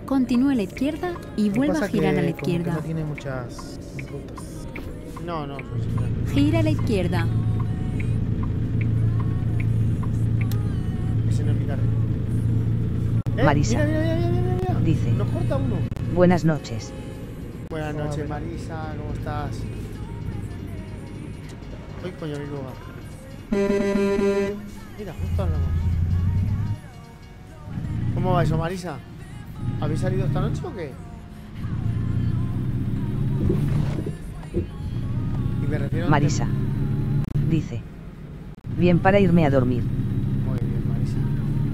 Speaker 4: Continúe a la izquierda y vuelva a girar
Speaker 5: que
Speaker 4: a la
Speaker 5: como que
Speaker 4: izquierda.
Speaker 5: no tiene muchas rutas.
Speaker 2: No, no, no.
Speaker 4: Gira a la izquierda.
Speaker 2: Eh,
Speaker 6: Marisa.
Speaker 2: Mira, mira, mira, mira, mira.
Speaker 6: Dice.
Speaker 2: Nos corta uno.
Speaker 6: Buenas noches.
Speaker 2: Buenas noches. Marisa, ¿cómo estás? Uy, coño, mi lugar. Mira, justo hablamos. ¿Cómo va eso, Marisa? ¿Habéis salido esta noche o qué? Y me refiero a-
Speaker 6: Marisa. Dice. Bien para irme a dormir.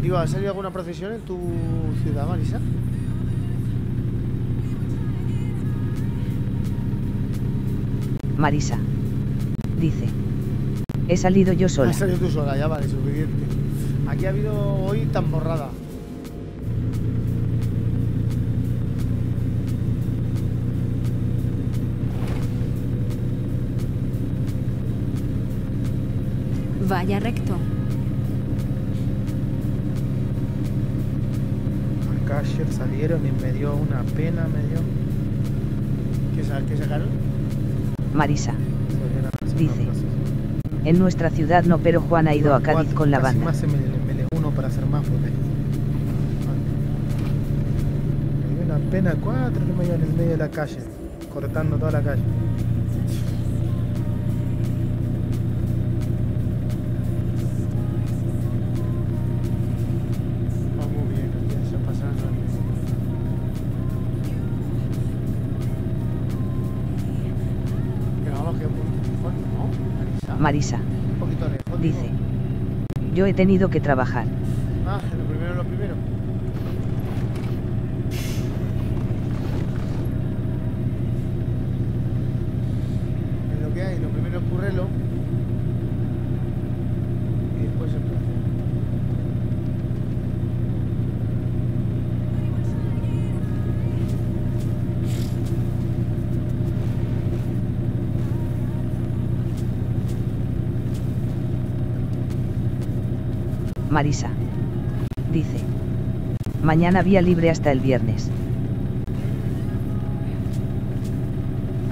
Speaker 2: Digo, ¿ha salido alguna procesión en tu ciudad, Marisa?
Speaker 6: Marisa. Dice. He salido yo sola.
Speaker 2: Has salido tú sola, ya vale, suficiente. Aquí ha habido hoy tamborrada.
Speaker 4: Vaya recto.
Speaker 5: Acá ayer salieron y me dio una pena, me dio.
Speaker 2: ¿Qué, sa- qué sacaron?
Speaker 6: Marisa. Dice. En nuestra ciudad no, pero Juan ha ido a Cádiz con la banda.
Speaker 5: más uno para hacer más porque. Me dio una pena cuatro que me iban en el medio de la calle, cortando toda la calle.
Speaker 2: Marisa.
Speaker 6: Dice. Yo he tenido que trabajar.
Speaker 2: Ah, lo primero, lo primero. Es lo que hay, lo primero es currelo. Y después se puede.
Speaker 6: Marisa. Dice. Mañana vía libre hasta el viernes.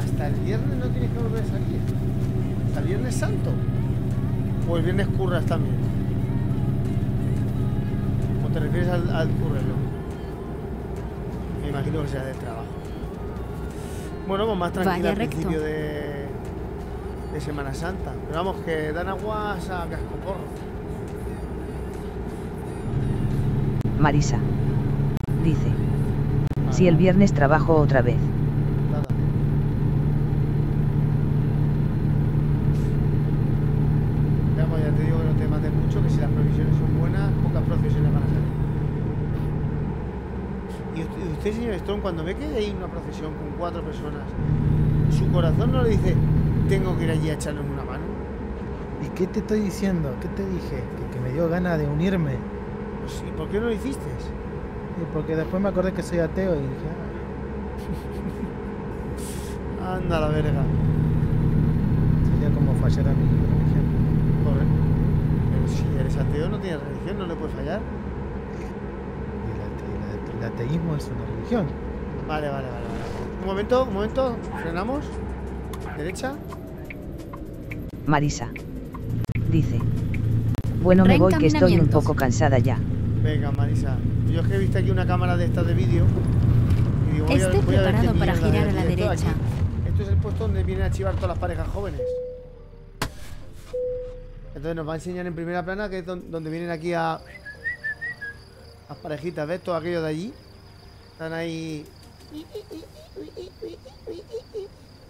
Speaker 2: Hasta el viernes no tienes que volver a salir. Hasta el viernes santo. O el viernes curras también. ¿O te refieres al, al currelo? Me imagino que sea del trabajo. Bueno, pues más tranquila al principio de, de Semana Santa. Pero vamos, que dan aguas a cascoporro.
Speaker 6: Marisa. Dice. Si el viernes trabajo otra vez.
Speaker 2: Nada. Vamos, ya te digo que no te mates mucho, que si las previsiones son buenas, pocas procesiones van a salir. Y usted, señor Strong, cuando ve que hay una procesión con cuatro personas, su corazón no le dice, tengo que ir allí a echarles una mano.
Speaker 5: ¿Y qué te estoy diciendo? ¿Qué te dije? Que, que me dio ganas de unirme.
Speaker 2: ¿Y por qué no lo hiciste?
Speaker 5: Y porque después me acordé que soy ateo y dije, ah,
Speaker 2: Anda la verga.
Speaker 5: sería como fallar a mi religión.
Speaker 2: Correcto. Pero si eres ateo, no tienes religión, no le puedes fallar.
Speaker 5: Y el, ate- el ate- el ateísmo es una religión.
Speaker 2: Vale, vale, vale. vale. Un momento, un momento, frenamos. Derecha.
Speaker 6: Marisa. Dice. Bueno, me voy que estoy un poco cansada ya.
Speaker 2: Venga, Marisa. Yo es que he visto aquí una cámara de estas de vídeo. y digo, voy a- voy a ver
Speaker 4: preparado para girar a la derecha.
Speaker 2: Esto es el puesto donde vienen a chivar todas las parejas jóvenes. Entonces nos va a enseñar en primera plana que es don- donde vienen aquí a. Las parejitas, ¿ves? Todo aquello de allí. Están ahí.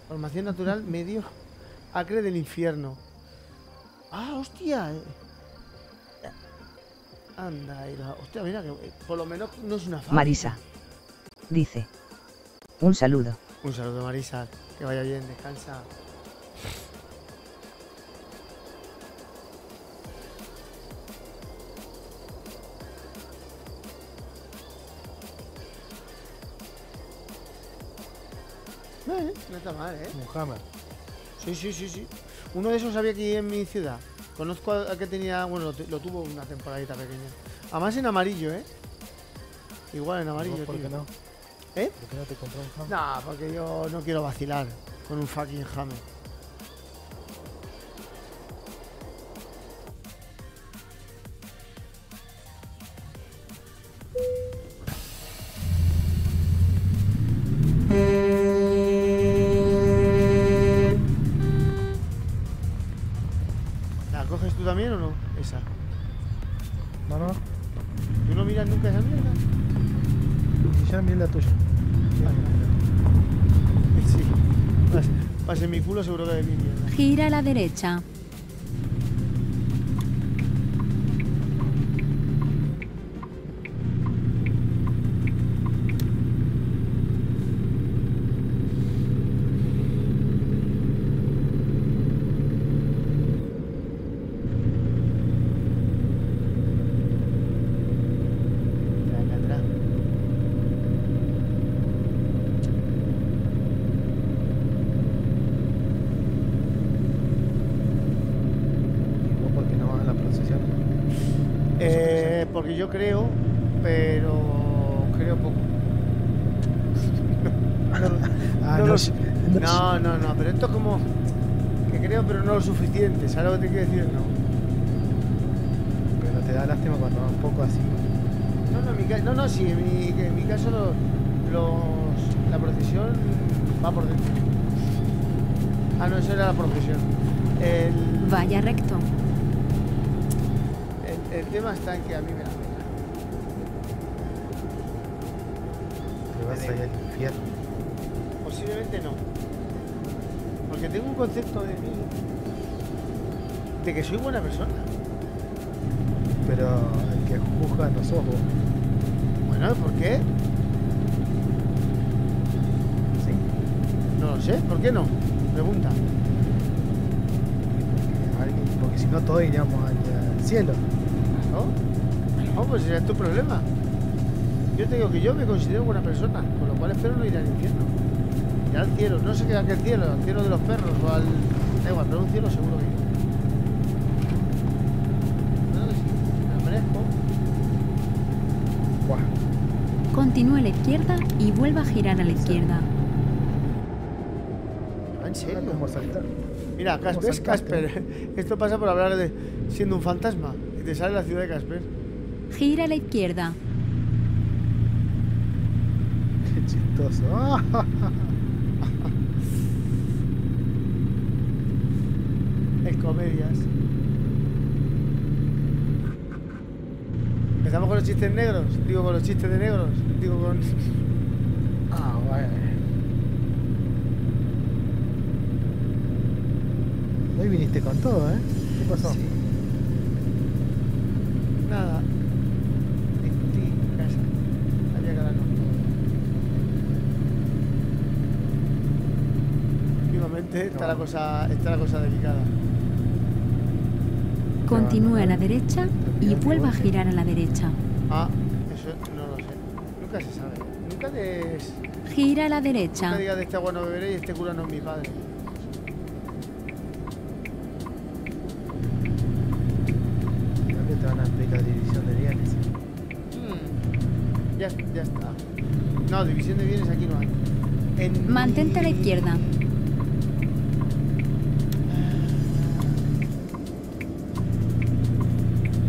Speaker 2: Formación natural medio acre del infierno. Ah, hostia. Anda, y la- hostia, mira que eh, por lo menos no es una fábrica.
Speaker 6: Marisa. Dice. Un saludo.
Speaker 2: Un saludo, Marisa. Que vaya bien, descansa. Eh, no está mal, ¿eh?
Speaker 5: Muhammad.
Speaker 2: Sí, sí, sí, sí. Uno de esos había aquí en mi ciudad. Conozco al al que tenía, bueno, lo, tu- lo tuvo una temporadita pequeña. Además en amarillo, ¿eh? Igual en amarillo,
Speaker 5: ¿Por qué no?
Speaker 2: ¿Eh?
Speaker 5: ¿Por qué no te compró un Hammer?
Speaker 2: No, porque yo no quiero vacilar con un fucking Hammer.
Speaker 4: Gira a la derecha.
Speaker 2: Acá atrás.
Speaker 5: ¿Y vos por qué no vas a la procesión?
Speaker 2: Eh, porque yo creo, pero creo poco.
Speaker 5: Ah,
Speaker 2: no,
Speaker 5: no,
Speaker 2: lo-
Speaker 5: sí.
Speaker 2: no, no, no, pero esto es como que creo, pero no lo suficiente. ¿Sabes lo que te quiero decir? No.
Speaker 5: Pero te da lástima cuando va un poco así.
Speaker 2: No, no, sí, en mi, que en mi caso lo- los, la procesión va por dentro. Ah, no, eso era la procesión. El,
Speaker 4: Vaya recto.
Speaker 2: el, el tema está en que a mí me da pena.
Speaker 5: Te vas a ir al infierno.
Speaker 2: Posiblemente no. Porque tengo un concepto de mí de que soy buena persona.
Speaker 5: Pero el que juzga no sos vos.
Speaker 2: ¿Por qué no? Pregunta.
Speaker 5: Porque, si no todos iríamos al, al cielo.
Speaker 2: ¿No? No, pues ese es tu problema. Yo te digo que yo me considero buena persona, con lo cual espero no ir al infierno. Ir al cielo, no sé qué a qué cielo, al cielo de los perros o al. Da igual, pero un cielo seguro que iré.
Speaker 4: Continúe a la izquierda y vuelva a girar a la izquierda.
Speaker 2: Mira,
Speaker 5: ¿Cómo
Speaker 2: Casper,
Speaker 5: saltaste?
Speaker 2: Casper. Esto pasa por hablar de siendo un fantasma. Y te sale la ciudad de Casper.
Speaker 4: Gira a la izquierda.
Speaker 5: Qué chistoso.
Speaker 2: En comedias. Empezamos con los chistes negros. Digo, con los chistes de negros. Digo, con.
Speaker 5: Ah, bueno. Hoy viniste con todo, ¿eh? ¿Qué pasó?
Speaker 2: Nada. Discutí casa. Había que hablar con todo. Últimamente está la cosa, está la cosa delicada.
Speaker 4: Continúe a la derecha y vuelva a girar a la derecha.
Speaker 2: Ah, eso no lo sé. Nunca se sabe. Nunca te.
Speaker 4: Gira a la
Speaker 2: Nunca
Speaker 4: derecha.
Speaker 2: digas de este agua no beberé y este cura no es mi padre. No, división de bienes aquí no hay. En
Speaker 4: Mantente a la izquierda.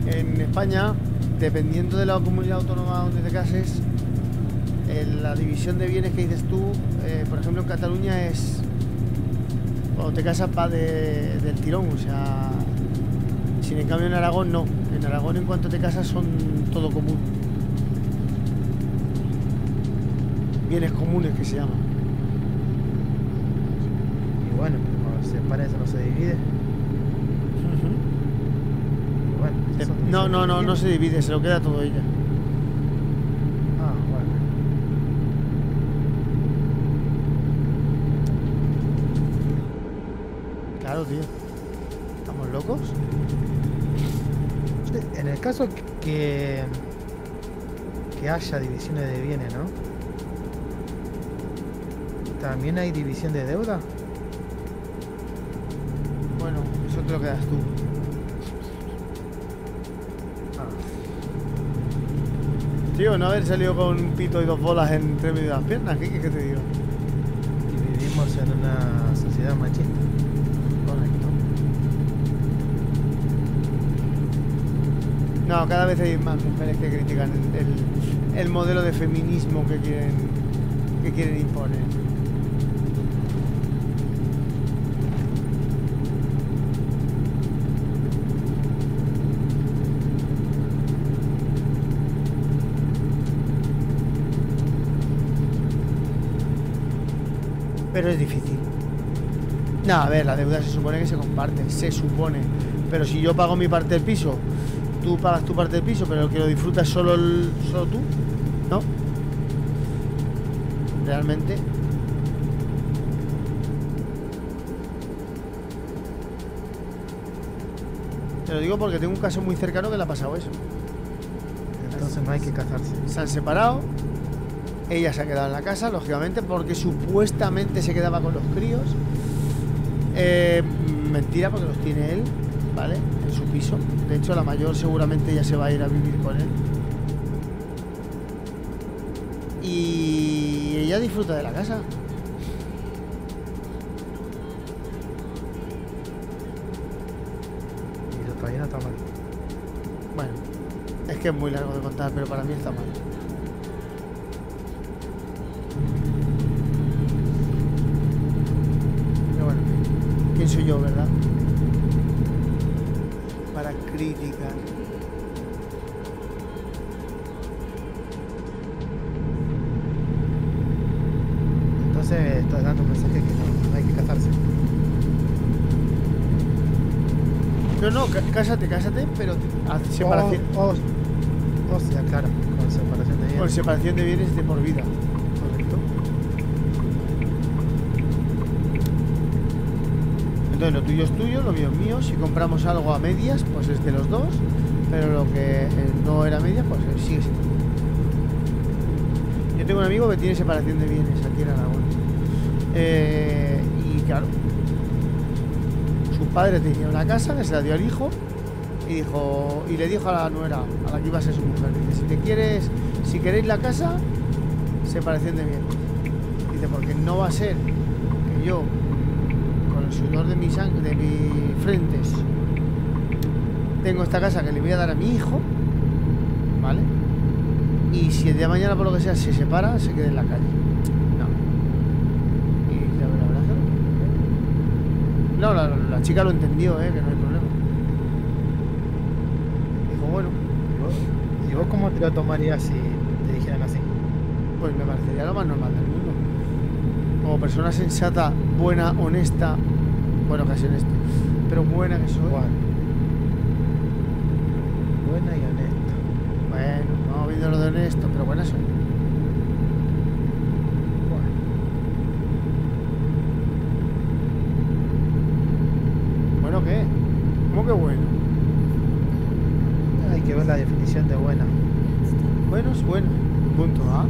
Speaker 2: En España, dependiendo de la comunidad autónoma donde te cases, en la división de bienes que dices tú, eh, por ejemplo en Cataluña es cuando te casas va de- del tirón, o sea, sin en cambio en Aragón no. En Aragón en cuanto te casas son todo común. Bienes comunes que se llaman.
Speaker 5: Y bueno, cuando se separa eso no se divide. Y bueno,
Speaker 2: No, no, no, no se divide, se lo queda todo ella.
Speaker 5: Ah, bueno.
Speaker 2: Claro, tío. ¿Estamos locos?
Speaker 5: En el caso que, que haya divisiones de bienes, ¿no? ¿También hay división de deuda?
Speaker 2: Bueno, eso te lo quedas tú.
Speaker 5: Ah,
Speaker 2: tío, no haber salido con un pito y dos bolas entre medio de las piernas. ¿Qué quieres que te diga?
Speaker 5: Y vivimos en una sociedad machista.
Speaker 2: Correcto. No, cada vez hay más mujeres que critican el, el- el modelo de feminismo que quieren, que quieren imponer. Pero es difícil. No, a ver, la deuda se supone que se comparte, se supone. Pero si yo pago mi parte del piso, tú pagas tu parte del piso, pero el que lo disfruta es solo, el- solo tú, ¿no? Realmente. Te lo digo porque tengo un caso muy cercano que le ha pasado eso.
Speaker 5: Entonces no hay que casarse.
Speaker 2: Se han separado. Ella se ha quedado en la casa, lógicamente, porque supuestamente se quedaba con los críos. Eh, mentira, porque los tiene él, ¿vale? En su piso. De hecho, la mayor seguramente ya se va a ir a vivir con él. Y ella disfruta de la casa.
Speaker 5: Y todavía no está mal.
Speaker 2: Bueno, es que es muy largo de contar, pero para mí está mal.
Speaker 5: Dando un mensaje que no, no hay que casarse.
Speaker 2: No, no, cá- cásate, cásate, pero haz separación,
Speaker 5: O, o, o sea, claro, con separación de
Speaker 2: con
Speaker 5: bienes.
Speaker 2: separación de bienes de por vida. Correcto. Entonces lo tuyo es tuyo, lo mío es mío. Si compramos algo a medias, pues es de los dos. Pero lo que eh, no era media, pues eh, sigue siendo. Yo tengo un amigo que tiene separación de bienes aquí en Aragón. Eh, y claro, su padre tenía una casa que se la dio al hijo y dijo y le dijo a la nuera, a la que iba a ser su mujer, dice, si te quieres, si queréis la casa, separación de bienes. Dice, porque no va a ser que yo, con el sudor de mi de mi frentes, tengo esta casa que le voy a dar a mi hijo, ¿vale? Y si el día de mañana por lo que sea se separa, se quede en la calle. No. Y la, la verdad es que no. La, la chica lo entendió, ¿eh? Que no hay problema. Dijo, bueno,
Speaker 5: ¿Y vos, ¿Y vos cómo te lo tomarías si te dijeran así?
Speaker 2: pues me parecería lo más normal del mundo. Como persona sensata, buena, honesta, bueno, casi honesta, pero buena que soy.
Speaker 5: Igual. Buena y honesta.
Speaker 2: Bueno, no viendo lo de honesto, pero buena soy.
Speaker 5: Bueno.
Speaker 2: ¿Bueno qué? ¿Cómo que bueno?
Speaker 5: Hay que ver la definición de buena.
Speaker 2: Bueno es bueno. Punto A.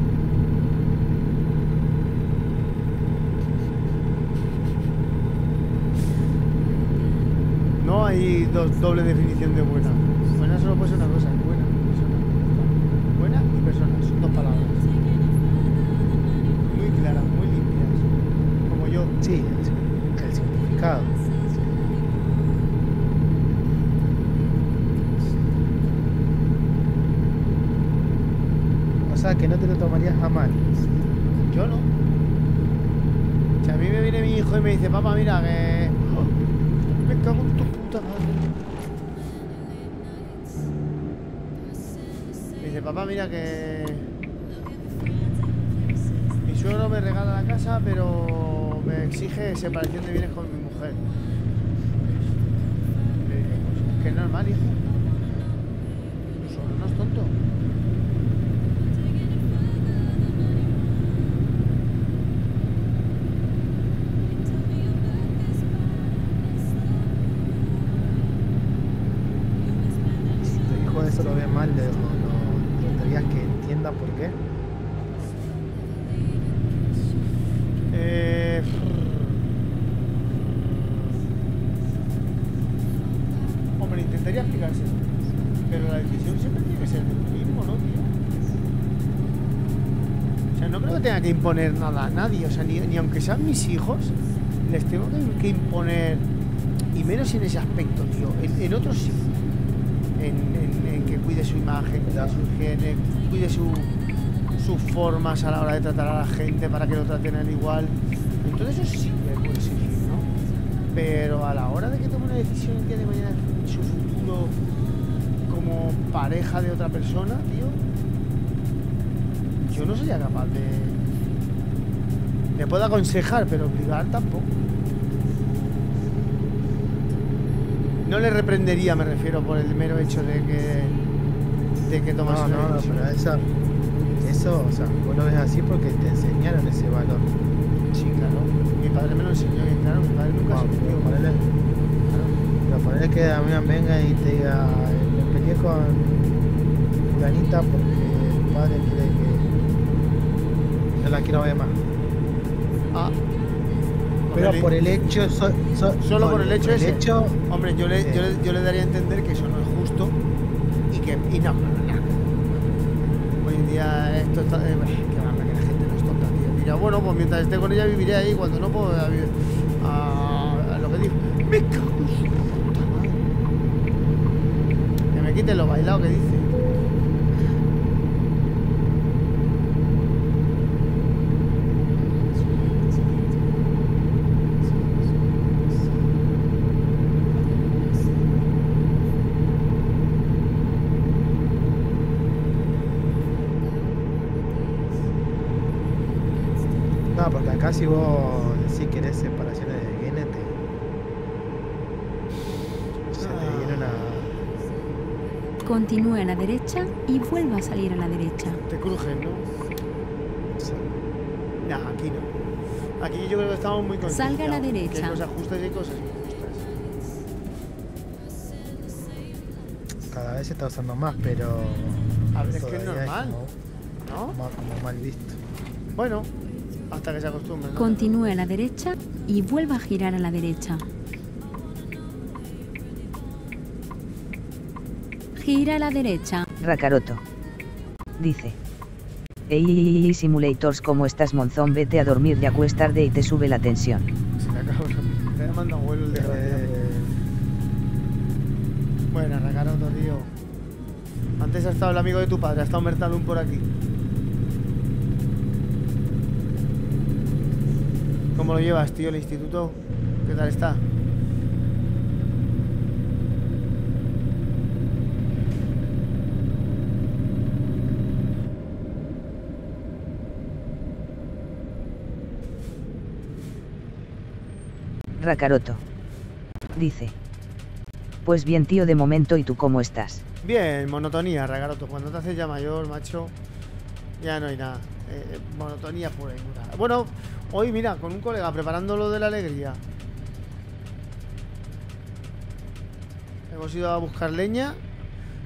Speaker 2: No hay dos, doble definición de buena. Buena solo puede ser una cosa, buena persona. Buena y persona, son dos palabras. Muy claras, muy limpias. Como yo.
Speaker 5: Sí, el, sig- el significado. O sea, que no te lo tomarías a mal.
Speaker 2: Yo no. Si a mí me viene mi hijo y me dice, papá, mira que. oh, me cago en tu puta madre. Me dice, papá, mira que. Mi suegro me regala la casa, pero me exige separación de bienes con mi mujer. Es que normal, hijo. Imponer nada a nadie. O sea, ni, aunque sean mis hijos, les tengo que, imponer. Y menos en ese aspecto, tío. En, otros sí. En, que cuide su imagen, cuide su higiene, cuide su, sus formas a la hora de tratar a la gente para que lo traten al igual. Entonces eso sí le puedo exigir, ¿no? Pero a la hora de que tome una decisión el día de mañana su futuro como pareja de otra persona, tío, yo no sería capaz de... Le puedo aconsejar, pero obligar tampoco. No le reprendería, me refiero, por el mero hecho de que de que tomase
Speaker 5: No,
Speaker 2: una
Speaker 5: no, no, pero esa, eso, o sea, vos lo ves así porque te enseñaron ese valor.
Speaker 2: Sí, claro. Mi padre me lo enseñó y claro, mi padre nunca se metió.
Speaker 5: ponele, pero ponele que a mí venga y te diga, me peleé con fulanita porque el padre quiere que no la quiero ver más.
Speaker 2: Ah.
Speaker 5: Pero
Speaker 2: Hombre,
Speaker 5: por el hecho, so- so-
Speaker 2: Solo por el hecho ese.
Speaker 5: hecho,
Speaker 2: Hombre, yo le, yo, le, yo le daría a entender que eso no es justo y que. Y no, no, no, no. Hoy en día esto está. Eh, que va, que la gente no es tonta, tío. Dirá, bueno, pues mientras esté con ella viviré ahí, cuando no, pues a, a- a lo que digo. Me cago en su puta madre. Que me quite lo bailado que dice.
Speaker 5: no, porque acá si vos decís que eres separaciones de bienes, te, se te viene una...
Speaker 4: Continúe a la derecha y vuelva a salir a la derecha.
Speaker 2: Te crujen, ¿no?
Speaker 5: sí.
Speaker 2: Nah, aquí no. Aquí yo creo que estamos muy concienciados.
Speaker 4: Salga a la
Speaker 2: que
Speaker 4: derecha.
Speaker 2: Hay cosas justas y hay cosas injustas.
Speaker 5: Cada vez se está usando más, pero...
Speaker 2: A ver, es que es normal,
Speaker 5: como,
Speaker 2: ¿no?
Speaker 5: como- como mal visto.
Speaker 2: Bueno, hasta que se acostumbren. ¿no?
Speaker 4: Continúe a la derecha y vuelva a girar a la derecha. Gira a la derecha.
Speaker 6: Rakaroto. Dice. Ey, simulators, ¿cómo estás, Monzón? Vete a dormir, ya es tarde y te sube la tensión.
Speaker 2: Se le acaba. Te manda abuelo el desgraciado.
Speaker 5: Eh,
Speaker 2: Bueno, Rakaroto, tío. Antes ha estado el amigo de tu padre, ha estado Mertalún por aquí. ¿Cómo lo llevas, tío, el instituto? ¿Qué tal está?
Speaker 6: Rakaroto. Dice. Pues bien, tío, de momento, ¿y tú cómo estás?
Speaker 2: Bien, monotonía, Ragaroto. Cuando te haces ya mayor, macho, ya no hay nada. Eh, monotonía pura y dura. Bueno, hoy mira, con un colega preparando lo de la alegría. Hemos ido a buscar leña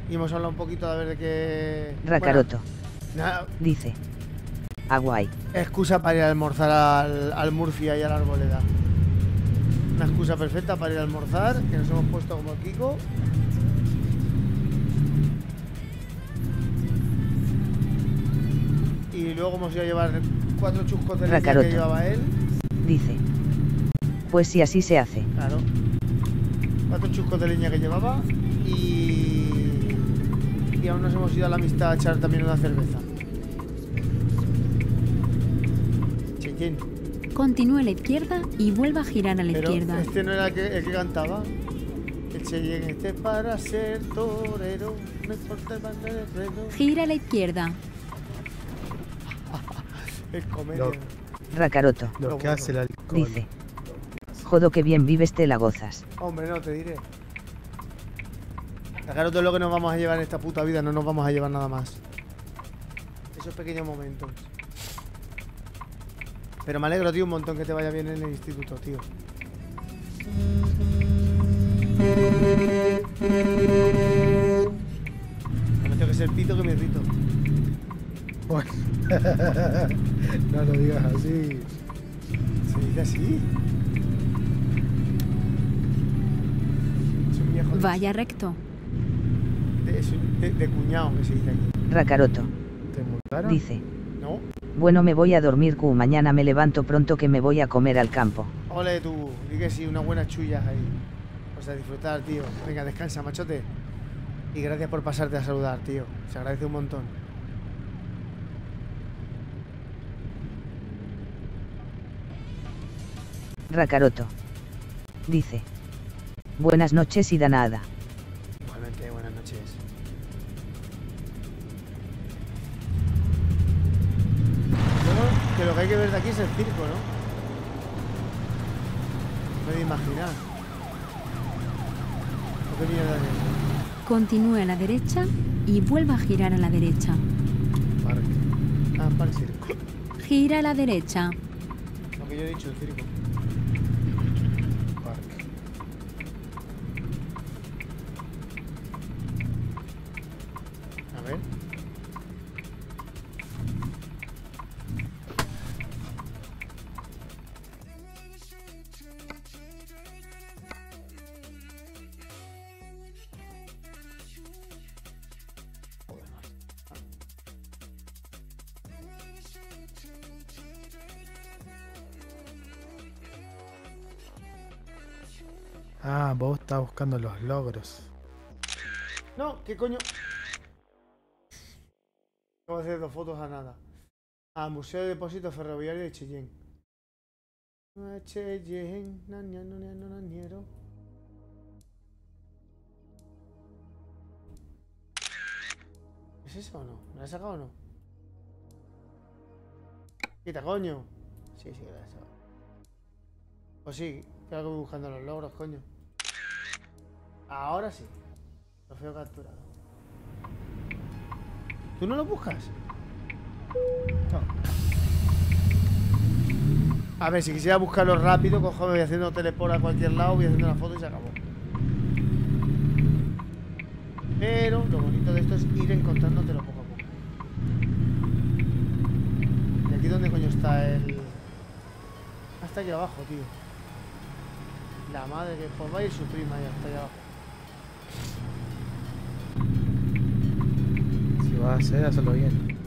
Speaker 2: y hemos hablado un poquito a ver de qué... Bueno, nada,
Speaker 6: Dice. Aguay.
Speaker 2: excusa para ir a almorzar al, al Murcia y a la Arboleda. Una excusa perfecta para ir a almorzar, que nos hemos puesto como el Kiko. Y luego hemos ido a llevar cuatro chuscos de leña que llevaba él.
Speaker 6: Dice. Pues si así se hace.
Speaker 2: Claro. Cuatro chuscos de leña que llevaba y. Y aún nos hemos ido a la amistad a echar también una cerveza. Chiquín.
Speaker 4: Continúe a la izquierda y vuelva a girar a la
Speaker 2: Pero
Speaker 4: izquierda.
Speaker 2: este no era el que, el que cantaba. Que Cheyenne este para ser torero. No importa el bando de freno.
Speaker 4: Gira a la izquierda.
Speaker 2: Es.
Speaker 5: Lo-
Speaker 6: Rakaroto.
Speaker 5: Lo
Speaker 2: Lo
Speaker 5: que
Speaker 2: bueno.
Speaker 5: hace el alcohol.
Speaker 6: Dice. Jodo que bien vives, te la gozas.
Speaker 2: Hombre, no te diré. Claro, todo lo que nos vamos a llevar en esta puta vida, no nos vamos a llevar nada más. Esos pequeños momentos. Pero me alegro, tío, un montón que te vaya bien en el instituto, tío. Me tengo que ser pito que me irrito.
Speaker 5: Bueno. no lo digas así.
Speaker 2: ¿Se dice así? Es un viejo de-
Speaker 4: Vaya recto.
Speaker 2: de, es un- de- de cuñado que se dice aquí.
Speaker 6: Rakaroto.
Speaker 5: ¿Te multaron?
Speaker 6: Dice.
Speaker 2: ¿No?
Speaker 6: Bueno, me voy a dormir, Q. Mañana me levanto pronto que me voy a comer al campo.
Speaker 2: Ole tú, di que sí, unas buenas chullas ahí. O sea, disfrutar, tío. Venga, descansa, machote. Y gracias por pasarte a saludar, tío. Se agradece un montón.
Speaker 6: Racaroto. Dice. Buenas noches y danada.
Speaker 2: Igualmente, buenas noches. Bueno, que lo que hay que ver de aquí es el circo, ¿no? No puedo imaginar. ¿O ¿Qué mierda es eso?
Speaker 4: Continúe a la derecha y vuelva a girar a la derecha.
Speaker 2: Parque. Ah, para el circo.
Speaker 4: Gira a la derecha.
Speaker 2: Lo que yo he dicho, el circo.
Speaker 5: Buscando los logros.
Speaker 2: No, ¿qué coño? Acabo de hacer dos fotos a nada. Ah, Museo de Depósito Ferroviario de Cheyenne. Ah, Cheyenne, na, na, na, na, na, na, niero. ¿Es eso o no? ¿Me la has sacado o no? Quita, coño. Sí, sí, la he. Pues sí, creo que voy buscando los logros, coño. Ahora sí. Trofeo capturado. ¿Tú no lo buscas? No. A ver, si quisiera buscarlo rápido, cojo, me voy haciendo teleport a cualquier lado, voy haciendo la foto y se acabó. Pero lo bonito de esto es ir encontrándotelo poco a poco. ¿Y aquí dónde coño está el...? Hasta aquí abajo, tío. La madre que... Pues va a su prima ya, hasta allá abajo.
Speaker 5: Si vas a hacer, hazlo bien.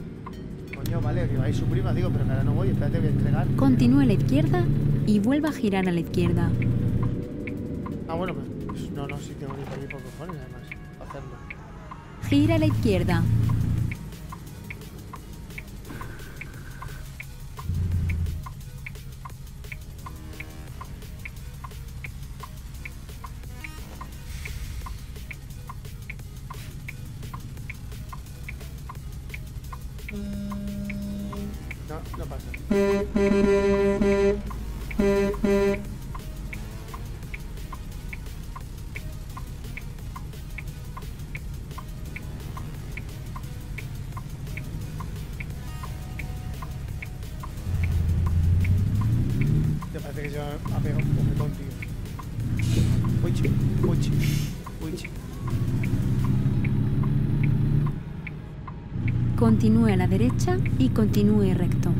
Speaker 2: Coño, vale, que va a ir su prima, digo, pero que ahora no voy, espérate, voy a entregar.
Speaker 4: Continúe a la izquierda y vuelva a girar a la izquierda.
Speaker 2: Ah, bueno, pues no, no, sí tengo que ir por aquí por cojones, además, para hacerlo.
Speaker 4: Gira a la izquierda. Continúe a la derecha y continúe recto.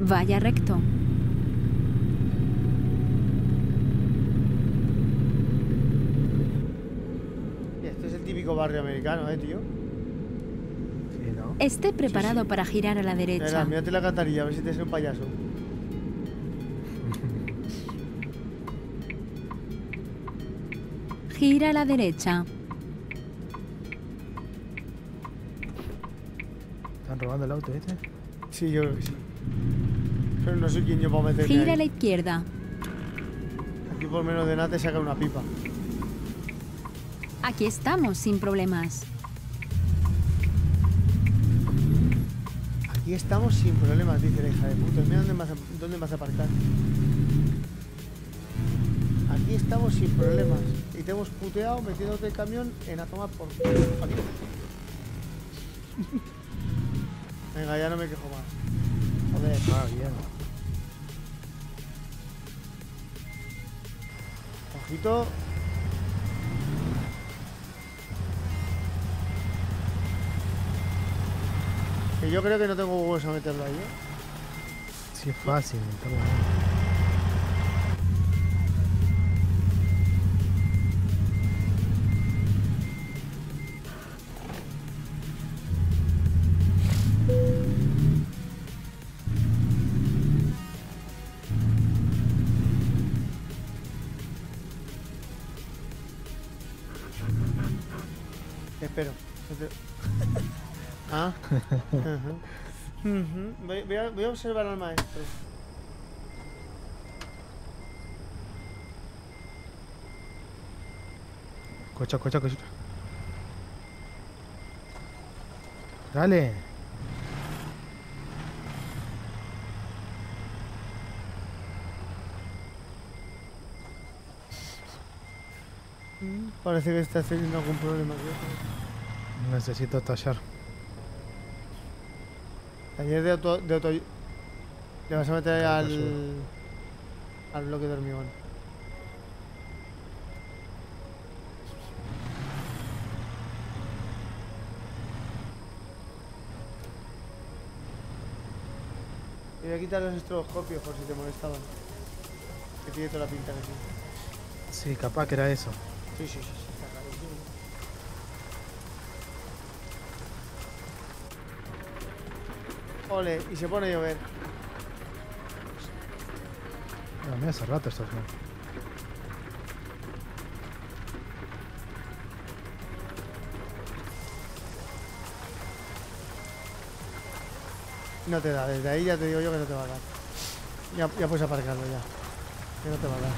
Speaker 4: Vaya recto.
Speaker 2: Este es el típico barrio americano, eh, tío.
Speaker 5: Sí, ¿no?
Speaker 4: Esté preparado para girar a la
Speaker 2: Mira,
Speaker 4: derecha.
Speaker 2: mírate la cantarilla, a ver si te sale un payaso.
Speaker 4: Gira a la derecha.
Speaker 5: Robando el auto, este?
Speaker 2: Sí, yo creo que sí. Pero no soy quien yo para meterme
Speaker 4: Gira a la izquierda.
Speaker 2: Aquí por menos de nada te saca una pipa.
Speaker 4: Aquí estamos sin problemas.
Speaker 2: Aquí estamos sin problemas, dice la hija de puta. Mira dónde vas a, dónde vas a aparcar. Aquí estamos sin problemas. Y te hemos puteado metiéndote el camión en a tomar por. Venga, ya no me quejo más. Joder.
Speaker 5: Ah, bien.
Speaker 2: Ojito. Que yo creo que no tengo huevos a meterlo ahí, ¿eh?
Speaker 5: Sí, es fácil. está bueno.
Speaker 2: Observar al maestro.
Speaker 5: Escucha, escucha, escucha. Dale.
Speaker 2: Mm, Parece que está teniendo algún problema.
Speaker 5: Necesito tallar.
Speaker 2: Taller de auto, de auto... Le vas a meter al... Al bloque de hormigón. Te voy a quitar los estroboscopios por si te molestaban. Que tiene toda la pinta que sí.
Speaker 5: Sí, capaz que era eso.
Speaker 2: Sí, sí, sí, sí, está clarísimo. Ole, y se pone a llover.
Speaker 5: Mira, hace rato esto. ¿no?
Speaker 2: No te da, desde ahí ya te digo yo que no te va a dar. Ya, ya puedes aparcarlo ya. Que no te va a dar.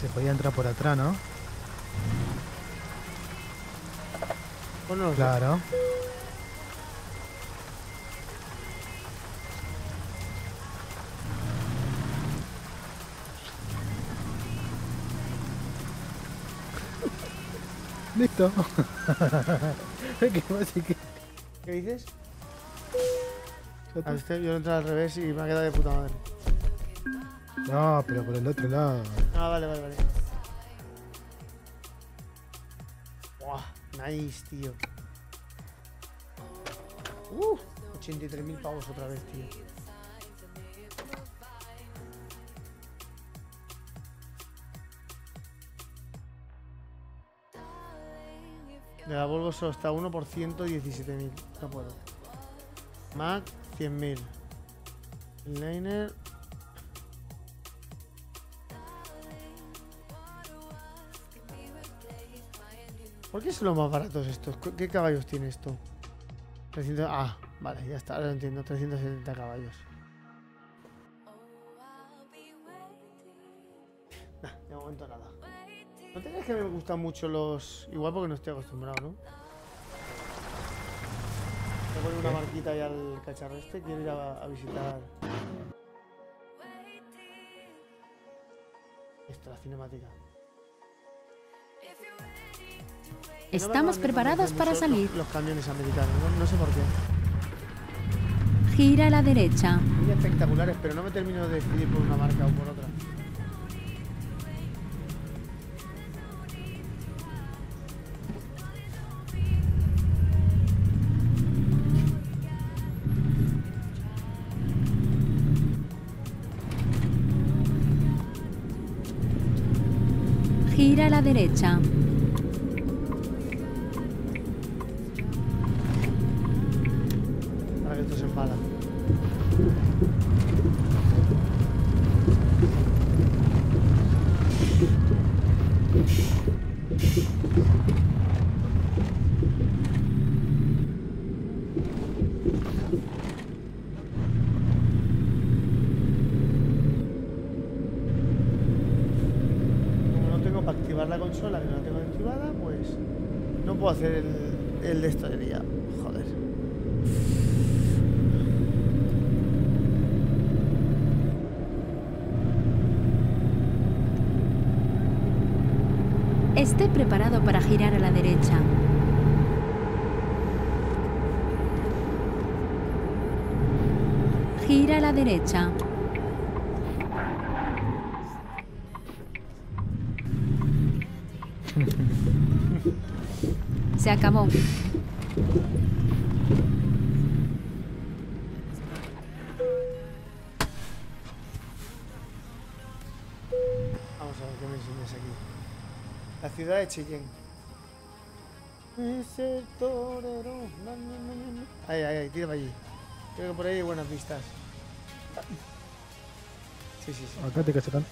Speaker 5: Se podía entrar por atrás, ¿no? Claro. Listo. ¿Qué más y qué?
Speaker 2: ¿Qué dices?
Speaker 5: Ya está.
Speaker 2: Ah, yo lo entré al revés y me ha quedado de puta madre.
Speaker 5: No, pero por el otro lado.
Speaker 2: Ah, vale, vale, vale. Nice, tío. Uh, 83.000 pavos otra vez, tío. De la Volvo solo está 1 por 117.000. No puedo. Mac, 100.000. Liner, ¿Por qué son los más baratos estos? ¿Qué- ¿Qué caballos tiene esto? 300... Ah, vale, ya está, ahora lo entiendo. 370 caballos. Nah, de momento nada. No te crees que me gustan mucho los... Igual porque no estoy acostumbrado, ¿no? Le poner una marquita ahí al cacharro este. Quiero ir a, a visitar... Esto, la cinemática.
Speaker 4: Estamos preparados para salir.
Speaker 2: Los, camiones americanos, no, no sé por qué.
Speaker 4: Gira a la derecha.
Speaker 2: Muy espectaculares, pero no me termino de decidir por una marca o por otra.
Speaker 4: Gira a la derecha.
Speaker 2: Chillén. Es el torero. Ahí, ahí, ahí, tira para allí. Creo que por ahí hay buenas vistas. Sí, sí, sí.
Speaker 5: Acá te cachetan.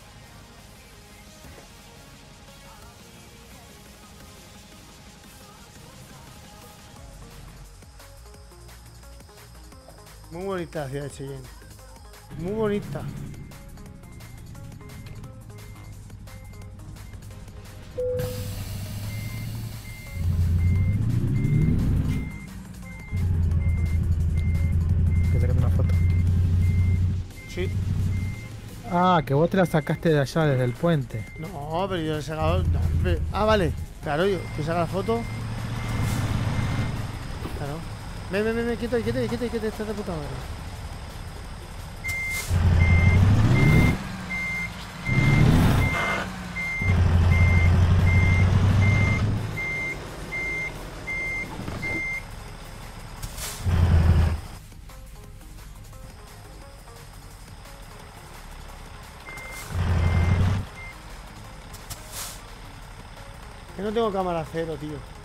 Speaker 2: Muy bonita la ciudad de Cheyenne. Muy bonita.
Speaker 5: Ah, que vos te la sacaste de allá desde el puente.
Speaker 2: No, pero yo he sacado. Ah, vale. Claro, yo que saca la foto. Claro. Ven, ven, ven, quieto, quieto, quieto, quieto, estás de puta madre. No tengo cámara cero, tío.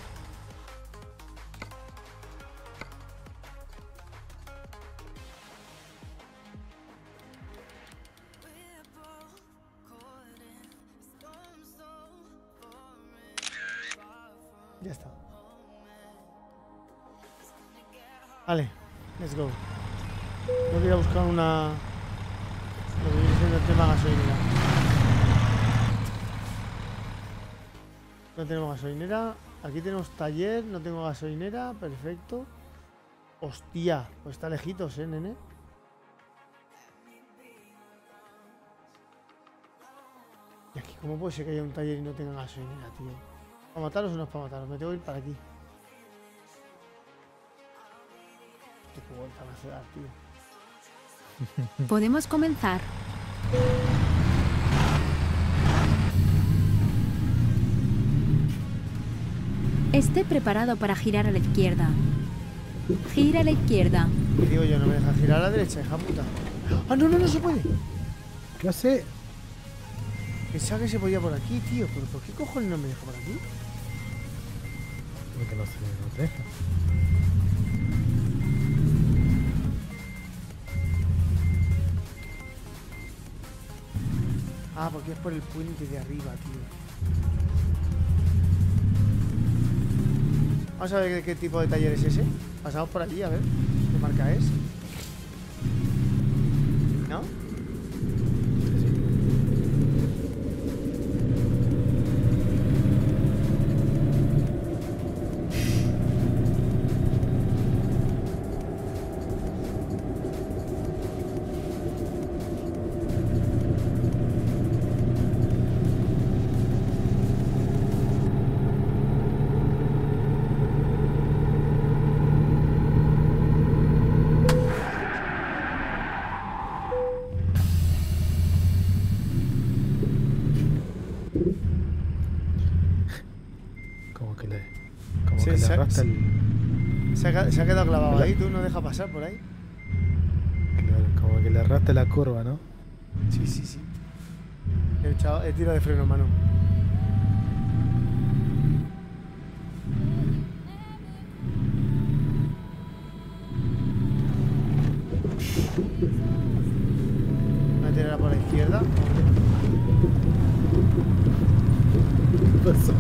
Speaker 2: Gasolinera. Aquí tenemos taller, no tengo gasolinera. Perfecto. Hostia, pues está lejitos, eh, nene. Y aquí, ¿cómo puede ser que haya un taller y no tenga gasolinera, tío? ¿Para matarlos o no es para matarlos? Me tengo que ir para aquí. Qué vuelta hace dar, tío.
Speaker 4: Podemos comenzar. Esté preparado para girar a la izquierda. Gira a la izquierda.
Speaker 2: Y digo yo, no me deja girar a la derecha, hija puta. Ah, no, no, no se puede.
Speaker 5: ¿Qué hace?
Speaker 2: Pensaba que se podía por aquí, tío. ¿Pero por qué cojones no me deja por aquí?
Speaker 5: Porque no se no te deja.
Speaker 2: Ah, porque es por el puente de arriba, tío. Vamos a ver qué, tipo de taller es ese. Pasamos por allí, a ver qué marca es. ¿No? Deja pasar por ahí.
Speaker 5: claro, como que le arrastra la curva, ¿no?
Speaker 2: Sí, sí, sí. He, echado, he tirado de freno, mano. Voy a tirar por la izquierda.
Speaker 5: ¿Qué pasó?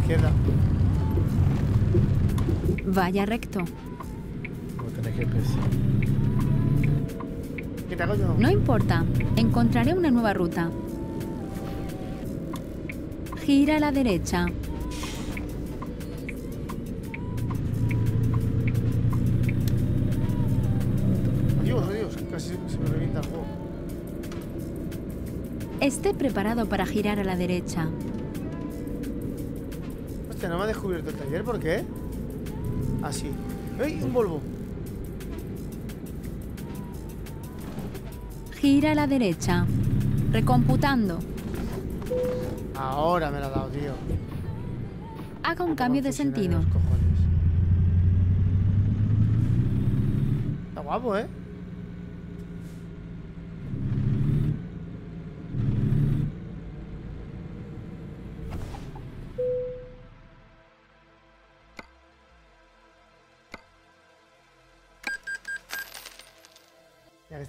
Speaker 2: Izquierda.
Speaker 4: Vaya recto. No importa. Encontraré una nueva ruta. Gira a la derecha.
Speaker 2: Adiós, adiós. Casi se me revienta el juego.
Speaker 4: Esté preparado para girar a la derecha.
Speaker 2: Hostia, no me ha descubierto el taller, ¿por qué? Así. ¡Ey! Un Volvo.
Speaker 4: Gira a la derecha. Recomputando.
Speaker 2: Ahora me la ha dado, tío.
Speaker 4: Haga un cambio de sentido.
Speaker 2: Está guapo, ¿eh?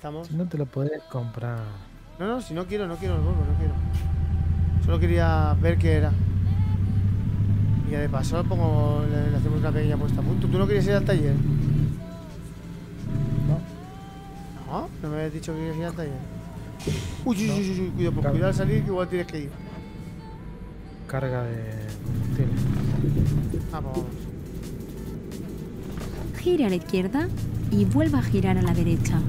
Speaker 2: Estamos.
Speaker 5: Si no te lo puedes comprar.
Speaker 2: No, no, si no quiero, no quiero el Volvo, no quiero. Solo quería ver qué era. Y ya de paso pongo, le, le hacemos una pequeña puesta a punto. ¿Tú no quieres ir al taller?
Speaker 5: No.
Speaker 2: No, no me habías dicho que querías ir al taller. Uy, uy, uy, uy, uy, cuidado, pues cuidado al salir que igual tienes que ir.
Speaker 5: Carga de combustible.
Speaker 2: Ah, pues vamos.
Speaker 4: Gire a la izquierda y vuelva a girar a la derecha.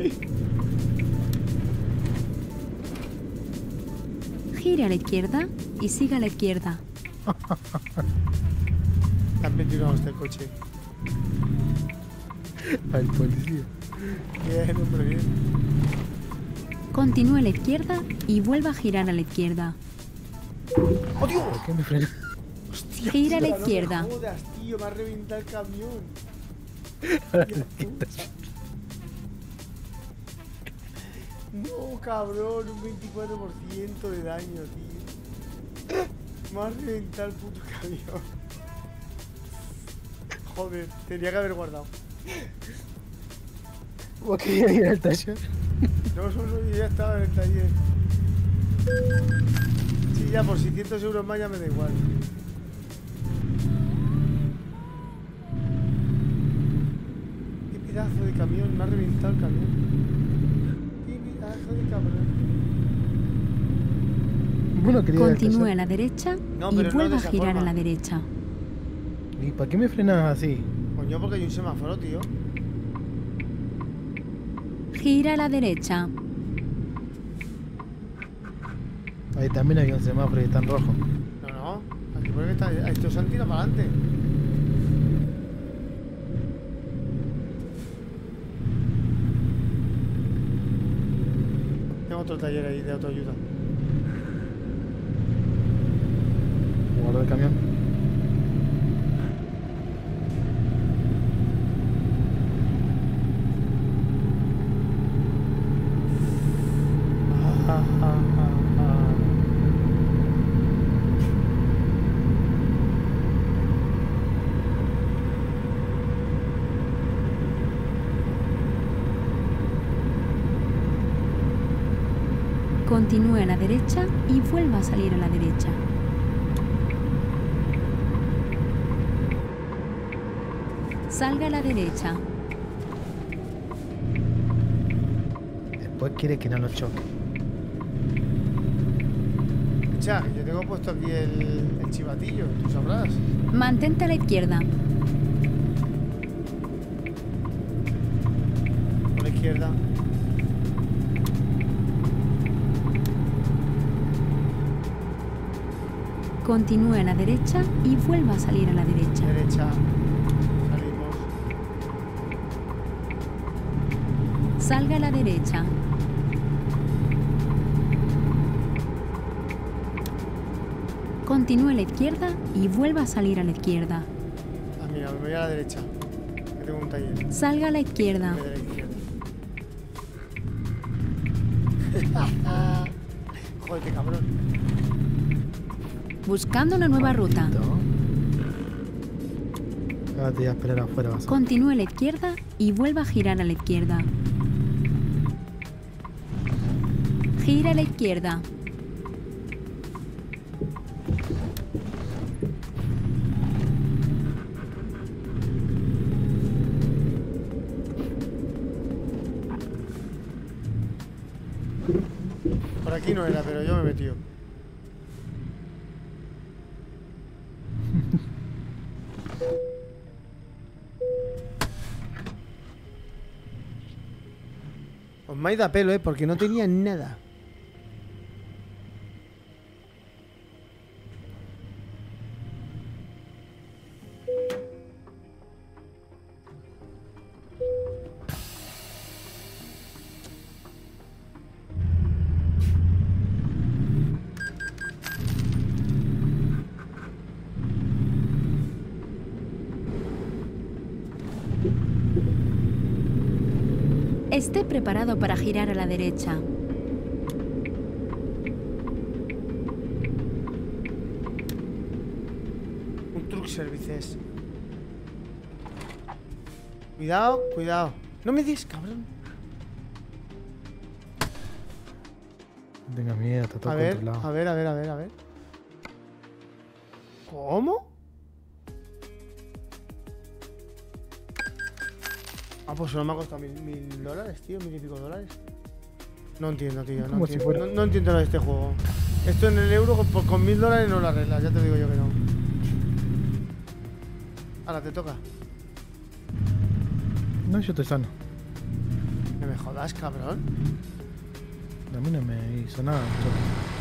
Speaker 2: Uy.
Speaker 4: Gire a la izquierda y siga a la izquierda.
Speaker 2: También llegamos del coche.
Speaker 5: Al policía.
Speaker 2: Bien, hombre, bien.
Speaker 4: Continúe a la izquierda y vuelva a girar a la izquierda.
Speaker 2: ¡Oh, Dios!
Speaker 5: ¿Por qué me frenas?
Speaker 2: Hostia,
Speaker 4: Gira a la
Speaker 2: tío, no me
Speaker 4: izquierda.
Speaker 2: jodas, tío, me ha reventado el camión. No, cabrón, un 24% de daño, tío. Me ha reventado el puto camión. Joder, tenía que haber guardado.
Speaker 5: ¿Vos querías ir al taller?
Speaker 2: No, solo yo ya estaba en el taller. Sí, ya por 600 euros más ya me da igual. Qué pedazo de camión, me ha reventado el camión. Qué pedazo de cabrón.
Speaker 5: Bueno, quería ir al
Speaker 4: Continúe a la derecha
Speaker 2: No,
Speaker 4: y
Speaker 2: no
Speaker 4: vuelva
Speaker 2: de
Speaker 4: a girar a la derecha.
Speaker 5: ¿Y para qué me frenas así?
Speaker 2: Coño, porque hay un semáforo, tío.
Speaker 4: Gira a la derecha.
Speaker 5: Ahí también hay un semáforo y está en rojo.
Speaker 2: No, no. Aquí que está. Estos se han tirado para adelante. Tengo otro taller ahí de autoayuda.
Speaker 5: Guarda el camión.
Speaker 2: Ah, ah, ah, ah.
Speaker 4: Continúe a la derecha y vuelva a salir a la derecha. Salga a la derecha.
Speaker 5: Después quiere que no lo choque.
Speaker 2: Escucha, yo tengo puesto aquí el, el chivatillo, tú sabrás.
Speaker 4: Mantente a la izquierda. Continúe a la derecha y vuelva a salir a la derecha.
Speaker 2: Derecha. Salimos.
Speaker 4: Salga a la derecha. Continúe a la izquierda y vuelva a salir a la izquierda.
Speaker 2: Ah, mira, me voy a la derecha. Que tengo un taller.
Speaker 4: Salga a la izquierda.
Speaker 2: La
Speaker 4: Buscando una nueva ruta.
Speaker 5: Ahora te voy a esperar afuera. Vas a...
Speaker 4: Continúe a la izquierda y vuelva a girar a la izquierda. Gira a la izquierda.
Speaker 2: Me ha ido a pelo, ¿eh? Porque no tenía nada.
Speaker 4: Preparado para girar a la derecha.
Speaker 2: Un truck services. Cuidado, cuidado. No me des, cabrón.
Speaker 5: No tengas miedo, está todo
Speaker 2: A ver,
Speaker 5: controlado.
Speaker 2: a ver, a ver, a ver, a ver. ¿Cómo? Pues solo me ha costado mil, mil dólares, tío, mil y pico dólares. No entiendo, tío, no
Speaker 5: si
Speaker 2: entiendo,
Speaker 5: fuera-
Speaker 2: no, no entiendo lo de este juego. Esto en el euro con, por- con mil dólares no lo arreglas, ya te digo yo que no. Ahora te toca.
Speaker 5: No, yo estoy sano.
Speaker 2: No me jodas, cabrón.
Speaker 5: A mí no me hizo nada. muchacho.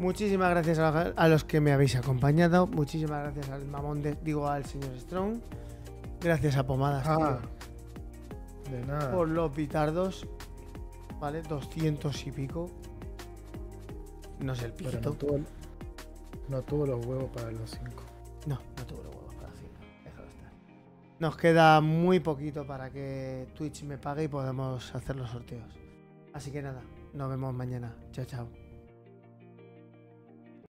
Speaker 2: Muchísimas gracias a, los que me habéis acompañado. Muchísimas gracias al mamón de, digo al señor Strong. Gracias a Pomadas
Speaker 5: Ah,
Speaker 2: tío,
Speaker 5: de nada.
Speaker 2: por los pitardos. ¿Vale? 200 y pico. No sé el pito.
Speaker 5: no tuvo, no tuvo los huevos para los cinco.
Speaker 2: No, no tuvo los huevos para hacerlo. Déjalo estar. Nos queda muy poquito para que Twitch me pague y podamos hacer los sorteos. Así que nada, nos vemos mañana. Chao, chao.